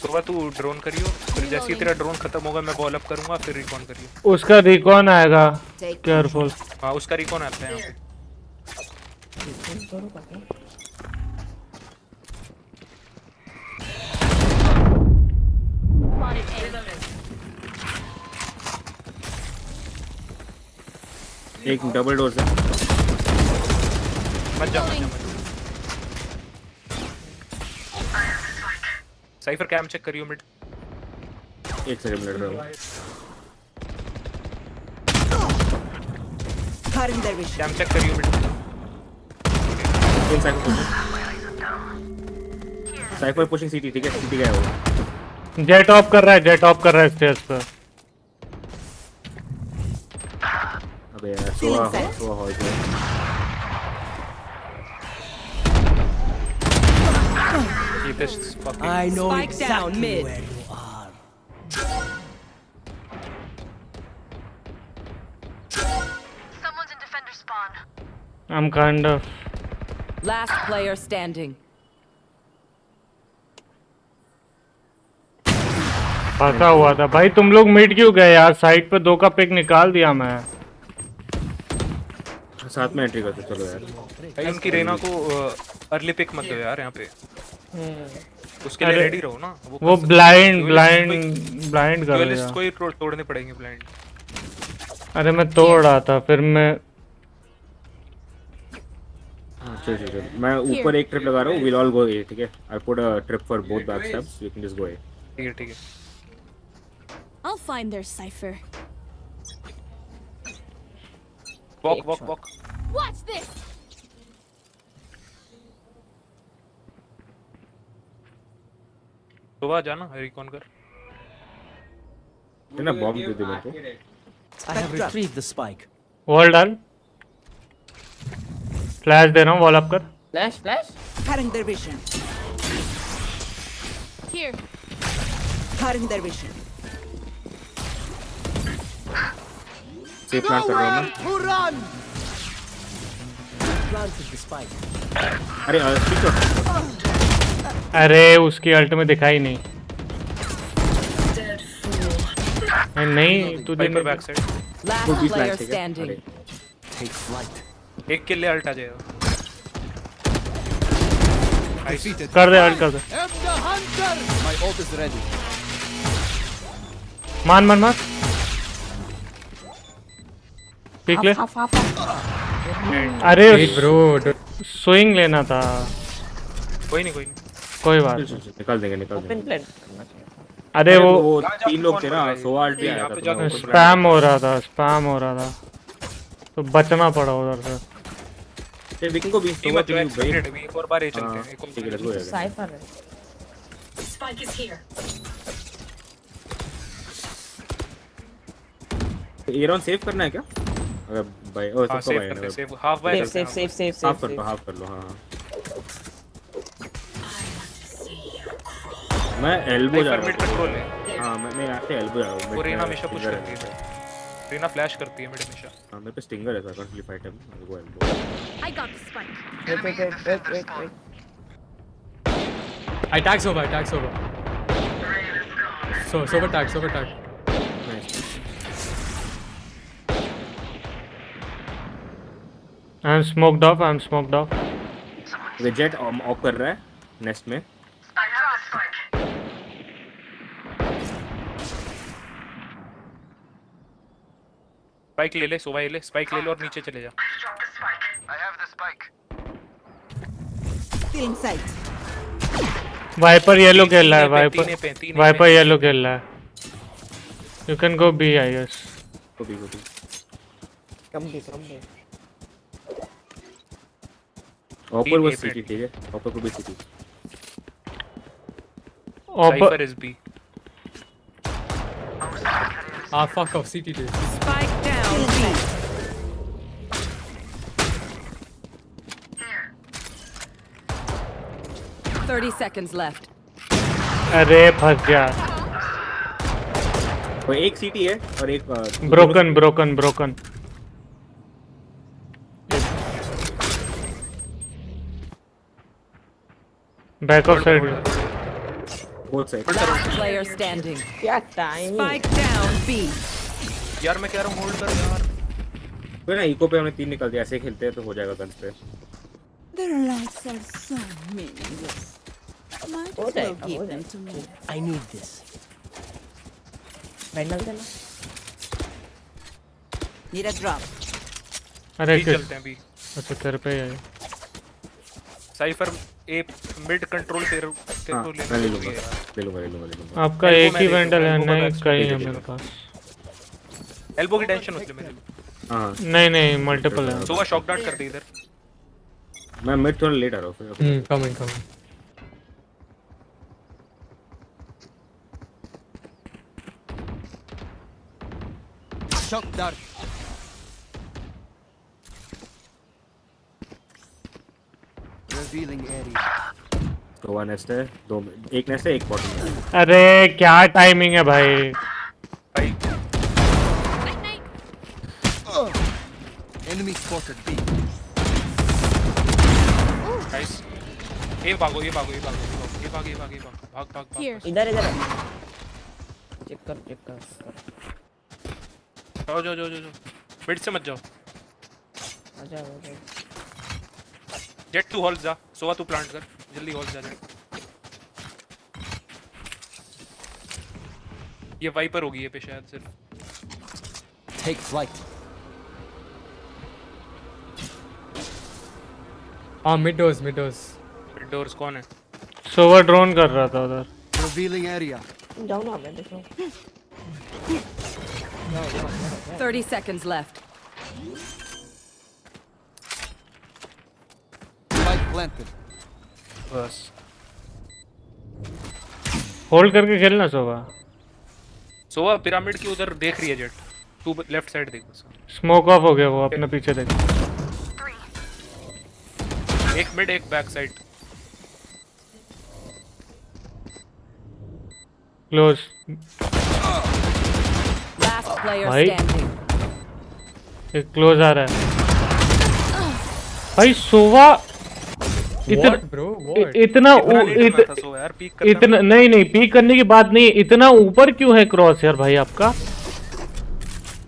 सुबह तू ड्रोन करियो फिर जैसे ही तेरा ड्रोन खत्म होगा मैं बॉल अप करूँगा फिर रिकॉन करियो। उसका रिकॉन आएगा। केयरफुल हाँ उसका रिकॉन आता है यहाँ पे। एक डबल डोर से। मत जा मत जा। साइफर कैम चेक करियो मिड एक सेकंड लड़ रहा हूँ Cutting their vision. Cam check करियो मिड तीन साइकिल साइकिल पुशिंग सीटी ठीक है सीटी गया वो. जेट ऑफ़ कर रहा है जेट ऑफ़ कर रहा है स्टेज पे. अबे यार सोआ inside. सोआ हॉल पे ये this fucking I know Spike exactly down mid. where you are. Someone's in defender spawn. I'm kind of Last player standing. फंसा हुआ था भाई तुम लोग मिट क्यों गए यार साइड पे दो का पिक निकाल दिया मैं साथ में एंट्री करते चलो यार भाई उनकी रेना को अर्ली पिक मत दो यार यहाँ पे उसके लिए रेडी रहो ना वो हैं। blind- कोई- blind कर देगा। को ही तोड़ने पड़ेंगे ब्लाइंड अरे मैं तोड़ रहा था फिर मैं हाँ, चल चल चल मैं ऊपर एक ट्रिप लगा रहा हूँ विल ऑल गो ए ठीक है I put a trip for both back steps you can just go A ठीक है ठीक है I'll find their cipher. Walk walk walk Watch this! सुबह जाना कौन कर? इतना बॉम्ब दे दे मेरे को I have retrieve the wall डाल। फ्लैश दे रहा हूँ वॉल अप कर। Flash flash hearing their vision here hearing their vision safe plant कर रहा हूँ मैं अरे स्पीकर अरे उसकी अल्ट में दिखाई नहीं। नहीं तू दिन पर बैक साइड वो भी फ्लैश है टेक फ़्लाइट एक किल ले अल्ट आ जाएगा। कर दे अल्ट कर दे। माय ऑल इज़ रेडी मान मान मान। पिक ले। अरे ब्रो स्विंग लेना था। कोई नहीं कोई नहीं। कोई बात निकाल देंगे निकाल देंगे। अरे वो तीन लोग थे ना सो भी आया था स्पैम हो रहा था स्पैम हो रहा था। तो बचना पड़ा उधर से। ये विकिंग को भी टीम तो जो भाई एक और बार ये चलते हाँ, हैं एक और ठीक है लेट्स गो यार। Cipher. Spike is एरॉन सेव करना है क्या? अगर भाई ओ हाँ सबका सेव भाई save half buy Save, save, save, save, half कर लो. हाफ़ कर लो हाँ। मैं एल्बो जा mid control रहा है। हूँ हाँ मैं मैं यहाँ से एल्बो जा रहा हूँ रेना हमेशा पुश करती है। है रेना फ्लैश करती है मिड हमेशा हाँ मेरे पे स्टिंगर है सर कंट्री फाइट है मैं वो elbow I got the spike. Wait, wait, wait, wait, wait, wait. I tag Sova, I tag Sova. So, Sova tag, Sova tag. I am smoked off I am smoked off off कर रहा है nest में spike ले ले सुबह ले spike ले लो और नीचे चले जा। Still in sight. Viper yellow खेल रहा है वाइपर वाइपर येलो खेल रहा है। You can go B I guess को भी को भी Come be, come be. ऑपर वो सिटी ठीक है ऑपर को भी CT Cypher is B Ah, fuck off, CT dude. Spike down. B. Thirty seconds left. अरे फंस गया वो एक सिटी है और एक अ, broken broken broken back off side both side Last player standing. Yeah, time. Spike down. यार मैं कह रहा हूँ होल्ड कर यार फिर ना इको पे हमने तीन निकल दिया ऐसे ही खेलते हैं तो हो जाएगा गन्स पे Their lives are so meaningless. Might हो as well जाएगा, हो give them to me. I need this. Final देना. Need a drop. अरे चलते हैं बी अच्छा तेरे पे ही है साइफर ए मिड कंट्रोल तेरे तेरे हाँ को ले लेना ले लूँगा ले लूँगा ले लूँगा आपका एक ही वेंडल है elbow का नहीं backstab कई है मेरे पास एल्बो की टेंशन ले मेरे हाँ नहीं नहीं मल्टीपल है सुबह शॉक डाउट कर दे इधर मैं मिड थोड़ा लेट आ रहा हूँ फिर coming, coming. Shock dart. Revealing area. तो वन नेस्ट है दो एक नेस्ट है एक बॉटम अरे क्या टाइमिंग है भाई भाई Enemy spotted B. भागो ये भागो ये भागो ये भागो ये भाग ये भाग ये भाग भाग भाग भाग इधर इधर. चेक कर चेक कर जाओ जाओ जाओ जाओ। मिड से मत जाओ। आ जाओ जेट तू हॉल जा। सोवा तू प्लांट कर। जल्दी हॉल जा जेट ये वाइपर होगी ये पे शायद सिर्फ़। Take flight. हाँ mid doors mid doors mid doors कौन है? सोवा ड्रोन कर रहा था उधर। Revealing area. जाओ ना मैं देखो 30 seconds left. Spike planted. बस। होल्ड करके खेलना सोवा सोवा पिरामिड की उधर देख रही है जेट। तू लेफ़्ट साइड देख बस। स्मोक ऑफ़ हो गया वो अपने पीछे देख। एक मिड एक बैक साइड क्लोज भाई एक क्लोज आ रहा है भाई सोवा इतना What? इतना इतना उ- इत, peek इतना नहीं नहीं पीक करने की बात नहीं इतना ऊपर क्यों है क्रॉस यार भाई आपका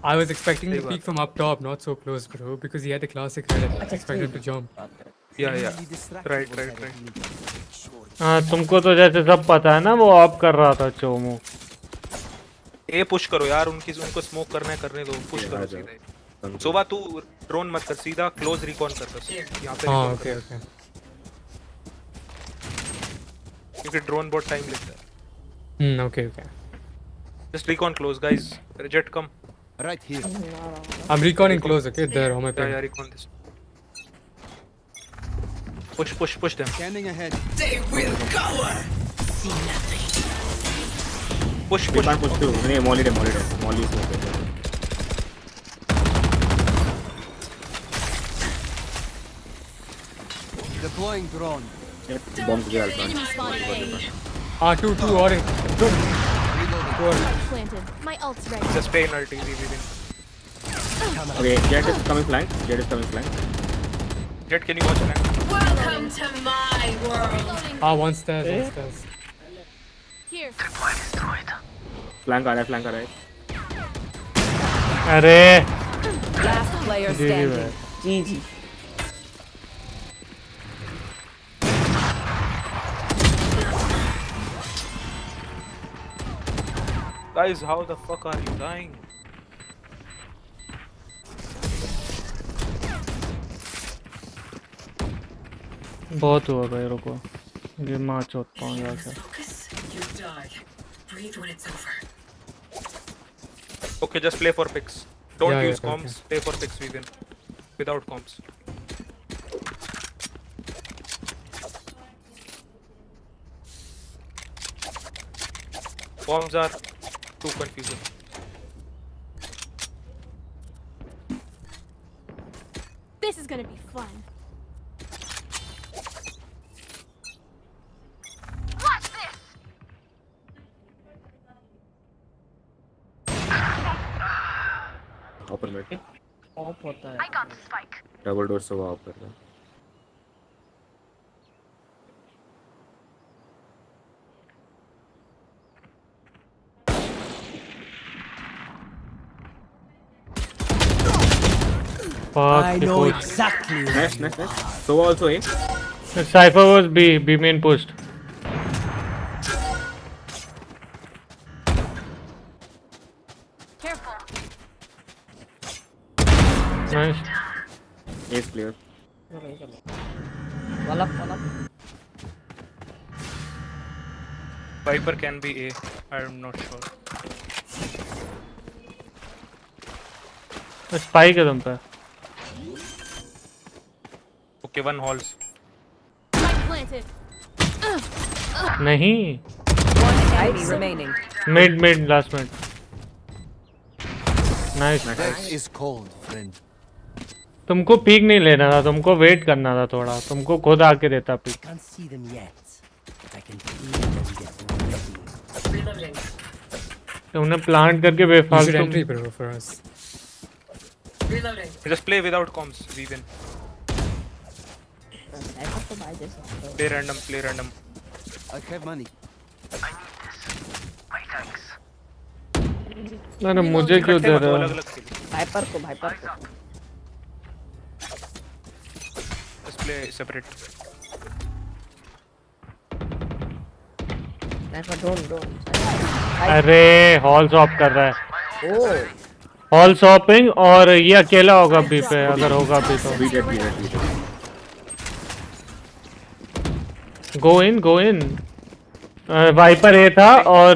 I was expecting to peek from up top, not so close, bro, because he had the classic. I expected him to jump. या या। राइट राइट राइट हाँ तुमको तो जैसे सब पता है ना वो ऑफ़ कर रहा था चोमू। ए पुश करो यार उनकी उनको स्मोक करना है करने दो। पुश करो सीधे। सोवा तू ड्रोन मत कर सीधा क्लोज रिकॉन कर बस। यहाँ पे हाँ recon क्योंकि ड्रोन बहुत टाइम लेता है। Hmm, okay okay. Just recon close guys reject come Right here. I'm reconning close. Okay, there on my ping. या recon Push, push, push them. Standing ahead. They will cover. See nothing. Push, push. We can't push through. Nee, molly them, molly them. Molly is okay. Deploying drone. Yep, bomb kill alpha. Ah, two, two, or eight. Two. Planted. My ult's ready. Just pay an ulti, we win. Okay, Jet is coming flank. Jet is coming flank. Jet, can you watch flank? Welcome to my world. Ah, one stairs, one stairs. Here. Flank आ रहा है, flank आ रहा है. अरे Last player ji, ji, standing. GG. Guys, how the fuck are you dying? बहुत हुआ भाई रुको ये माँ चौथ पाऊँ जाकर Focus, you die. Breathe when it's over. Okay, just play for picks. Don't Yeah, use yeah, comms. Play for picks, we win. Without comms. Comms are too confusing. This is gonna be fun. Upper mid. Off होता है. I got the spike. Double door से वो of कर रहा है. I Fuck, know he pushed. exactly. Nice, nice, nice. So also A. The Cypher was B, B main pushed. Nice. A is clear. चलो चलो. Wall up, wall up. Viper can be A. I'm not sure. Spike है तुम पे Okay, one halls. Spike planted. नहीं One enemy remaining. Mid mid last mid nice That is cold, friend. तुमको peek नहीं लेना था तुमको वेट करना था थोड़ा तुमको खुद आके देता पीक। तुमने प्लांट करके मुझे क्यों दे रहा है? को को। Play separate. अरे हॉल शॉप कर रहा है। हॉल शॉपिंग और ये अकेला होगा बी पे अगर होगा बी तो। गो इन गो इन वाइपर ए था और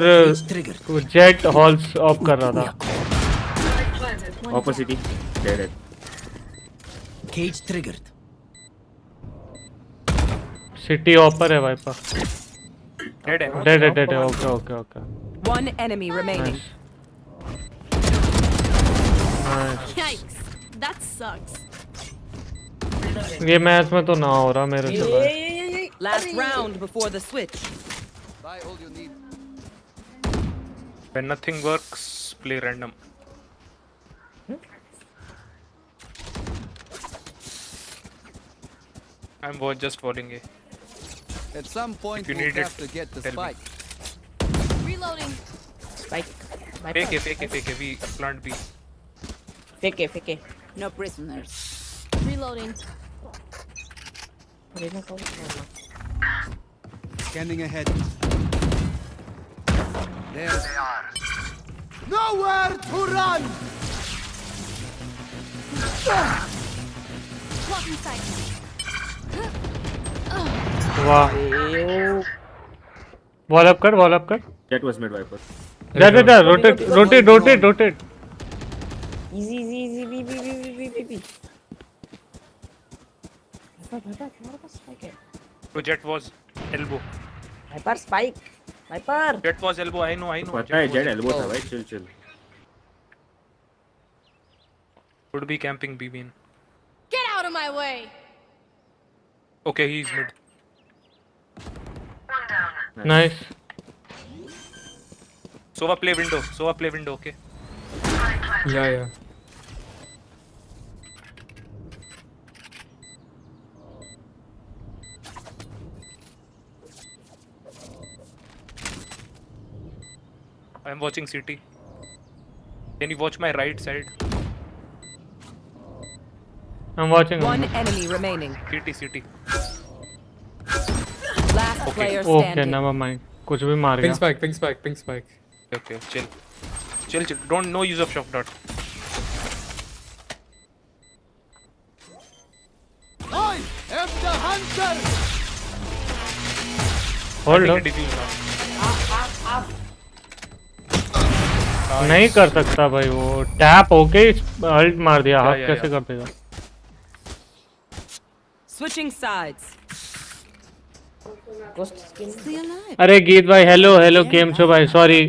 जेट हॉल ऑफ़ कर रहा था। ऑपोसिटी डेड है। Triggered. सिटी ऑपर है वाइपर डेड है डेड है डेड है okay okay okay One enemy remaining. Yikes. That sucks. ये मैच में तो ना हो रहा मेरे से भाई Last round before the switch. Buy all you need. When nothing works, play random. I'm wa- just falling A. At some point, you we'll need it, have to get the tell me. spike. Reloading. Spike. Fake A, fake A, fake A. We plant B. Fake it, fake it. No prisoners. Reloading. Scanning ahead. There they are. Nowhere to run! Blocking sight. वाह wall up कर wall up कर Jett was mid Viper जा जा rotate rotate rotate rotate Easy, easy, easy. B, B, B, B, B, B, B. Viper, Viper, तुम्हारे पास spike है. So jet was elbow. Viper, spike. Viper. Jet was elbow. I know, I know. पता है Jett elbow था भाई chill chill Could be camping B main. Get out of my way. Okay, he's mid. Nice. Sova play window. Sova play window, okay? Yeah, yeah. I'm watching CT. Can you watch my right side? I'm watching. One enemy remaining. CT, CT. Okay never mind कुछ भी मार ping spike ping spike ping spike okay chill chill chill don't no use of shock dot ओय am the hunter hold नहीं कर सकता भाई वो। Tap होके हल्ट मार दिया। हाफ़ कैसे कर देगा? स्विचिंग साइड्स अरे गीत भाई हेलो हेलो केम छो भाई? सॉरी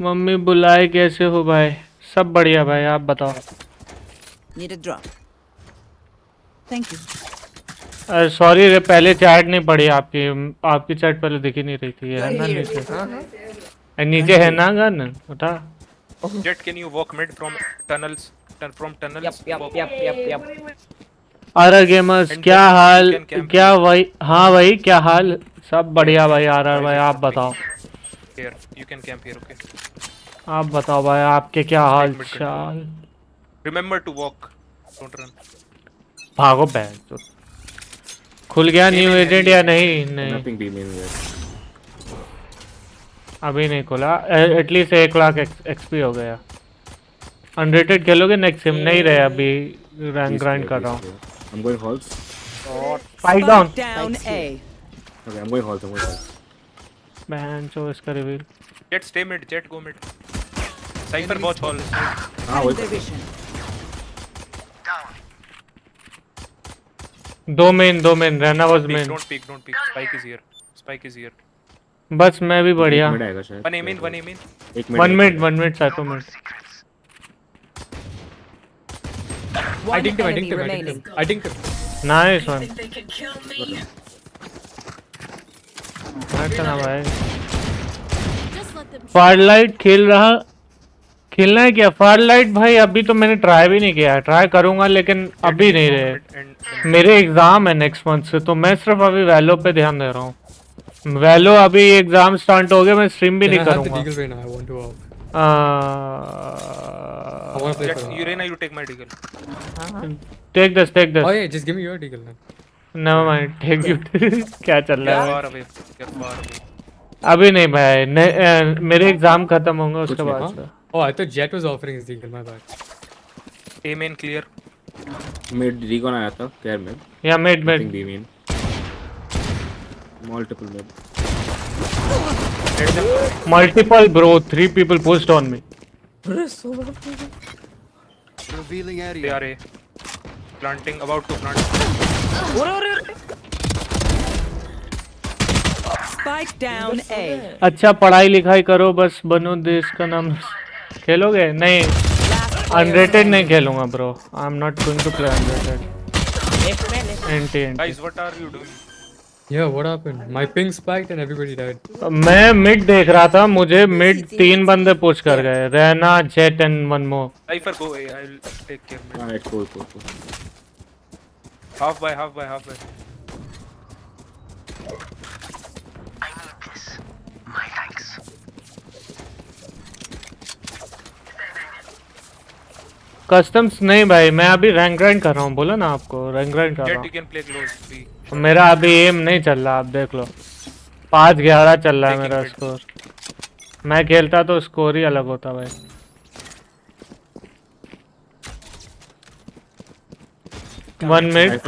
मम्मी बुलाए कैसे हो भाई? सब बढ़िया भाई आप बताओ. Thank you. अरे सॉरी रे पहले चैट नहीं पड़ी आपकी। आपकी चैट पहले दिख ही नहीं रही थी है ना नीचे? अरे नीचे है ना गन? उठा। Jet, can you walk mid from tunnels? Turn from tunnels. Yep, yep, walk- yep. आर गेमर्स क्या हाल क्या भाई हाँ भाई क्या हाल सब बढ़िया भाई आर आर भाई आप बताओ. आप बताओ भाई आपके क्या हाल चाल Remember to walk. Don't run. भागो बैग खुल गया न्यू एजेंट या नहीं नहीं नथिंग बी मेन है अभी नहीं खुला एटलीस्ट एक लाख एक्सपी हो गया अनरेटेड खेलोगे नेक्स्ट सिम नहीं रहे अभी रैंक ग्राइंड कर रहा हूँ I'm going halls. Spike down. Down A. Okay, I'm going halls. I'm going halls. बहन चो इसका reveal Jet, stay mid. Jet, go mid. Cypher, watch hall. हाँ वही Division. दो मेन दो मेन रहना was main don't peek, don't peek. Spike is here. Spike is here. बस मैं भी बढ़िया मिड आएगा शायद One aim in, one aim in. एक one minute one minute psycho minute I dinked him, I dinked him, I dinked him. I dinked him. kill me? अच्छा ना भाई. फारलाइट खेल रहा। खेलना है क्या? फारलाइट भाई अभी तो मैंने ट्राई भी नहीं किया है। ट्राई करूँगा लेकिन अभी नहीं रहे। मेरे एग्ज़ाम है नेक्स्ट मंथ से तो मैं सिर्फ़ अभी वैलो पे ध्यान दे रहा हूँ। वैलो अभी एग्ज़ाम स्टार्ट हो गए मैं स्ट्रीम भी नहीं करूँगा। Uh, for Urena, you take my deagle. Uh, take this, take this. Oh yeah, just give me your deagle then. Never mind, take you. क्या चल रहा है? अभी नहीं भाई ने, अ, मेरे एग्ज़ाम खत्म होंगे उसके बाद Oh, I thought Jet was offering his deagle. My bad. A main clear. Mid recon आया था केयर में या mid mid B main multiple mid multiple bro three people post on me revealing area अरे प्लांटिंग अबाउट टू प्लांट अरे अरे spike down ए अच्छा पढ़ाई लिखाई करो बस बनो देश का नाम। खेलोगे? नहीं। अनरेटेड नहीं खेलूँगा bro I am not going to play unrated anti anti guys what are you doing Yeah, what happened? My ping spiked and everybody died. मैं मिड देख रहा था मुझे मिड तीन बंदे पुश कर गए। रहना Jett and one more Cypher go I will take care man हाँ एक go half buy half buy half buy customs नहीं भाई मैं अभी रैंक ग्राइंड कर रहा हूँ बोला ना आपको? रैंक ग्राइंड कर रहा हूँ। मेरा अभी एम नहीं चल रहा आप देख लो। पाँच ग्यारह चल रहा है मेरा स्कोर मैं खेलता तो स्कोर ही अलग होता भाई। वन मिनट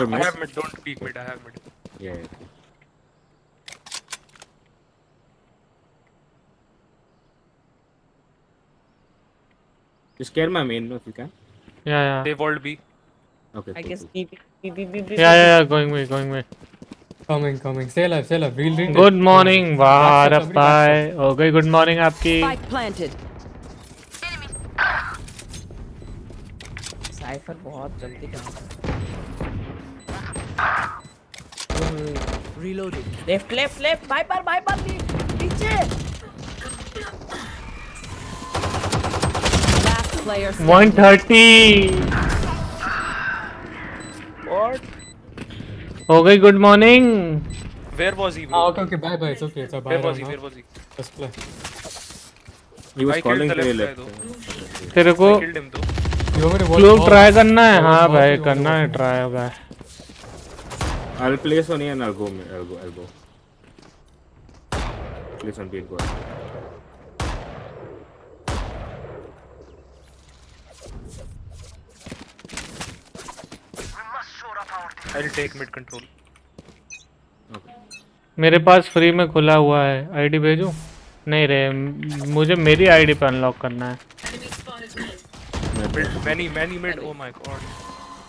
स्केयर मैं मेन नो ठीक है yeah yeah default B okay I guess need B, yeah yeah going me going me Coming, coming. Stay alive, stay alive. We'll read वाह Backstab, रब somebody भाई हो गई गुड मॉर्निंग आपकी Spike planted. Cypher बहुत जल्दी कहाँ Reloading. Left left left Viper Viper पीछे Last player one thirty What? हो गई good morning Where was he? Ah, Bro? okay, okay, bye bye. It's okay. It's a bye Where was he? Where was he? Let's play. He was I calling the left. तेरे को all? Try करना है हाँ भाई करना है try भाई I'll place on A and I'll go. I'll go. I'll go. Place on B and I will take mid control मेरे पास फ्री में खुला हुआ है. आईडी भेजू. नहीं रे मुझे मेरी आईडी पे अनलॉक करना है. Many many mid oh my god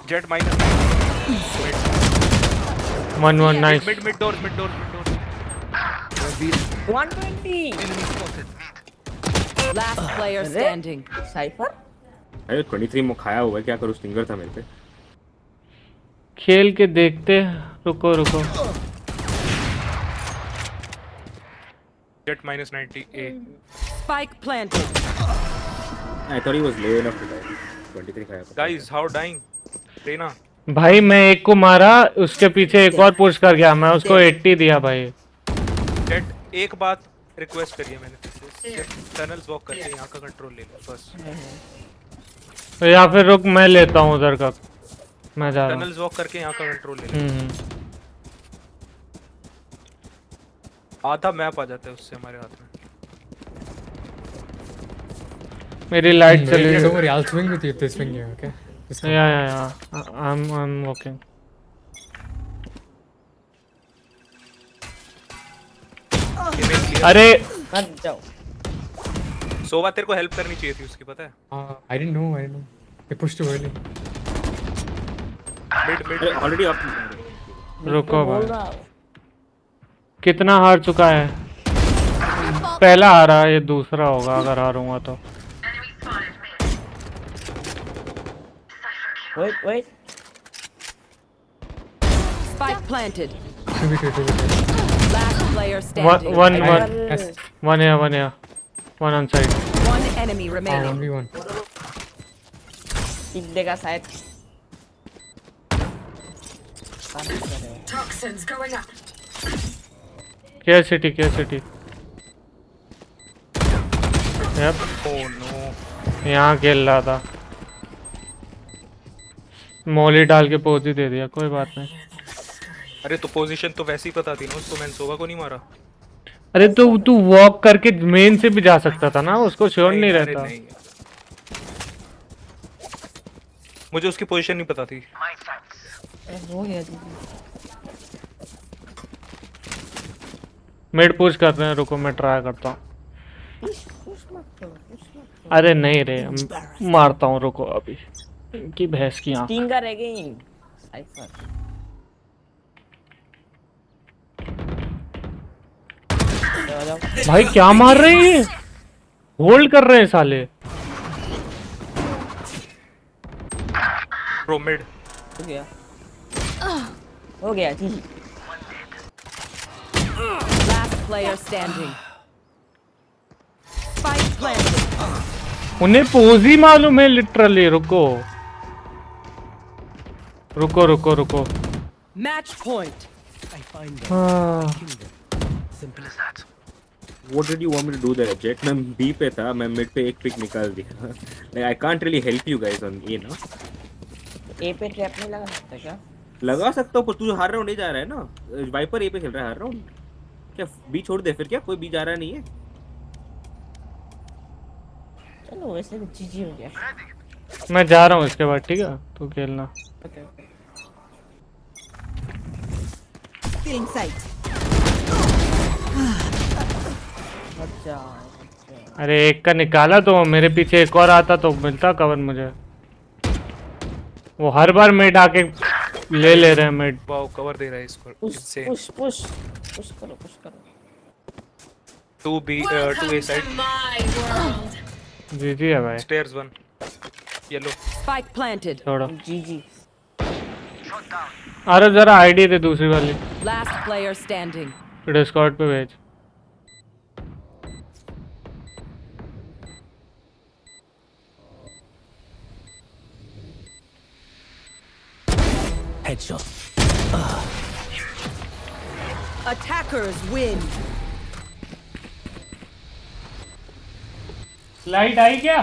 Jett minus 119 mid mid door mid door mid door 120 last player standing Cypher अरे। 23 मुखाया हुआ है. क्या करूँ? सिंगर था मेरे पे. खेल के देखते रुको रुको Jet minus 90. A. Spike planted. I thought he was low enough to die 23 खाया था Guys, how dying? Reina. भाई मैं एक को मारा उसके पीछे एक और पुश कर गया मैं उसको 80 दिया भाई Jet, एक बात रिक्वेस्ट करिए मैंने टनल्स वॉक करके यहाँ का कंट्रोल ले लो बस तो या फिर रुक मैं लेता हूँ उधर का मैं जा रहा हूँ। टनल्स वॉक करके यहाँ का कंट्रोल ले हम्म, हम्म। आधा मैप आ जाता है उससे हमारे हाथ में। मेरी लाइट चली। Don't worry, I'll swing with you if they swing you, okay? Yeah yeah yeah. I am I am walking अरे! मत जाओ। सोवा तेरे को हेल्प करनी चाहिए थी उसकी पता है? Uh, I didn't know, I didn't know. They pushed too रुको भाई। कितना हार चुका है? पहला हारा ये दूसरा होगा अगर हारूँगा तो। Wait wait spike planted one one one one one one one one one one one one one one one one one one one Toxins going up. क्या सिटी क्या सिटी यप ओह नो यहाँ खेल रहा था। मौली डाल के pose ही दे दिया कोई बात नहीं। अरे तो पोजीशन तो वैसे ही पता थी ना उसको मैंने सोवा को नहीं मारा। अरे तो तू वॉक करके मेन से भी जा सकता था ना उसको श्योर नहीं अरे रहता। नहीं। मुझे उसकी पोजीशन नहीं पता थी। हो गया जी मिड पुश कर रहे हैं रुको मैं ट्राई करता हूँ। अरे नहीं रे मारता हूँ रुको अभी। इनकी भैंस की आँख। तीन का रह गई। साइफर जाओ जाओ भाई क्या मार रहे हैं ये? होल्ड कर रहे हैं साले। प्रो मिड हो गया। हो गया जी Last player standing. Spike planted. उन्हें पोज ही मालूम है लिटरली रुको रुको रुको रुको Match point. हाँ Simple as that. What did you want me to do there, Jet? मैं B पे था, मैं mid पे एक pick निकाल दिया. like I can't really help you guys on A ना. ए पे ट्रैप नहीं लगा सकता क्या लगा सकता हूँ पर तू हर राउंड ही जा रहा है ना. वाइपर A पे खेल रहा है हर राउंड. क्या B छोड़ दे फिर क्या? कोई B जा रहा नहीं है. चलो वैसे भी जीजी हो गया मैं जा रहा हूँ इसके बाद ठीक है तू खेलना ओके Feeling sight. अच्छा अरे एक का निकाला तो मेरे पीछे एक और आता तो मिलता कवर मुझे वो हर बार मिड आके ले ले रहे हैं मिड वाओ कवर दे रहा है इसको पुश पुश पुश पुश करो पुश करो। Two B two A side G G है भाई। Stairs one yellow spike planted छोड़ो। जीजी अरे जरा आईडी दे दूसरी वाली। लास्ट प्लेयर स्टैंडिंग डिस्कॉर्ड पे भेज। Headshot. Attackers win. लाइट आई क्या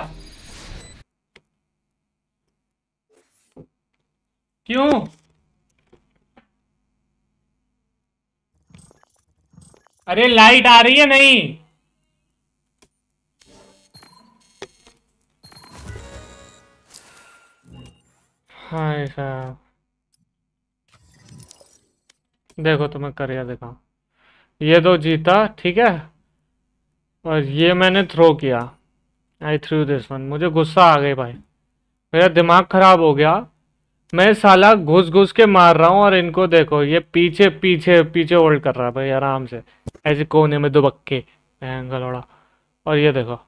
क्यों अरे लाइट आ रही है नहीं। हाय साहब। देखो तुम्हें करिया दिखा ये तो जीता, ठीक है? और ये मैंने थ्रो किया। आई थ्रू दिस वन मुझे गुस्सा आ गई भाई। मेरा दिमाग खराब हो गया। मैं साला घुस घुस के मार रहा हूँ और इनको देखो, ये पीछे पीछे पीछे होल्ड कर रहा है भाई आराम से। ऐसे कोने में दुबक्के गलोड़ा। और ये देखो,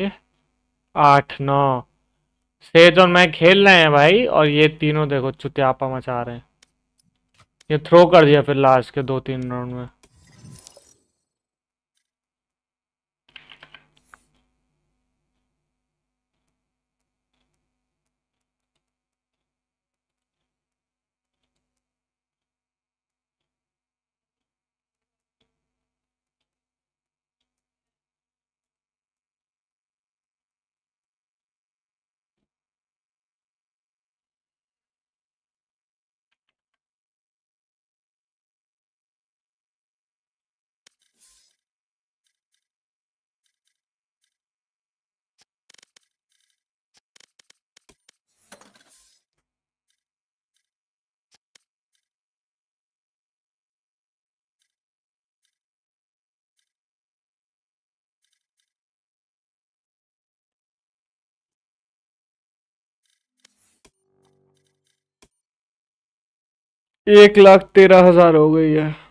ये आठ, नौ। सेज और मैं खेल रहे हैं भाई। और ये तीनों देखो, चुतियापा मचा रहे हैं। ये थ्रो कर दिया फिर लास्ट के दो तीन राउंड में। एक लाख तेरह हज़ार हो गई है।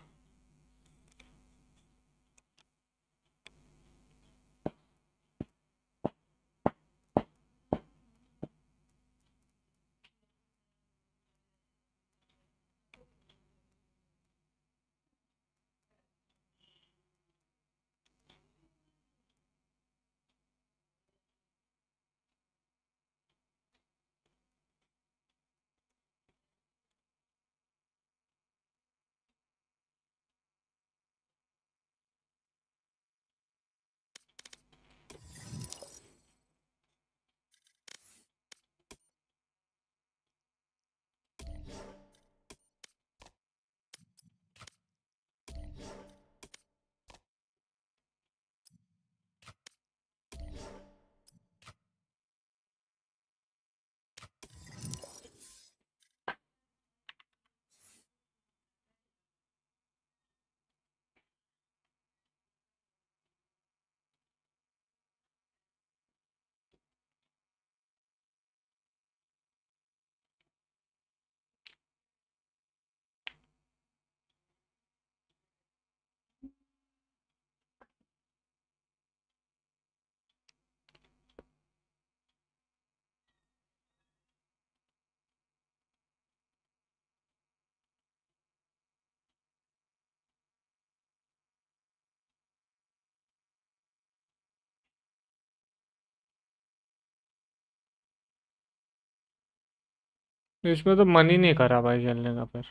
इसमें तो मन ही नहीं करा भाई खेलने का फिर।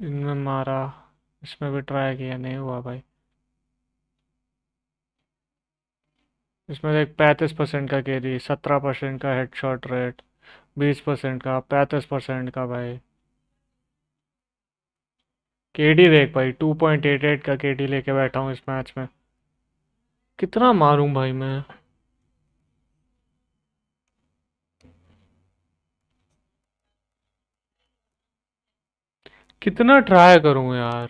इनमें मारा, इसमें भी ट्राई किया, नहीं हुआ भाई। इसमें देख पैंतीस परसेंट का कैरी सत्रह परसेंट का हेडशॉट रेट बीस परसेंट का, पैंतीस परसेंट का भाई। केडी देख भाई टू पॉइंट एट एट का केडी लेके बैठा हूँ इस मैच में। कितना मारूं भाई मैं? कितना ट्राई करूँ यार।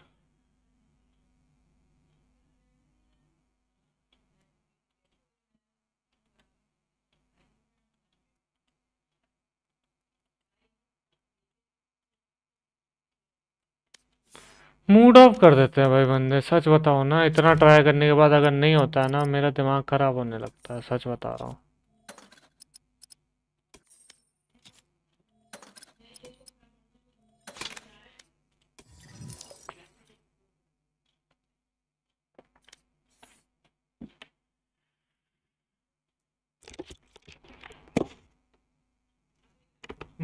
मूड ऑफ़ कर देते हैं भाई बंदे, सच बताओ ना, इतना ट्राई करने के बाद अगर नहीं होता है ना, मेरा दिमाग खराब होने लगता है, सच बता रहा हूँ।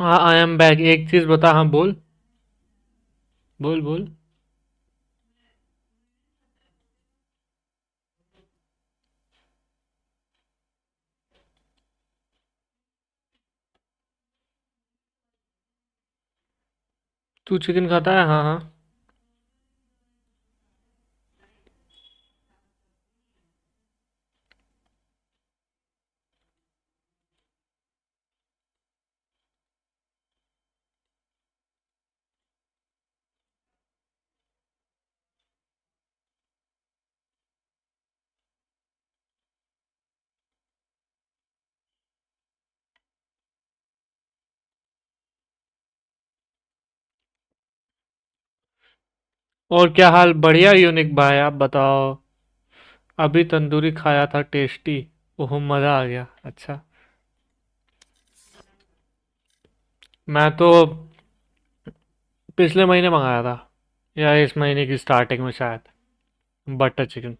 हाँ आई एम बैक एक चीज़ बता हाँ बोल। बोल बोल। तू चिकन खाता है? हाँ हाँ। और क्या हाल? बढ़िया यूनिक भाई, आप बताओ। अभी तंदूरी खाया था टेस्टी ओह, मज़ा आ गया। अच्छा। मैं तो पिछले महीने मंगाया था। या इस महीने की स्टार्टिंग में शायद। बटर चिकन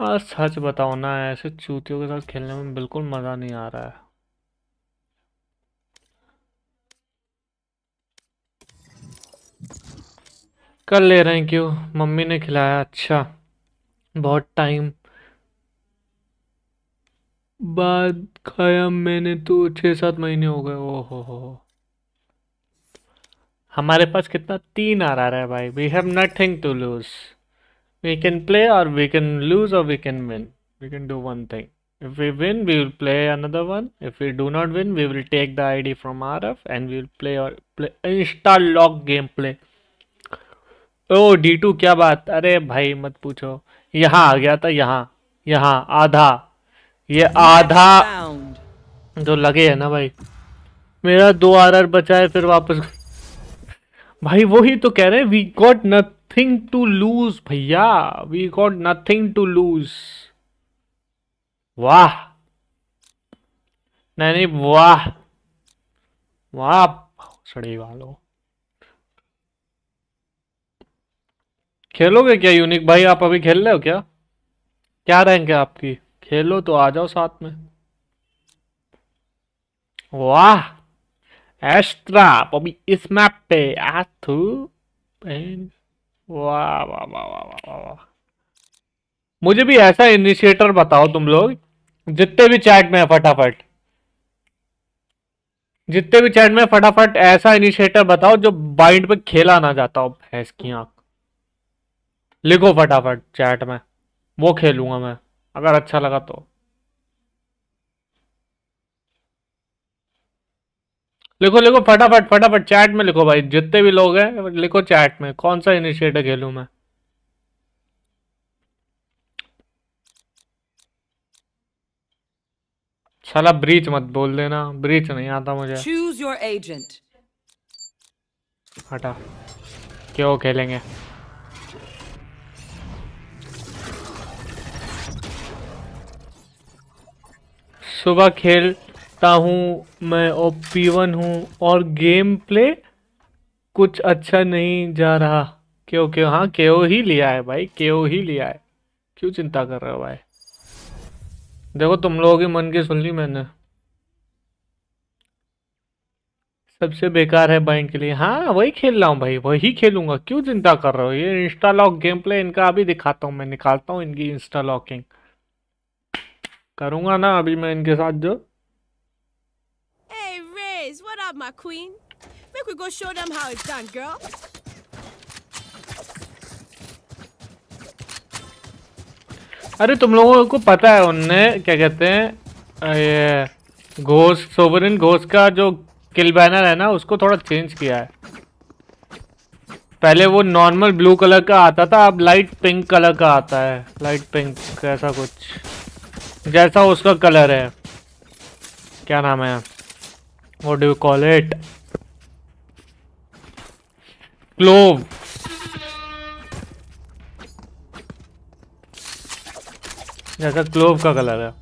आज सच बताओ ना, ऐसे चूतियों के साथ खेलने में बिल्कुल मज़ा नहीं आ रहा है। कर ले रहे हैं क्यों? मम्मी ने खिलाया अच्छा। बहुत टाइम बाद खाया मैंने तो छः सात महीने हो गए। ओ हो। हो। हमारे पास कितना? तीन आ रहा है भाई। We have nothing to lose we can play और वी कैन लूज और we can win we can do one thing if we win, we will play another one. If we do not win, we will take the id from rf and we will play or play insta lock gameplay. ओ D to क्या बात? अरे भाई, मत पूछो। यहाँ आ गया था, यहाँ। यहाँ, आधा। ये आधा जो लगे है ना भाई। मेरा दो आर आर बचा है, फिर वापस [LAUGHS] भाई, वही तो कह रहे हैं we got nothing to lose भैया। We got nothing to lose वाह। नहीं नहीं, वाह। वाह, सड़ी वालों। खेलोगे क्या यूनिक भाई, आप अभी खेल रहे हो क्या? क्या रैंक है आपकी? खेलो तो आ जाओ साथ में। वाह! एस्ट्रा अभी इस मैप पे वाह वाह वाह वाह वाह वाह मुझे भी ऐसा इनिशिएटर बताओ तुम लोग, जितने भी चैट में फटाफट। जितने भी चैट में फटाफट ऐसा इनिशिएटर बताओ जो बाइंड पे खेला ना जाता हो, भैंस की आँख। लिखो फटाफट चैट में। वो खेलूँगा मैं अगर अच्छा लगा तो। लिखो लिखो फटाफट फटाफट चैट में लिखो भाई जितने भी लोग हैं लिखो चैट में कौन सा इनिशिएटर खेलूं मैं? साला ब्रीच मत बोल देना ब्रीच नहीं आता मुझे। Choose your agent. हटा क्यों खेलेंगे? सुबह खेलता हूँ, मैं और पी वन हूँ और गेम प्ले कुछ अच्छा नहीं जा रहा। क्यों क्यों? हाँ क्यों ही लिया है भाई, क्यों ही लिया है। क्यों चिंता कर रहे हो भाई? देखो, तुम लोगों के मन की सुन ली मैंने। सबसे बेकार है बाइंड के लिए। हाँ वही खेल रहा हूँ भाई, वही खेलूँगा। क्यों चिंता कर रहे हो? ये इंस्टा लॉक गेम प्ले इनका अभी दिखाता हूँ, मैं निकालता हूँ इनकी इंस्टा लॉकिंग करूँगा ना अभी मैं इनके साथ जो Hey, Riz, what up, my queen? Make we go show them how it's done, girl. अरे तुम लोगों को पता है उनने क्या कहते हैं ये घोष सोवरिन घोष का जो किल बैनर है ना उसको थोड़ा चेंज किया है पहले वो नॉर्मल ब्लू कलर का आता था अब लाइट पिंक कलर का आता है लाइट पिंक ऐसा कुछ जैसा उसका कलर है। क्या नाम है? What do call it Clove जैसा क्लोव का कलर है।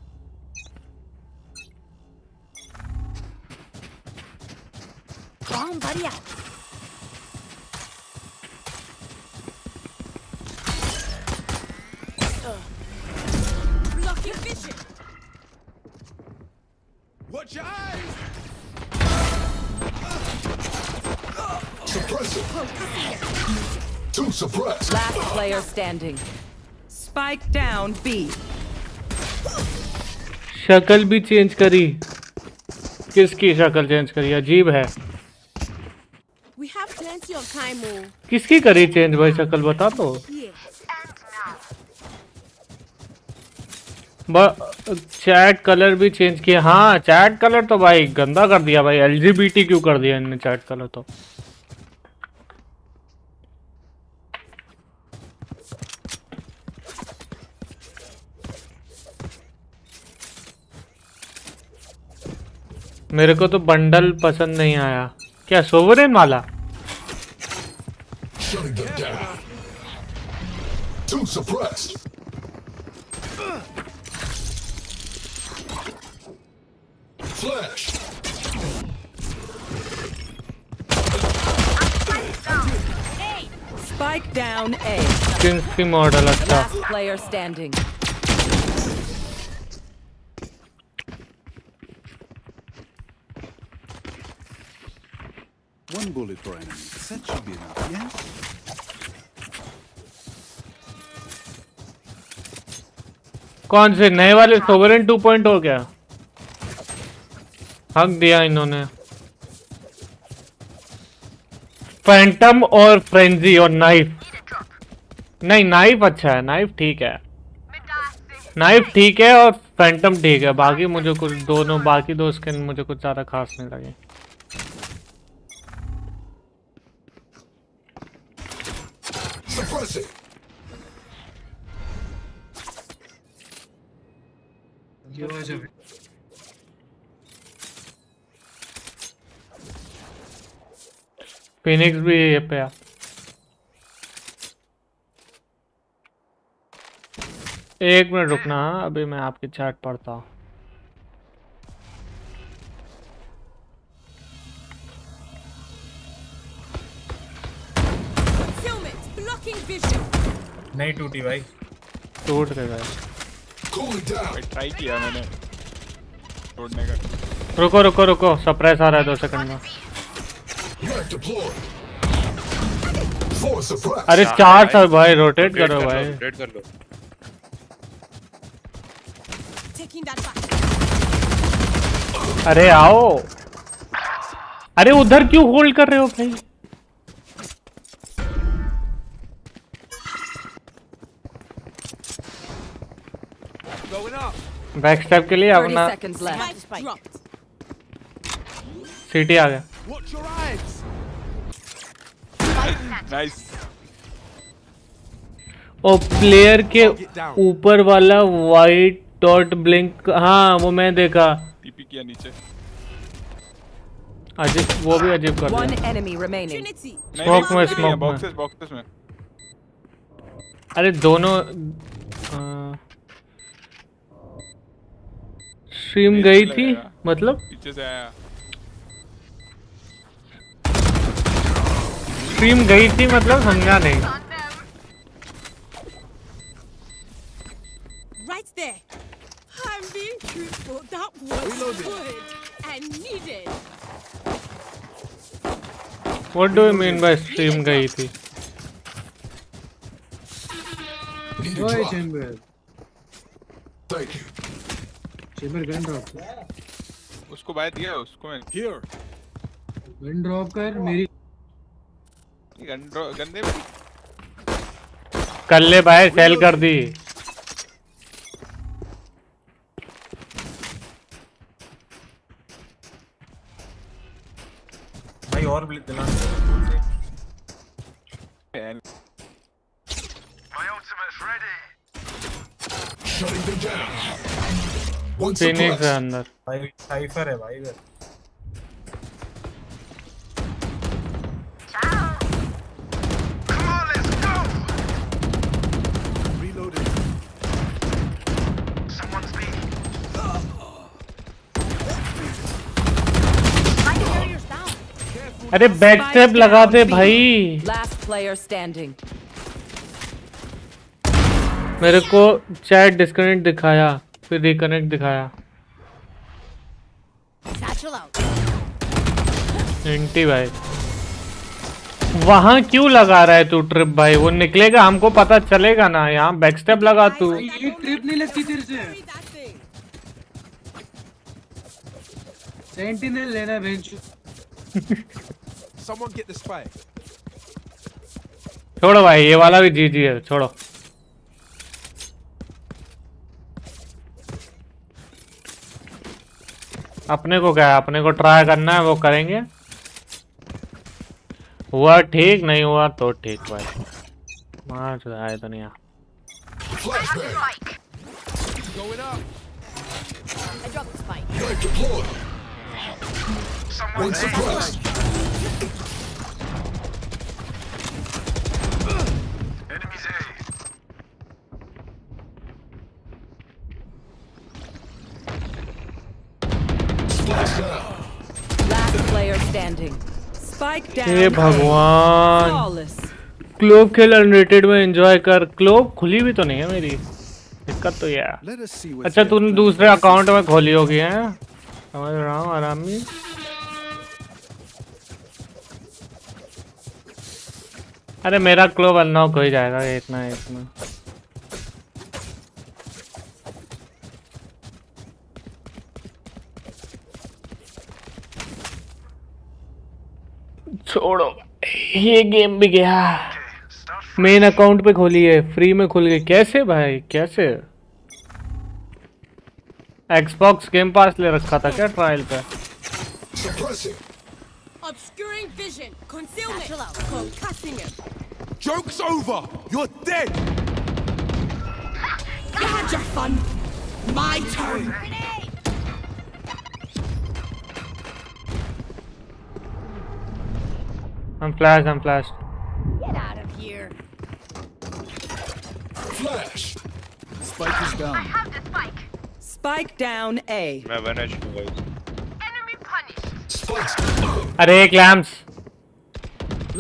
Bomb buddy out. Blocking vision. Watch your eyes! Two suppressed. Last player standing. Spike down B. शक्ल भी चेंज करी किसकी शक्ल चेंज करी अजीब है We have plenty of time, oh. किसकी करी चेंज भाई शक्ल बता तो चैट कलर भी चेंज किया। हाँ चैट कलर तो भाई गंदा कर दिया भाई। एलजीबीटी क्यों कर दिया इनने चैट कलर तो? मेरे को तो बंडल पसंद नहीं आया। क्या सोवरेन वाला. Two suppressed. Spike down A. Kings की मॉडल अच्छा Last player standing. One bullet per enemy. That should be enough, yes? कौन से नए वाले सोवरेन टू पॉइंट हो गया हक दिया इन्होंने। फैंटम और फ्रेंजी और नाइफ नहीं नाइफ अच्छा है नाइफ ठीक है। नाइफ ठीक है और फैंटम ठीक है। बाकी मुझे कुछ दोनों बाकी दो स्किन मुझे कुछ ज़्यादा खास नहीं लगे। Suppress it. फिनिक्स भी ये पे आ एक मिनट रुकना अभी मैं आपकी चैट पढ़ता हूँ. नहीं टूटी भाई। टूट गए भाई। ट्राई किया मैंने। तोड़ने का। रुको रुको रुको सप्रेस आ रहा है दो सेकंड में Unit deployed. Force suppressed. अरे चार सर भाई। रोटेट करो भाई। रोटेट कर लो। Taking अरे आओ। अरे उधर क्यों होल्ड कर रहे हो भाई? बैक स्टेप के लिए अपना. सीटी आ गया। Watch your eyes. Nice. और प्लेयर के ऊपर वाला वाइट डॉट ब्लिंक हाँ वो मैं देखा। टीपी किया नीचे। अजीब वो भी अजीब कर दिया। स्मोक में स्मोक में। बॉक्सेस बॉक्सेस में। अरे दोनों स्ट्रीम गई थी मतलब? पीछे से आया। स्ट्रीम गई थी मतलब समझा नहीं Right there. I'm being truthful. That was good and needed. What do you mean by stream गई थी ओए Chamber Thank you. Chamber gun drop उसको बाय दिया उसको मैं Here. गन ड्रॉप कर मेरी गंदे गंदे कर ले भाई सेल कर दी। भाई और भी दिला फिनिक्स है अंदर। भाई साइफर है भाई इधर। अरे बैक स्टेप लगा दे भाई। Last player standing. मेरे को चैट डिस्कनेक्ट दिखाया फिर रिकनेक्ट दिखाया. इंटी भाई। वहाँ क्यों लगा रहा है तू ट्रिप भाई? वो निकलेगा हमको पता चलेगा ना। यहाँ बैक स्टेप लगा तू। एक ट्रिप नहीं लगती तेरे से। सेंटिनल लेना bench [LAUGHS] Someone get the spike. छोड़ो भाई ये वाला भी जी जी है छोड़ो अपने को क्या है अपने को ट्राई करना है वो करेंगे हुआ ठीक नहीं हुआ तो ठीक भाई मार है. Going up. I dropped the spike. Someone's suppressed. Enemies A. Splash down. Last player standing. Spike down. हे भगवान क्लोब खेल अनरेटेड में एंजॉय कर क्लोब खुली भी तो नहीं है मेरी दिक्कत तो यह है अच्छा तूने दूसरे अकाउंट में खोली होगी है समझ रहा हूँ आरामी अरे मेरा क्लोब अनलॉक हो ही जाएगा ये इतना छोड़ो ये गेम भी गया। मेन अकाउंट पे खोली है फ्री में खुल गई कैसे भाई? कैसे? एक्सबॉक्स गेम पास ले रखा था क्या ट्रायल पे Suppressing. Obscuring vision. Concealment. Concussing him. Joke's over. You're dead. You had your fun. My turn. I'm flashed, I'm flashed. Get out of here. Flash. Spike is down. Spike Down A. मैं one H guys Spike's अरे एक लैम्स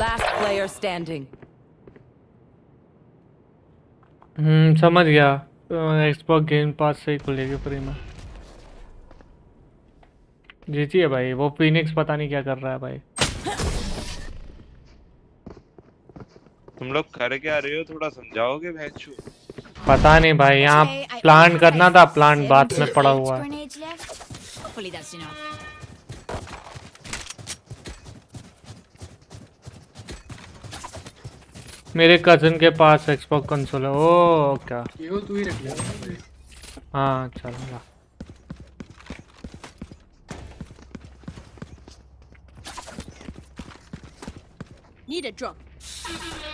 Last player standing. हम्म समझ गया। Xbox game pass से ही खुलेगी free में। जीती है भाई वो फिनिक्स पता नहीं क्या कर रहा है भाई। तुम लोग कर क्या रहे हो थोड़ा समझाओगे भैंसू पता नहीं भाई यहाँ प्लान करना था प्लान बाद में पड़ा हुआ मेरे कजिन के पास एक्सपो कंसोल है। ओ क्या? हाँ चलो Need a drop.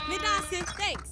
Mid-asking, thanks.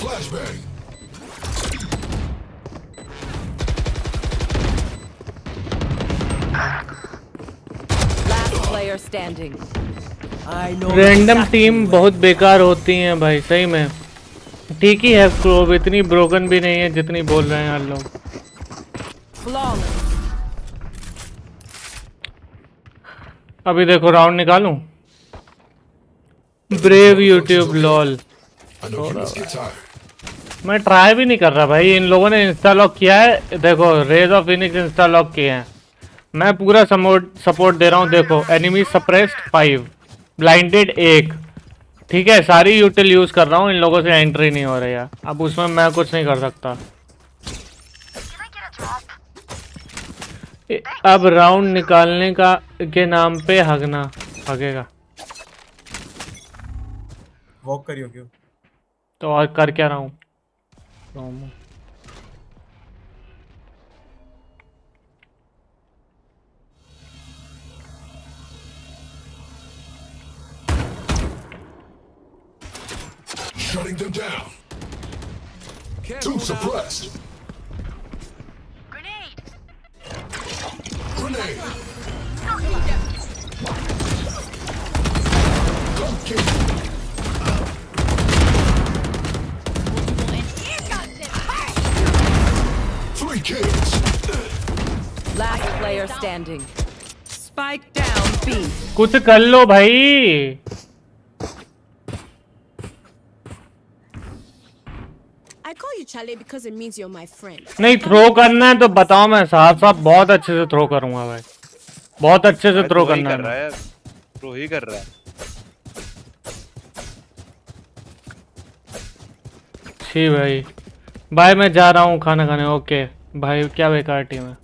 Flashbang. Random team बहुत बेकार होती हैं भाई सही में। ठीक ही है क्लोब इतनी ब्रोकन भी नहीं है जितनी बोल रहे हैं यार लोग। अभी देखो राउंड निकालूं? Brave YouTube lol. मैं ट्राई भी नहीं कर रहा भाई। इन लोगों ने इंस्टा लॉक किया है। देखो Raze of Phoenix insta lock किए हैं। मैं पूरा सपोर्ट दे रहा हूँ, देखो। एनिमी सप्रेस्ड फाइव ब्लाइंडेड एक. ठीक है, सारी यूटिल यूज़ कर रहा हूँ। इन लोगों से एंट्री नहीं हो रही है। अब उसमें मैं कुछ नहीं कर सकता। अब राउंड निकालने का के नाम पे हगना हगेगा। वॉक करियो क्यों तो और कर क्या रहा हूँ रोमो। Shutting them down. Two suppressed. Grenade. Grenade. Don't kill. three kills. Last player standing. Spike down B. कुछ कर लो भाई। नहीं थ्रो करना है तो बताओ मैं साहब साहब बहुत अच्छे से थ्रो करूँगा भाई। बहुत अच्छे से थ्रो करना है। थ्रो ही कर रहा है। ठीक भाई। भाई मैं जा रहा हूँ खाना खाने। ओके भाई क्या बेकार टीम है।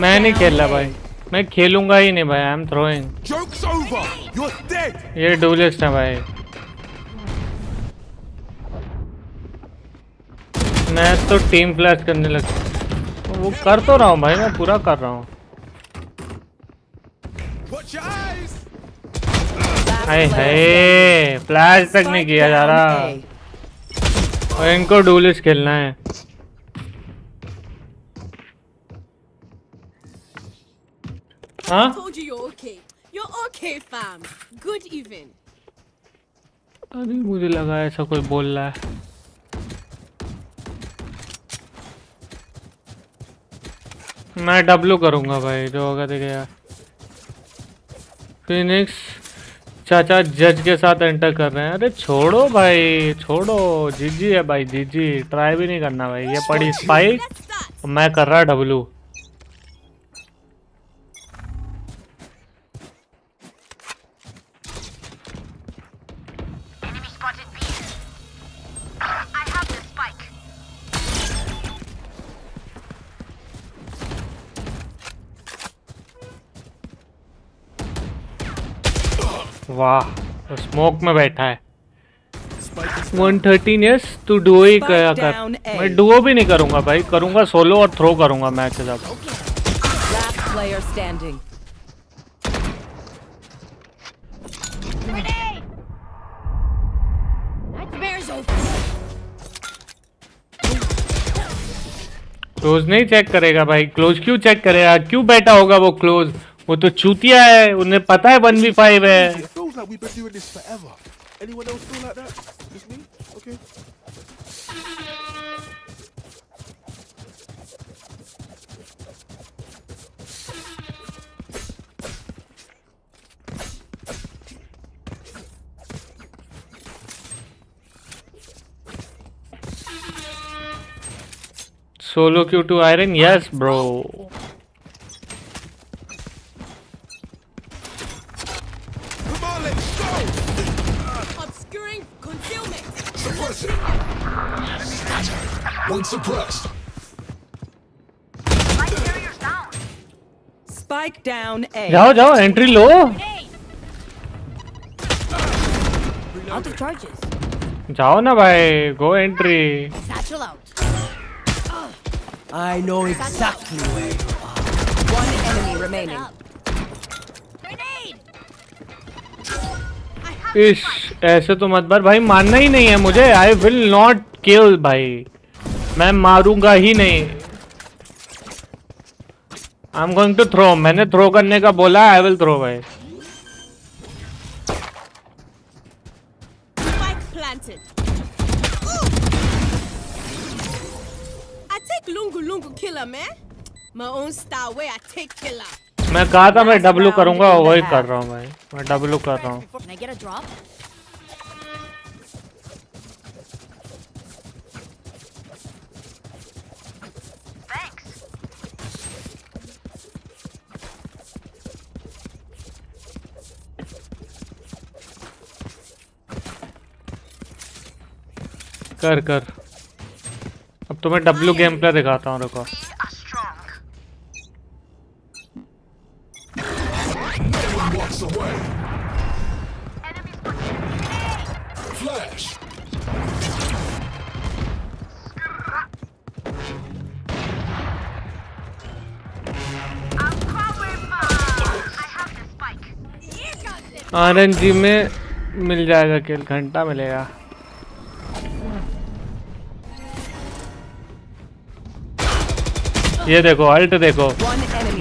मैं नहीं खेल रहा भाई। मैं खेलूँगा ही नहीं भाई आई एम थ्रोइंग ये डुलिस्ट है भाई। मैं तो टीम फ्लैश करने लग वो कर तो रहा हूँ भाई मैं पूरा कर रहा हूँ। Watch हाय हाय फ्लैश तक नहीं किया जा रहा। और इनको डुलिस्ट खेलना है। हाँ Told you you're okay. You're okay, fam. Good even. अभी मुझे लगा ऐसा कोई बोल रहा है। मैं डब्लू करूँगा भाई जो होगा देखेगा फिनिक्स चाचा जज के साथ एंटर कर रहे हैं। अरे छोड़ो भाई छोड़ो। जीजी है भाई जीजी ट्राई भी नहीं करना भाई ये पड़ी स्पाइक मैं कर रहा डब्लू स्मोक में बैठा है। 113 यस तू डुओ ही क्या कर। मैं डुओ भी नहीं करूँगा भाई करूँगा सोलो और थ्रो करूँगा मैच जब. क्लोज नहीं चेक करेगा भाई क्लोज क्यों चेक करेगा? क्यों बैठा होगा वो क्लोज वो तो चूतिया है उन्हें पता है वन बी फाइव है। Solo queue to iron yes bro One suppressed. Spike down A. जाओ जाओ एंट्री लो Out of charges. जाओ ना भाई go entry Satchel out. I know exactly where you are. One enemy remaining. इस ऐसे तो मत बर भाई मानना ही नहीं है मुझे आई विल नॉट किल भाई मैं मारूँगा ही नहीं। I am going to throw मैंने थ्रो करने का बोला आई विल थ्रो भाई। Spike planted. I take lungu lungu killer, man. My own style way I take killer. मैं कहा था मैं डब्लू करूँगा वही कर रहा हूँ भाई। मैं डब्लू कर रहा हूँ। कर कर। अब तुम्हें डब्लू गेम प्ले दिखाता हूँ रुको। away. Flash. आरएनजी में मिल जाएगा किल घंटा मिलेगा। ये देखो अल्ट देखो।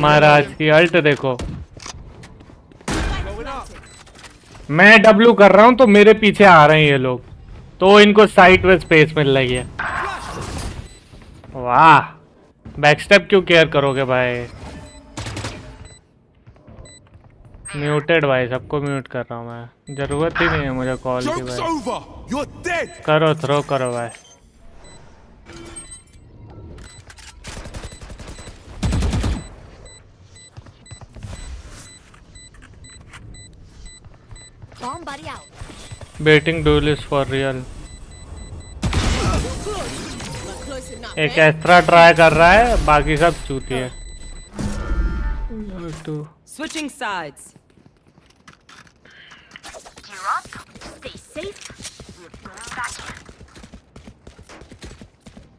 महाराज की अल्ट देखो। मैं डब्लू कर रहा हूँ तो मेरे पीछे आ रहे हैं ये लोग। तो इनको साइट में स्पेस मिल रही है। वाह। बैकस्टेप क्यों केयर करोगे भाई? म्यूटेड भाई सबको म्यूट कर रहा हूँ मैं। ज़रूरत ही नहीं है मुझे कॉल की भाई. करो थ्रो करो भाई। Baiting buddy out. Baiting duel एक एक्स्ट्रा ट्राई कर रहा है बाकी सब चूती है स्विचिंग साइड्स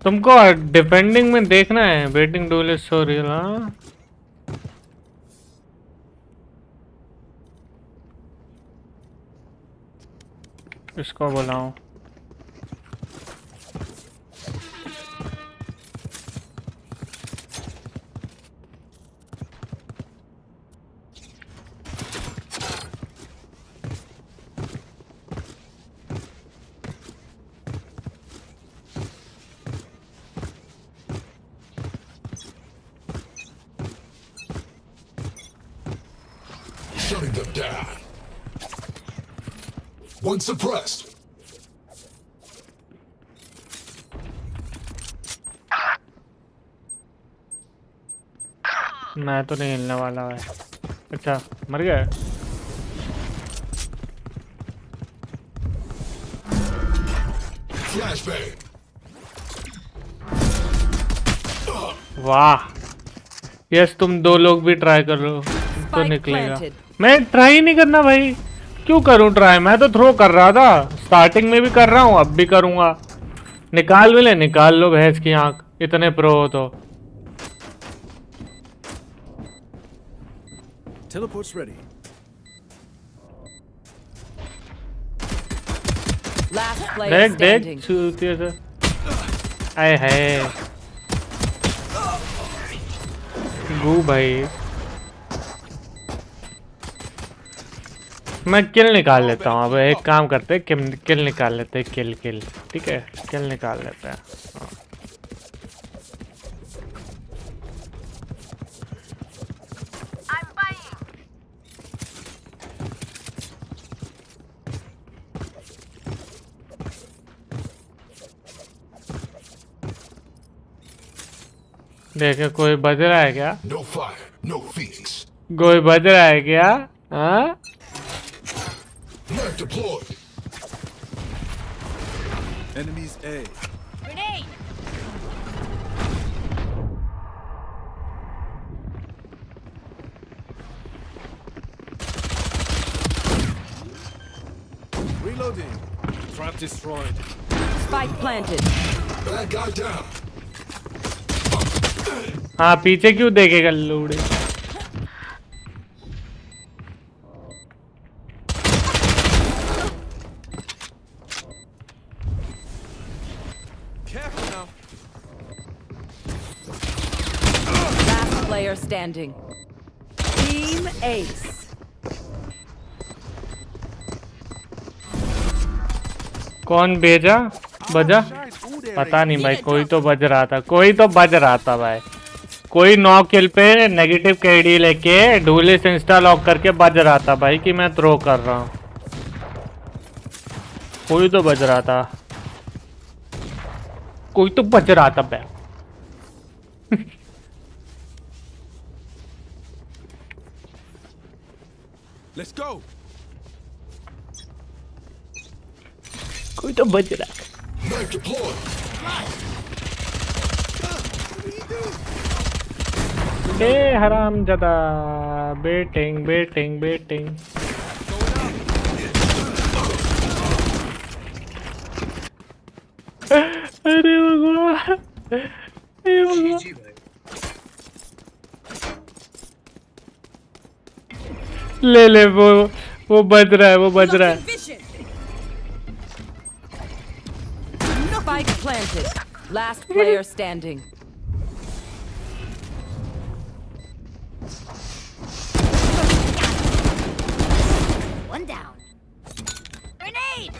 तुमको डिफेंडिंग में देखना है baiting duel is so real हाँ? इसको बुलाऊं Shutting them down. One suppressed. मैं तो नहीं हिलने वाला है। अच्छा मर गया है? वाह। यस तुम दो लोग भी ट्राई कर लो तो निकलेगा। मैं ट्राई नहीं करना भाई। क्यों करूँ ट्राई मैं तो थ्रो कर रहा था। स्टार्टिंग में भी कर रहा हूँ अब भी करूँगा। निकाल भी ले निकाल लो भैंस की आँख। इतने प्रो हो तो। Teleport's ready. Last player देख देख आए है गू भाई। मैं किल निकाल लेता हूँ। अब एक काम करते हैं किल किल निकाल लेते हैं किल किल ठीक है? किल निकाल लेते हैं। देखे कोई बज रहा है क्या? No fire, no fees. कोई बज रहा है क्या? हाँ? Net deployed. Enemies A. Grenade. Reloading. Trap destroyed. Spike planted. Bad guy down. हाँ पीछे क्यों देखेगा लूड़े standing. Team Ace. कौन भेजा? बजा? पता नहीं भाई, कोई तो बज रहा था, कोई तो बज रहा था भाई। कोई नौ किल पे नेगेटिव केडी लेके डूलिस इंस्टा लॉक करके बज रहा था भाई कि मैं थ्रो कर रहा हूँ। कोई तो बज रहा था। कोई तो बज रहा था भाई। Let's go. कोई तो बज रहा है Knife deployed. बे हराम जदा बेटिंग बेटिंग बेटिंग अरे भगवान अरे भगवान ले ले वो वो बज रहा है वो बज रहा है Spike planted. Last player standing. One down. Grenade.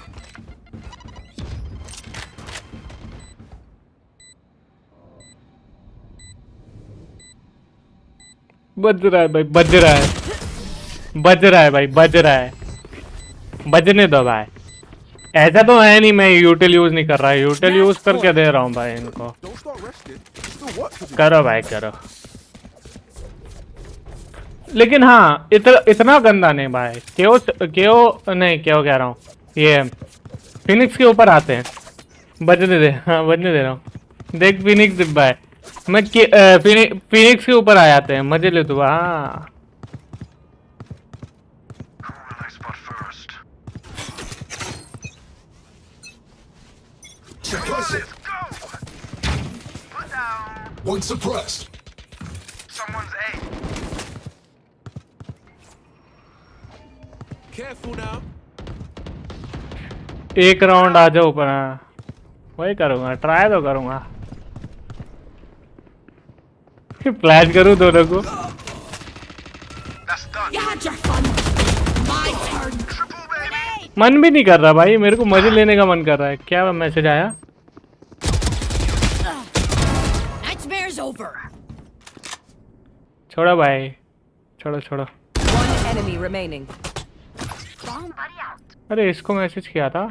बज रहा है भाई बज रहा है बज रहा है भाई, बज रहा है। बजने दो भाई। ऐसा तो है नहीं, मैं यूटिल यूज़ नहीं कर रहा यूटिल यूज़ करके दे रहा हूँ भाई इनको. करो भाई, करो। लेकिन हाँ इतना इतना गंदा नहीं भाई। क्यों क्यों, नहीं, क्यों कह रहा हूँ। ये फिनिक्स के ऊपर आते हैं। बजने दे हाँ बजने दे रहा हूँ। देख फिनिक्स भाई। मैं फिनिक्स के ऊपर आ जाते हैं, मज़े ले तू हाँ। It. One suppressed. Someone's A. Careful now. एक राउंड आ जाओ ऊपर हाँ वही करूँगा ट्राई तो करूँगा फ्लैश करूँ दोनों को. मन भी नहीं कर रहा भाई मेरे को मज़े लेने का मन कर रहा है क्या मैसेज आया छोड़ो भाई। छोड़ो छोड़ो. अरे इसको मैसेज किया था.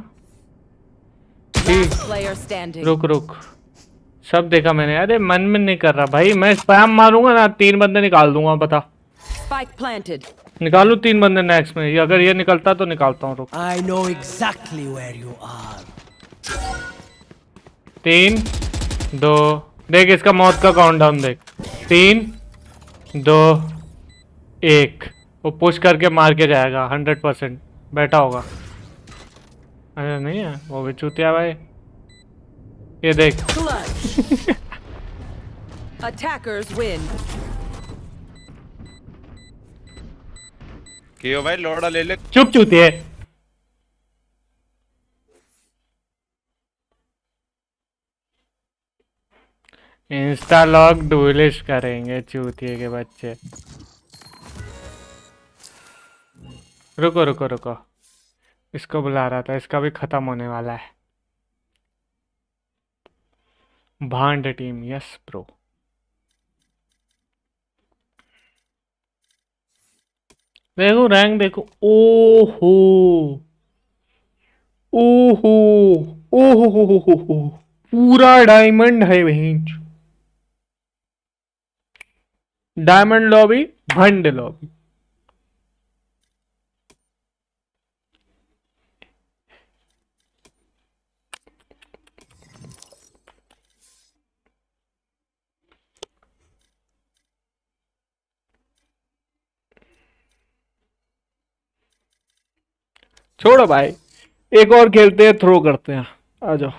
रुक रुक। सब देखा मैंने। अरे मन में नहीं कर रहा भाई। मैं स्पैम मारूँगा ना तीन बंदे निकाल दूँगा बता निकालू तीन बंदे नेक्स्ट में। अगर ये निकलता तो निकालता हूँ रुक। I know exactly where you are. तीन दो। देख इसका मौत का काउंटडाउन देख। तीन दो एक। वो पुश करके मार के जाएगा हंड्रेड परसेंट बैठा होगा। अरे नहीं है वो भी चूतिया भाई। ये देख. Attackers win. कियो भाई लोड़ा ले ले। चुप चूतिए। इंस्टा लॉग डुलिश करेंगे चूतिए के बच्चे रुको रुको रुको इसको बुला रहा था इसका भी खत्म होने वाला है भांड टीम यस ब्रो देखो रैंक देखो ओहो ओहो ओहो पूरा डायमंड है वहीं डायमंड लॉबी, भंड लॉबी। छोड़ो भाई, एक और खेलते हैं थ्रो करते हैं। आ जाओ।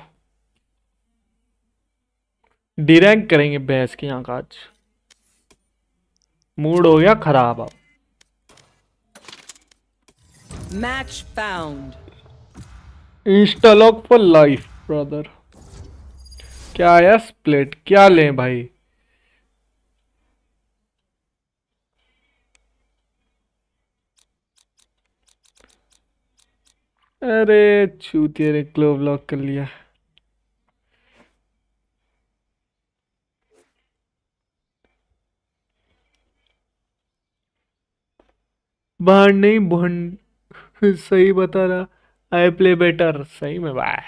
डी करेंगे बहस की यहाँ का आज। मूड हो गया खराब अब। Match found. Instalock for life brother क्या आया स्प्लिट क्या लें भाई? अरे छूती ने क्लो ब्लॉक कर लिया। बाहर नहीं भंड [LAUGHS] सही बता रहा। आई प्ले बेटर सही में भाई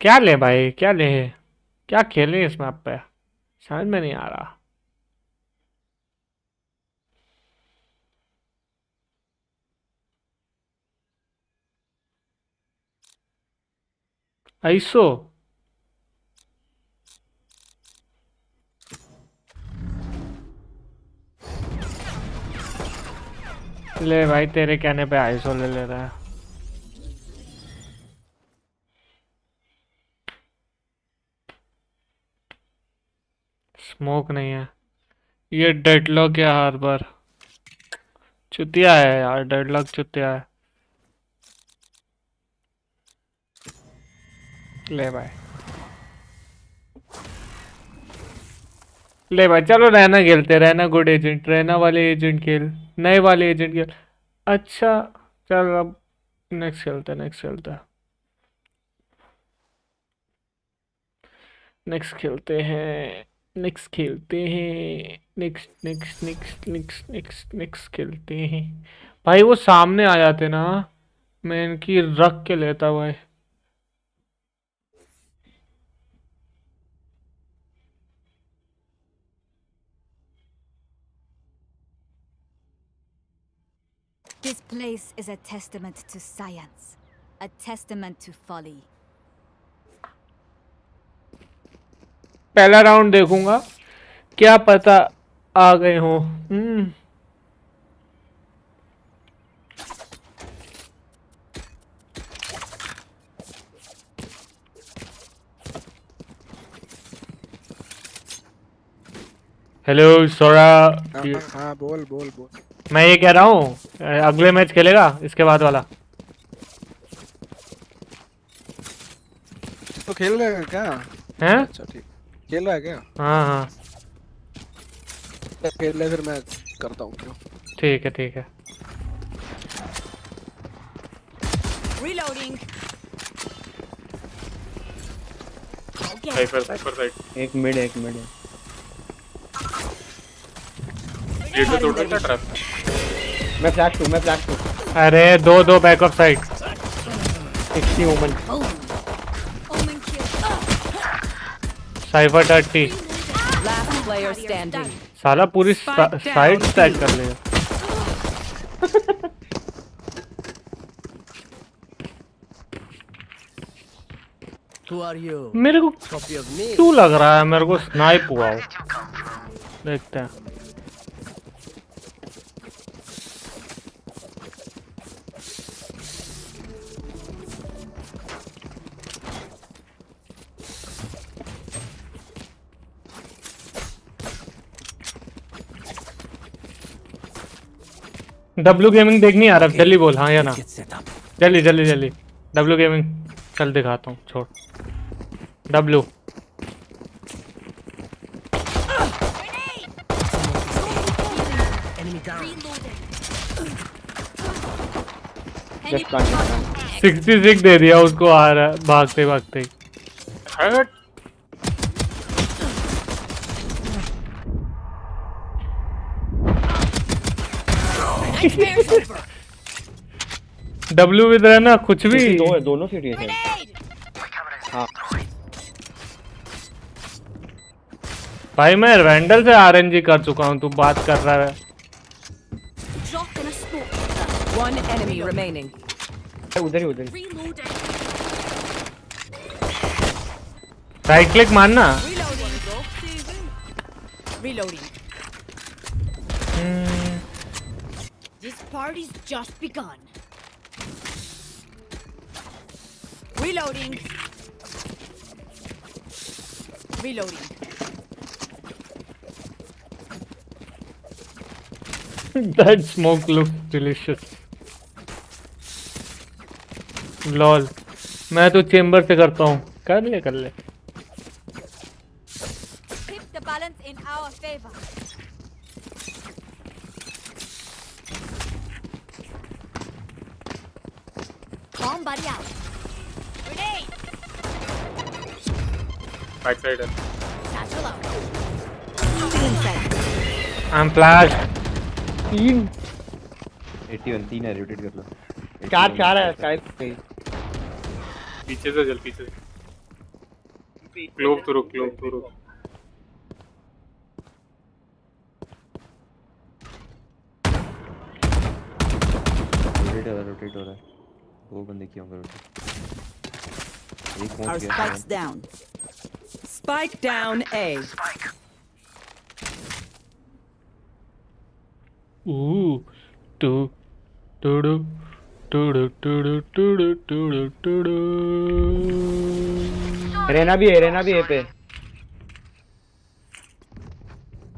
क्या ले भाई? क्या ले? क्या खेलें इस मैप पे? समझ में नहीं आ रहा। ऐसो ले भाई, तेरे कहने पे आईसो ले ले रहा है। स्मोक नहीं है। ये डेडलॉक है हर बार। चुतिया है यार डेडलॉक चुतिया है। ले भाई। ले भाई, चलो रहना खेलते, रहना गुड एजेंट रहना वाले एजेंट खेल। नए वाले एजेंट खेल अच्छा चल अब नेक्स्ट खेलते नेक्स्ट खेलते नेक्स्ट खेलते हैं नेक्स्ट खेलते हैं next next next next next next खेलते हैं। भाई, वो सामने आ जाते ना, मैं इनकी रख के लेता भाई। This place is a testament to science, a testament to folly. पहला राउंड देखूँगा क्या पता आ गए हो हम्म हेलो सोरा हाँ बोल बोल बोल मैं ये कह रहा हूँ अगले मैच खेलेगा इसके बाद वाला। तो खेल रहा है क्या? हैं? अच्छा ठीक। खेल रहा है क्या? हाँ हाँ। खेल ले फिर मैं करता हूँ क्यों? ठीक है ठीक है। Reloading. साइफर साइफर साइड एक मिड एक मिड है गेट पे तोड़ देता ट्रैप। मैं फ्लैश टू मैं फ्लैश टू अरे दो दो back off side 60 woman Cypher thirty साला पूरी साइड स्टैक कर लेगा you? मेरे को क्यों लग रहा है? मेरे को स्नाइप हुआ। देखते हैं। डब्ल्यू गेमिंग देखनी आ रहा जल्दी बोल हाँ या ना? जल्दी जल्दी जल्दी। डब्ल्यू गेमिंग चल दिखाता हूँ छोड़। डब्ल्यू सिक्सटी सिक्स दे दिया उसको आ रहा है भागते भागते हट डब्ल्यू विद रहना कुछ भी दो है दोनों सिटी है हाँ भाई मैं रैंडल से आरएनजी कर चुका हूँ तू बात कर रहा है. One enemy remaining. उधर ही उधर ही राइट क्लिक मारना Reloading. Reloading. This party's just begun. Reloading. Reloading. that [LAUGHS] smoke looks delicious lol मैं तो चेंबर से करता हूँ कर ले कर ले Tip the balance in our favor. Bomb buddy out. Grenade. Side है Satchel out. एम फ्लैश तीन। 81 तीन है रोटेट कर लो। चार चार है स्काई पीछे से चल पीछे से। क्लोव तो रुक क्लोव तो रुक। रोटेट हो रहा है रोटेट हो रहा है। दो बंदे किए होंगे रोटी एक पहुँच गया spikes down spike down A ओ तो टूडू टूडू टूडू टूडू टूडू टूडू रेना भी है रेना भी है पे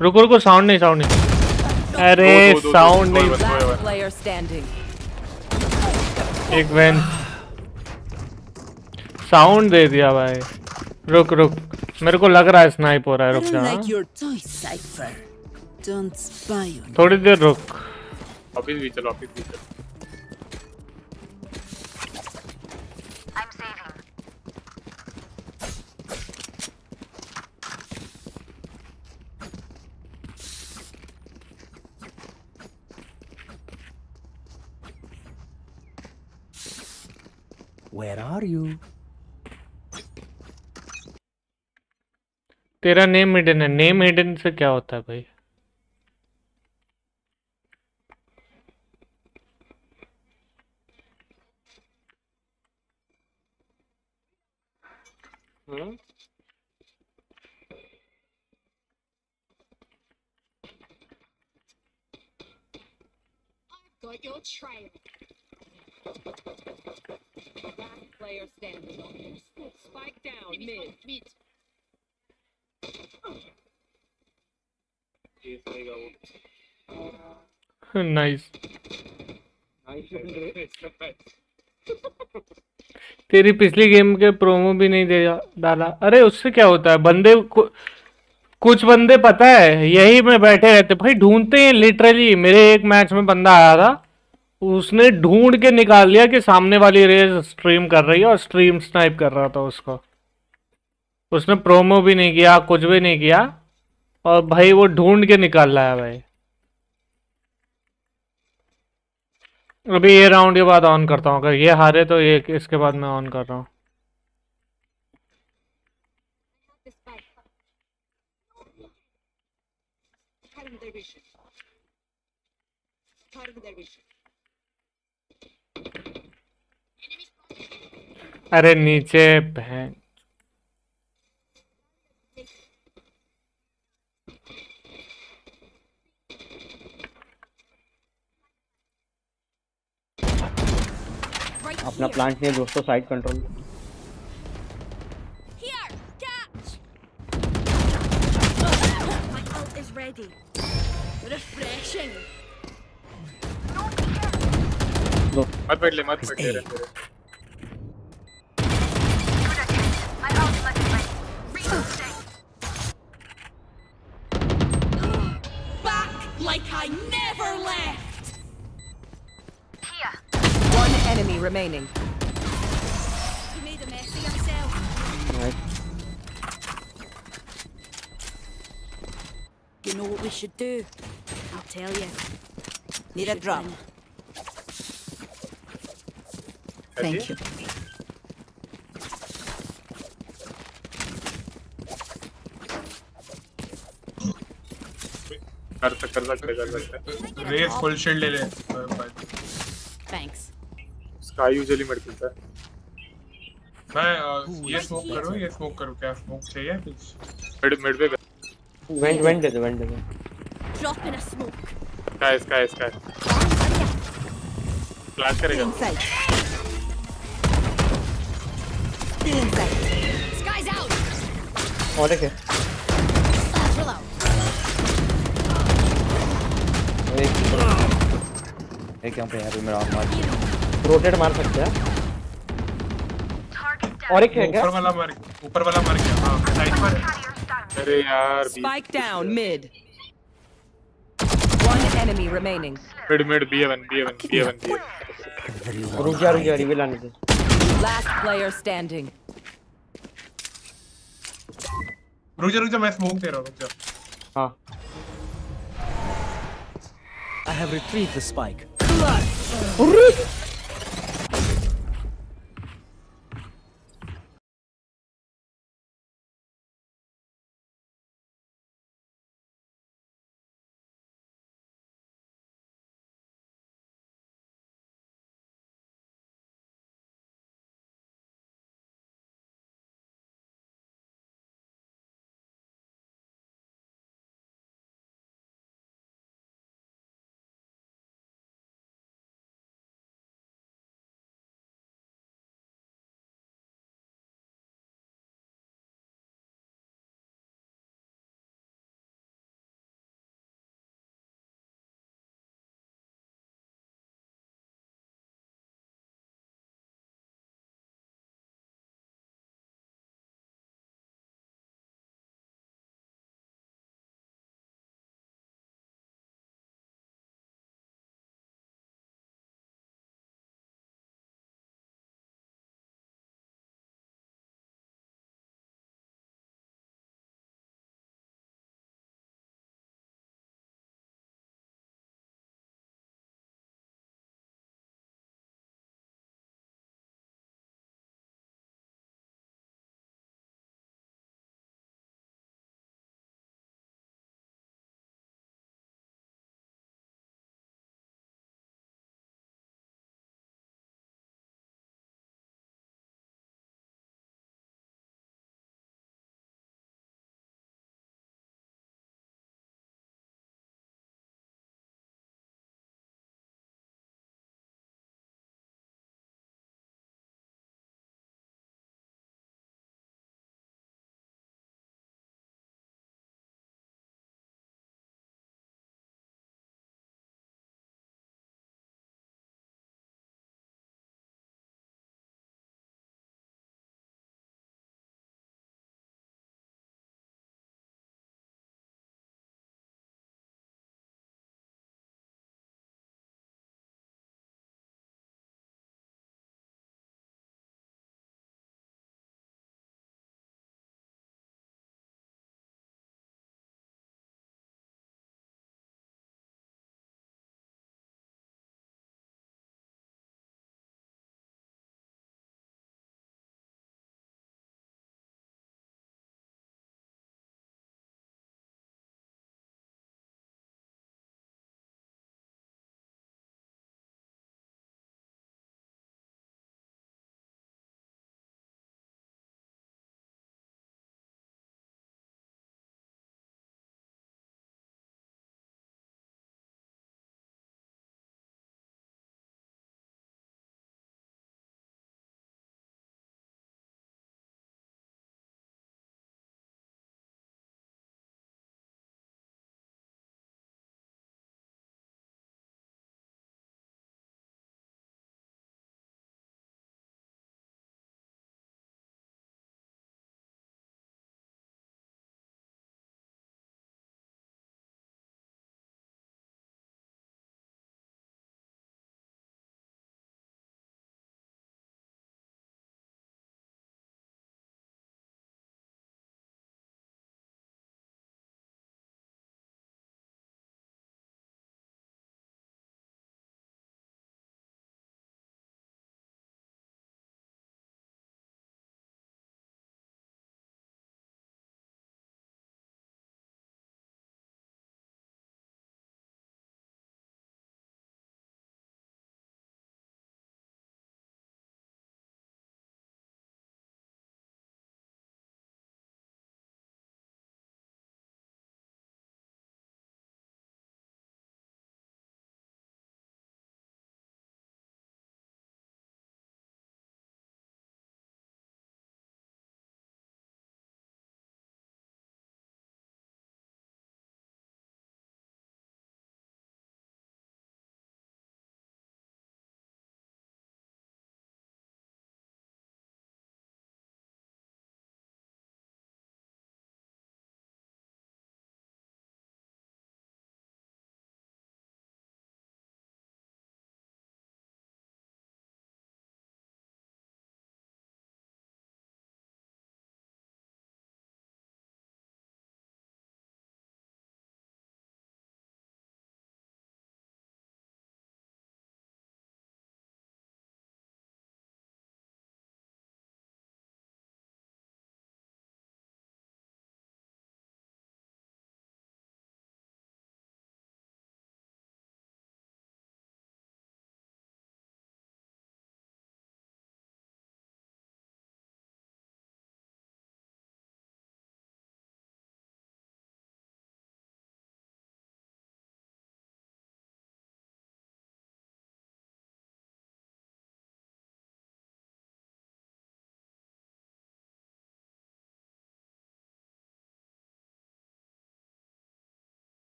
रुको रुको साउंड नहीं साउंड नहीं अरे साउंड नहीं एक वैन साउंड दे दिया भाई। रुक रुक। मेरे को लग रहा है स्नाइप हो रहा है। रुक जा। like थोड़ी देर रुक। ऑफ़िस भी चलो ऑफ़िस भी चल। Where are you? तेरा नेम हिडन है नेम हिडन से क्या होता है भाई like you're trying. Last player standing. Spike down mid. Mid. Nice [LAUGHS] तेरी पिछली गेम के प्रोमो भी नहीं दे डाला। अरे उससे क्या होता है? बंदे कु, कुछ बंदे पता है यही में बैठे रहते। भाई ढूंढते हैं लिटरली मेरे एक मैच में बंदा आया था। उसने ढूंढ के निकाल लिया कि सामने वाली रेस स्ट्रीम कर रही है और स्ट्रीम स्नाइप कर रहा था उसको। उसने प्रोमो भी नहीं किया कुछ भी नहीं किया। और भाई वो ढूंढ के निकाल रहा है भाई। अभी ये राउंड के बाद ऑन करता हूँ अगर ये हारे तो ये इसके बाद मैं ऑन कर रहा हूँ. अरे नीचे बहन अपना प्लांट नहीं दोस्तों side control Here, catch. My ult is ready. Refreshing. मत बैठ ले मत बैठ ले रहने दे। Back like I remaining. You made a mess of yourself. You know what we should do? I'll tell you. Need a drop. Thank you. कर सकते कर सकते कर सकते रेस फुल शील्ड ले ले Thanks. स्काई यूजुअली मर खेलता है मैं अ, ये स्मोक करूँ ये स्मोक करूँ क्या? स्मोक चाहिए? कुछ मिड मिड पे कर वेंट वेंट दे दो वेंट दे दो Drop in a smoke. Skye Skye Skye flash करेगा. Sky's out. और एक Chill एक एक यहाँ पे पे मेरा मार रोटेट मार सकते हैं। और एक है क्या? ऊपर वाला मर ऊपर वाला मर गया। हाँ साइड पर। अरे यार B Spike down mid. One enemy remaining. Mid mid B 1 B 1 B 1 रुक जा रुक जा रिवील आने दे। Last player standing. रुक जा रुक जा मैं स्मोक दे रहा हूँ रुक जा। हाँ। I have retrieved the spike. Clutch.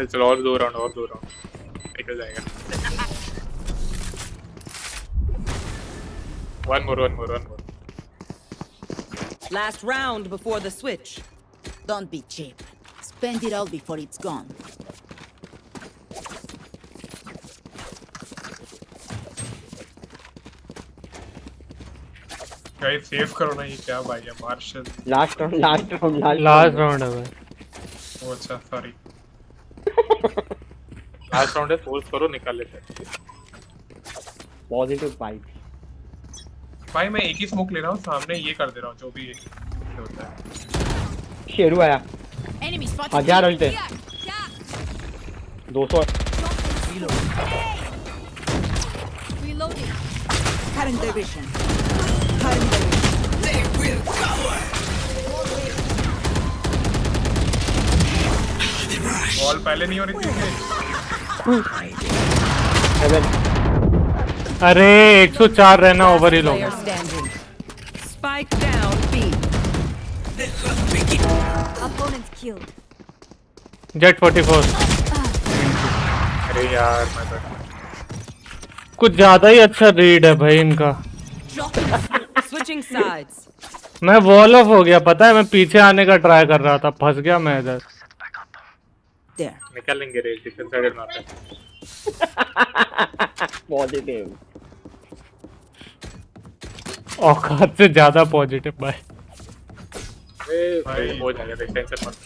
चल चल और दो राउंड और दो राउंड निकल जाएगा one more one more one more Last round before the switch. Don't be cheap. Spend it all before it's gone. Guys save करो ना ये क्या भाई है Marshal last round last round last round है भाई ओ अच्छा सॉरी [LAUGHS] लास्ट राउंड है फोर्स करो निकाल लेते हैं। पॉजिटिव वाइब भाई मैं एक ही स्मोक ले रहा हूँ सामने ये कर दे रहा हूँ जो भी होता है। शेरू आया। Enemy spotted. हज़ार their vision. They will cover. Ball पहले नहीं हो रही थी अरे 104 रहना ओवर ही लोग. Spike down B. Opponent killed. Jett 44 अरे यार मैं तो कुछ ज़्यादा ही अच्छा रीड है भाई इनका Switching sides. मैं वॉल ऑफ़ हो गया पता है मैं पीछे आने का ट्राई कर रहा था फंस गया मैं इधर There. निकालेंगे रे डिफेंस साइड में आता पॉजिटिव [LAUGHS] औकात से ज़्यादा पॉजिटिव भाई है भाई हो जाएगा देख टेंशन मत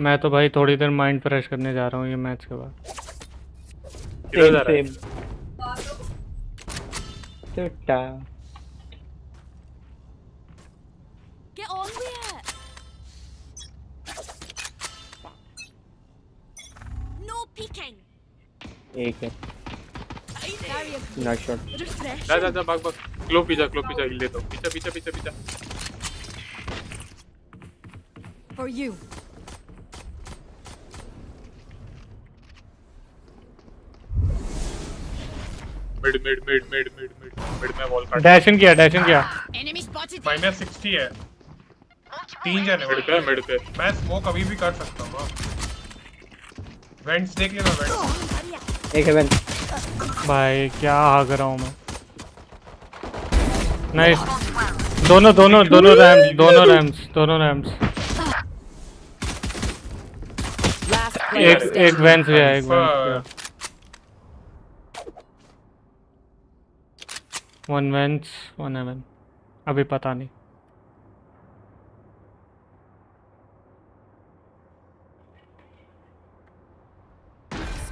मैं तो भाई थोड़ी देर माइंड फ्रेश करने जा रहा हूँ ये मैच के बाद। किधर जा रहा है? टूटा Get on with it. No peeking. एक है। नाइस शॉट जा जा जा भाग भाग। क्लो पीछा क्लो पीछा हिल लेता हूँ पीछा पीछा पीछा पीछा For you. Mid mid mid mid mid mid mid में वॉल काट। डैशन किया डैशन किया। Enemy spotted. भाई मैं 60 है। तीन जने मिड पे मिड पे। मैं स्मोक अभी भी कर सकता हूँ वेंट्स देख लेना वेंट्स एक है वेन भाई क्या हाग रहा हूँ मैं? नाइस दोनों दोनों दोनों रैम्स दोनों रैम्स दोनों रैम्स एक एक. वैन से गया एक वैन वन वैंस वन एवन अभी पता नहीं।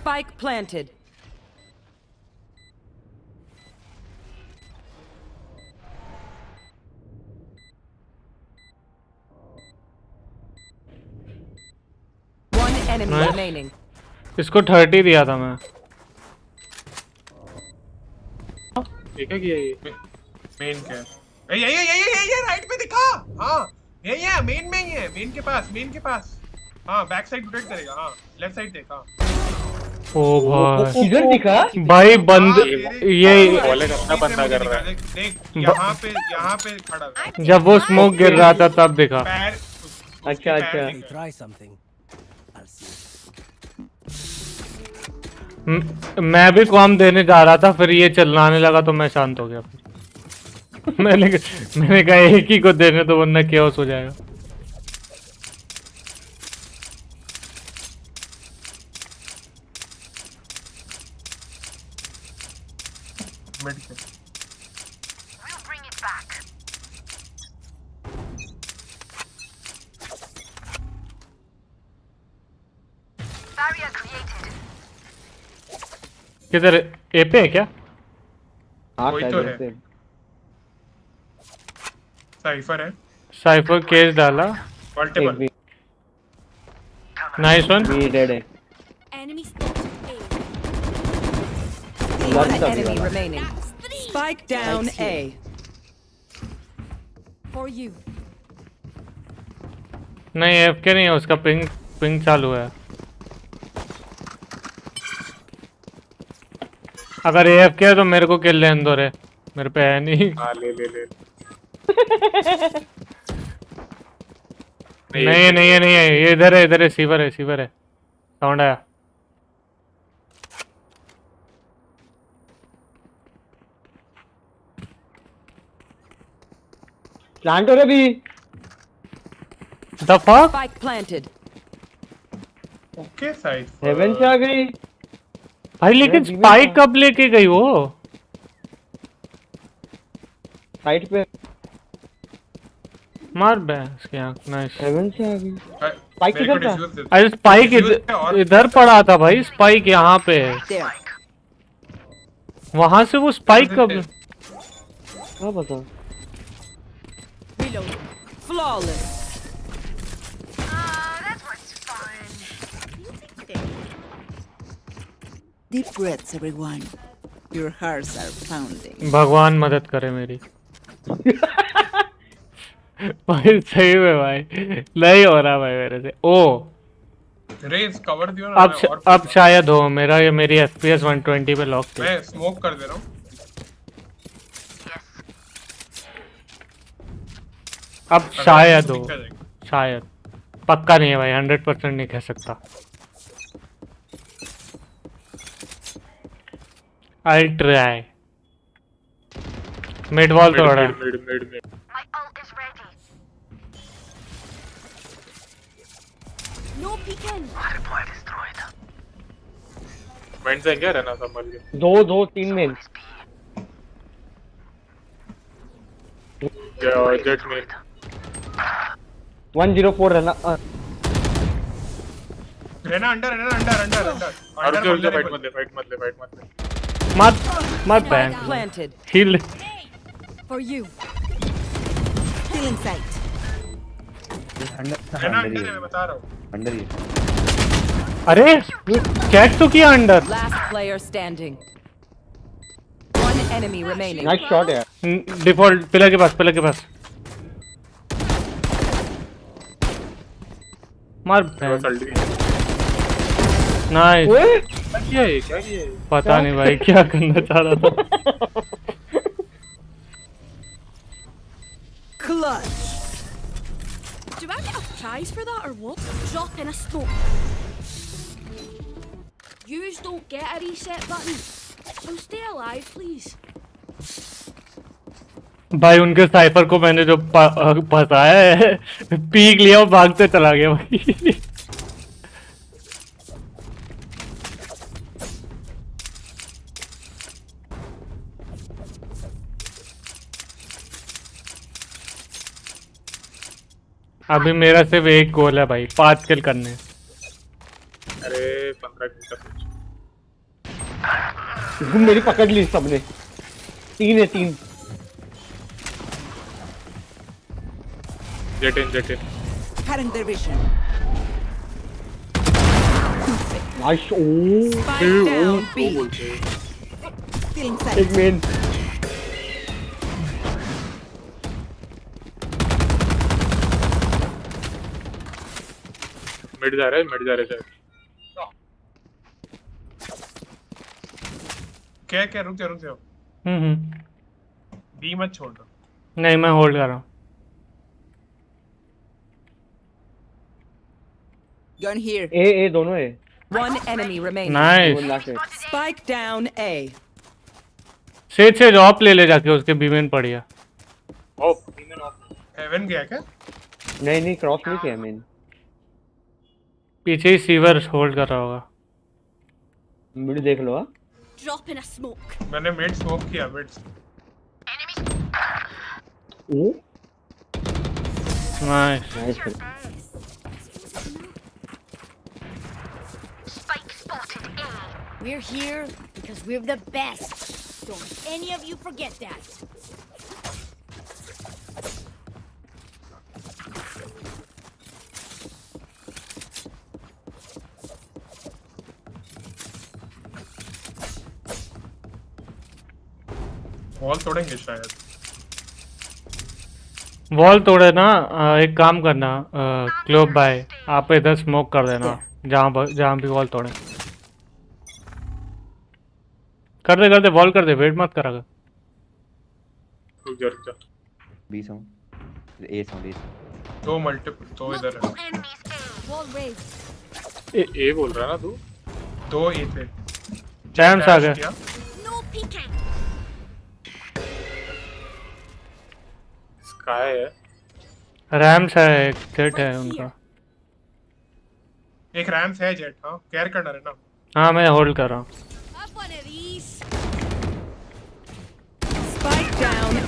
Spike planted. One enemy Nice. remaining. इसको थर्टी दिया था मैं ठीक है ये मेन क्या है ये ये ये ये ये राइट में दिखा हाँ ये ये मेन में ही है मेन के पास मेन के पास हाँ बैक साइड रोटेट करेगा हाँ लेफ़्ट साइड देखा ओ भाई। इधर दिखा? भाई बंद ये अपना बंदा कर रहा है। यहाँ पे यहाँ पे खड़ा जब वो स्मोक गिर रहा था तब देखा। अच्छा, अच्छा। म- भी कॉम देने जा रहा था फिर ये चिल्लाने लगा तो मैं शांत हो गया। [LAUGHS] मैंने मैंने कहा एक ही को देने तो वरना क्या हो जाएगा। किधर ए पे है क्या हाँ तो है। साइफर है साइफर केस डाला मल्टीपल नाइस वन भी डेड है. One That's the enemy one. remaining. Spike down A. For you. नहीं एफ़ के नहीं है उसका पिंग पिंग चालू है अगर एफ़ के तो मेरे को किल लेने दो रे। मेरे पे है नहीं। हाँ ले ले ले। नहीं नहीं है नहीं है ये इधर है इधर है सीवर है सीवर है। साउंड आया। प्लांट हो रहा भी the fuck planted. Okay side heaven से आ गई। भाई लेकिन स्पाइक कब लेके गई वो? साइड पे। मार बैंस की आँख नाइस हेवन से आ गई स्पाइक किधर था? अरे स्पाइक इधर पड़ा था भाई स्पाइक यहाँ पे है। वहाँ से वो स्पाइक कब क्या पता? Reload. Deep breaths, everyone. Your hearts are pounding. भगवान मदद करे मेरी। भाई सही में भाई। नहीं हो रहा भाई मेरे से। ओ। रेस कवर दियो ना अब श- अब शायद हो मेरा ये मेरी FPS 120 पे लॉक थी। मैं स्मोक कर दे रहा हूँ। अब शायद हो शायद। पक्का नहीं है भाई हंड्रेड परसेंट नहीं कह सकता। I try mid wall Mid, तोड़ा mid, mid, mid, mid. No peeking. Vent से क्या रहना था मर गया? दो दो तीन में जेट में वन ज़ीरो फोर रहना रहना अंडर रहना अंडर अंडर अंडर अंडर जा बंदे फाइट मत ले फाइट मत ले फाइट मत ले। मत Spike बैंक planted. हिल For you. In sight. Under है मैं बता रहा अंदर अरे चेक तो किया under Last player standing. One enemy remaining. Nice shot है डिफ़ॉल्ट पिलर के पास पिलर के पास। मार नाइस क्या किया है क्या? किया है पता नहीं भाई क्या करना चाह रहा था। और what use get a reset button stay alive please भाई उनके साइफर को मैंने जो फसाया है [LAUGHS] पीक लिया और भागते चला गया भाई। अभी मेरा सिर्फ़ एक गोल है भाई पाँच किल करने। अरे पंद्रह किल का मेरी पकड़ ली सबने। तीन है तीन। Jett in Spike down. Mid जा रहा है मिड जा रहा है क्या क्या रुक जा रुक जा हम्म हम्म. बी मत छोड़ दो. नहीं मैं होल्ड कर रहा हूँ. Gun here. ए ए दोनों है One enemy remaining. Nice Spike down A. Sage से ऑफ़ ले ले जाके उसके बीमेन पड़िया ऑफ़ हीमन ऑफ़ हेवन गया क्या? नहीं नहीं क्रॉस नहीं किया मैंने पीछे ही सीवर होल्ड कर रहा होगा मिड देख लो हाँ Drop in a smoke. मैंने मिड स्मोक किया mid O nice nice We're here because we're the best. Don't any of you forget that. Wall तोड़ेंगे शायद। वॉल तोड़े ना एक काम करना क्लोब बाय आप इधर स्मोक कर देना जहाँ जहाँ भी वॉल तोड़े। कर दे कर दे वॉल कर दे वेट मत करा कर। रुक जा B sound A sound A दो मल्टीपल दो इधर है. ए, ए बोल रहा है ना तू? दो ए थे Champs आ गए। स्काई है। रैम्स है एक जेट है उनका। एक रैम्स है जेट हाँ केयर करना है ना हाँ मैं होल्ड कर रहा हूँ. Spike A. One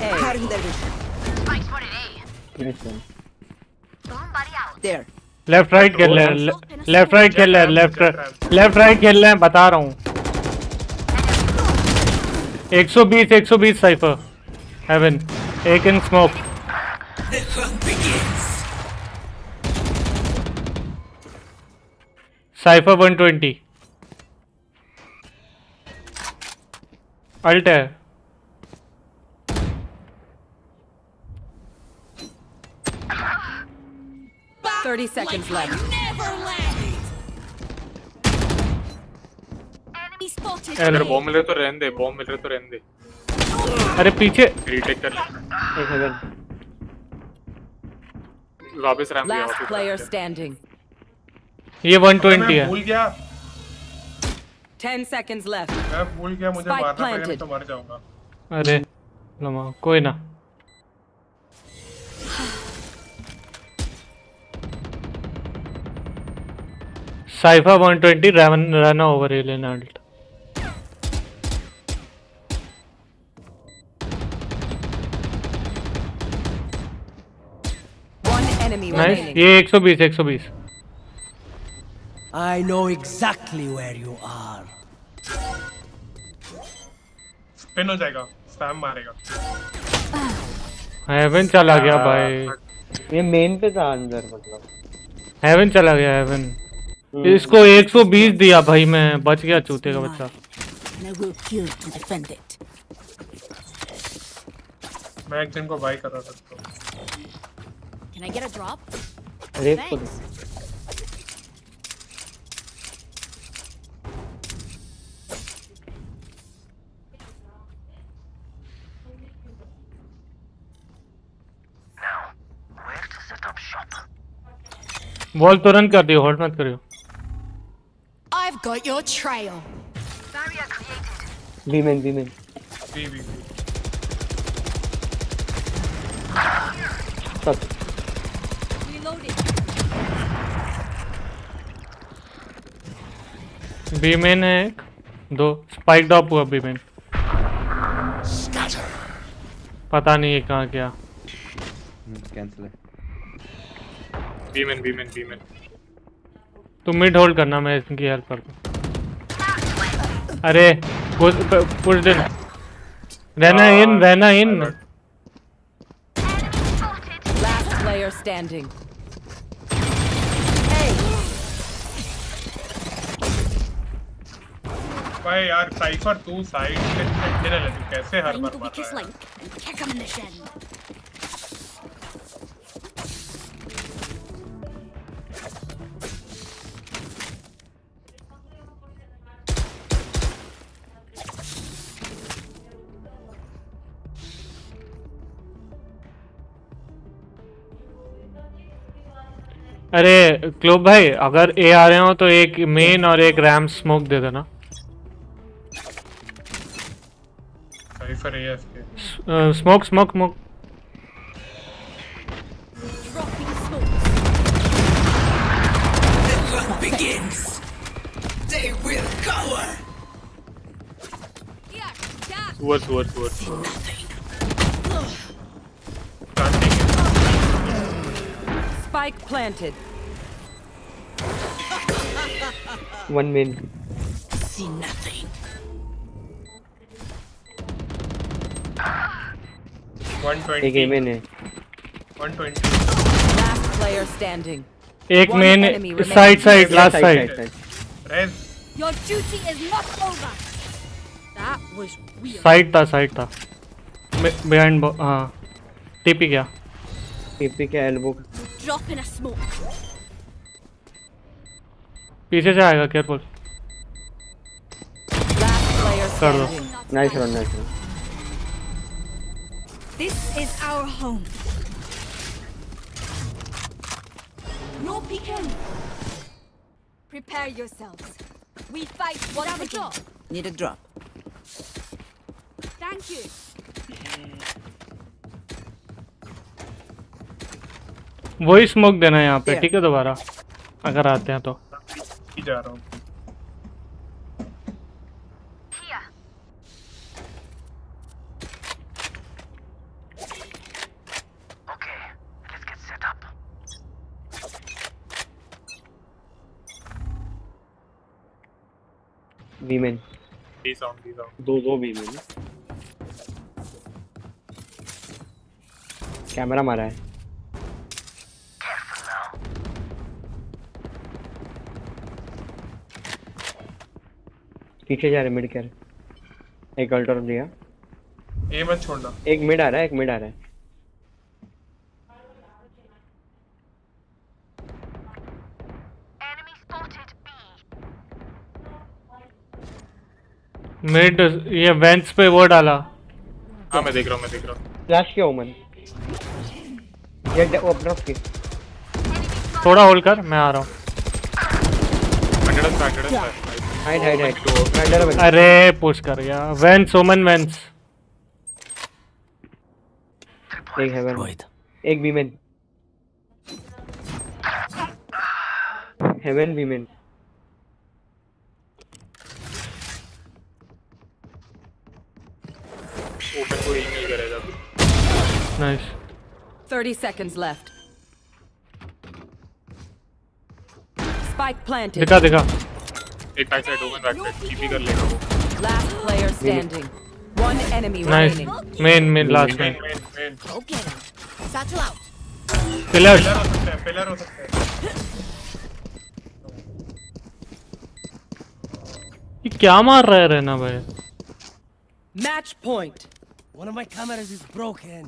There. Left right खेल रहे हैं लेफ़्ट राइट खेल रहे हैं लेफ़्ट लेफ़्ट राइट खेल रहे हैं बता रहा हूँ। 120 120 साइफर हेवन एक in smoke The hunt begins. Cypher 120 ult Thirty seconds left. Never left. Enemy bomb मिल रहे तो रहने दे बॉम्ब मिल रहे तो रहने दे। अरे पीछे। रीटेक कर ले। वापस रैम पे Last player standing. ये 120 मैं है भूल गया Ten seconds left. मैं भूल गया मुझे मारना पड़ेगा planted. तो मर जाऊँगा अरे लमा कोई ना Cypher 120 run run over alien ult nice. ये 120 120 I know exactly where you are. Spin हो जाएगा. स्पैम मारेगा. हेवन चला गया भाई. ये मेन पे था अंदर मतलब. हेवन चला गया हेवन इसको 120 दिया भाई मैं. बच गया चूते का बच्चा. मैं एक दिन को बाई कर रहा था Can I get a drop? Rape को Thanks. बॉल तुरंत कर दियो होल्ड मत करियो I've got your trail. B main B main B B B सब Reloading. B main है एक दो स्पाइक ड्रॉप हुआ बी मेन पता नहीं ये कहाँ गया। कैंसिल है। B main B main B main तुम मिड होल्ड करना मैं इनकी हेल्प कर दूँ। अरे पुश दिन। रहना इन रहना इन player standing. भाई यार साइफर तू साइड से सेंटिनल है तू कैसे हर बार मार रहा है. अरे क्लोब भाई अगर ए आ रहे हो तो एक मेन और एक रैम स्मोक दे देना for AFK. Uh, smoke, smoke, smoke. What? What? The hunt begins. They will Spike planted. One minute. See nothing. एक main side side last side side था साइड था. बिहाइंड हाँ. टीपी क्या TP क्या elbow पीछे से आएगा केयरफुल कर दो। Nice run nice run This is our home. No peeking. Prepare yourselves. We fight once again. Need a drop. Thank you. वही स्मोक देना यहाँ पे Yeah. ठीक है दोबारा अगर आते हैं तो ही जा रहा हूँ B main B sound B sound दो दो वीमेन कैमरा मारा है। पीछे जा रहे मिड कर एक अल्टर दिया। ए मत छोड़ना। एक मिड आ रहा है एक मिड आ रहा है। मिड ये वेंट्स पे वो डाला। हाँ मैं देख रहा हूँ मैं देख रहा हूँ। फ्लैश किया ओमन ये वो ड्रॉप की थोड़ा होल्ड कर मैं आ रहा हूँ। हाइड हाइड हाइड अरे पुश कर गया। वेंट्स ओमन वेंट्स एक हेवन एक B main heaven B main Nice 30 seconds left. Spike planted. दिखा दिखा एक back side open back side TP कर लेगा वो Last player standing. One enemy nice remaining. Main main last main में main main Go get him. Satchel out. Pillar pillar हो सकता है पिलर हो सकता है ये क्या मार रहा है रहना भाई Match point. One of my cameras is broken.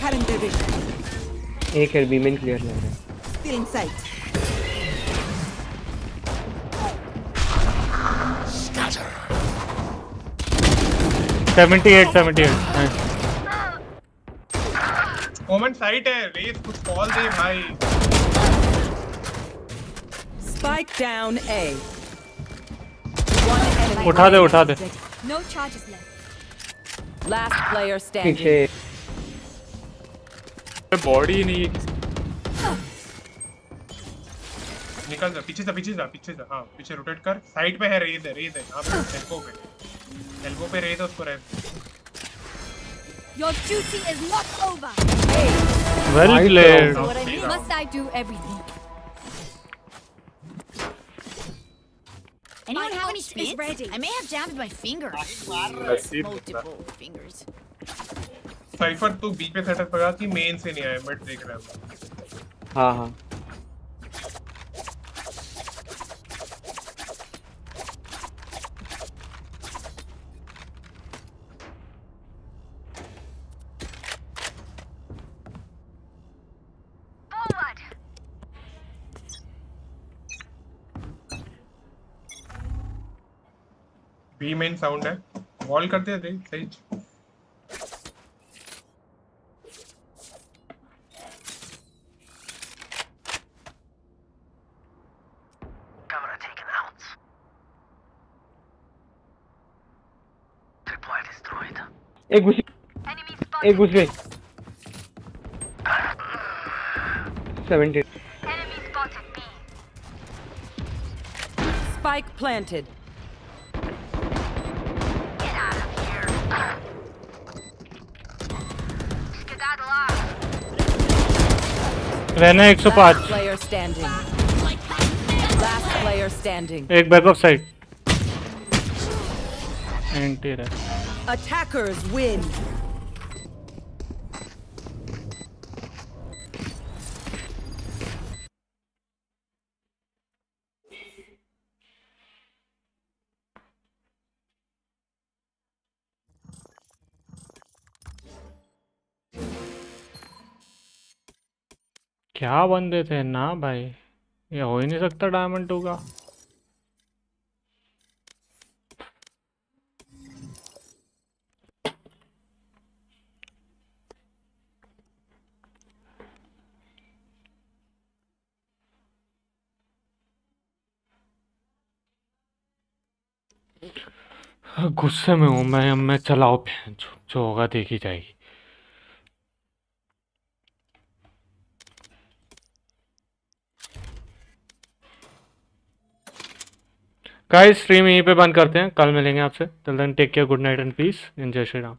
Current division. एक है वीमेन क्लियर लग रहा है Still in sight. Seventy eight seventy eight Omen site है रेस कुछ कॉल दे भाई Spike down A. One enemy. उठा दे उठा दे No charges left. Last player standing. पीछे बॉडी नहीं है किसी निकल जा पीछे जा पीछे जा पीछे जा हाँ पीछे रोटेट कर साइड पे है रेज है रेज है यहाँ पे एल्बो पे एल्बो पे रेज है उसको Raze Your duty is not over. Well played So what I mean? Must I do everything? Anyone have any ult is spins? ready. I may have jammed my finger. नसीब Multiple fingers. Cypher तू B पे setup लगा कि main से नहीं आया mid देख रहा है। हाँ हाँ। बी मेन साउंड है। वॉल करते हैं सही। एक घुसी एक घुस गई सेवेंटी Spike planted. रहना एक सौ पाँच Last player standing. Last player standing. एक बैक ऑफ साइड एंटी रहा Attackers win. क्या बंदे थे ना भाई ये हो ही नहीं सकता डायमंड टू का गुस्से में हूँ मैं मैं चलाओ जो, जो होगा देखी जाएगी। गाइस स्ट्रीम यहीं पे बंद करते हैं। कल मिलेंगे आपसे। Take care good night and peace in जय श्री राम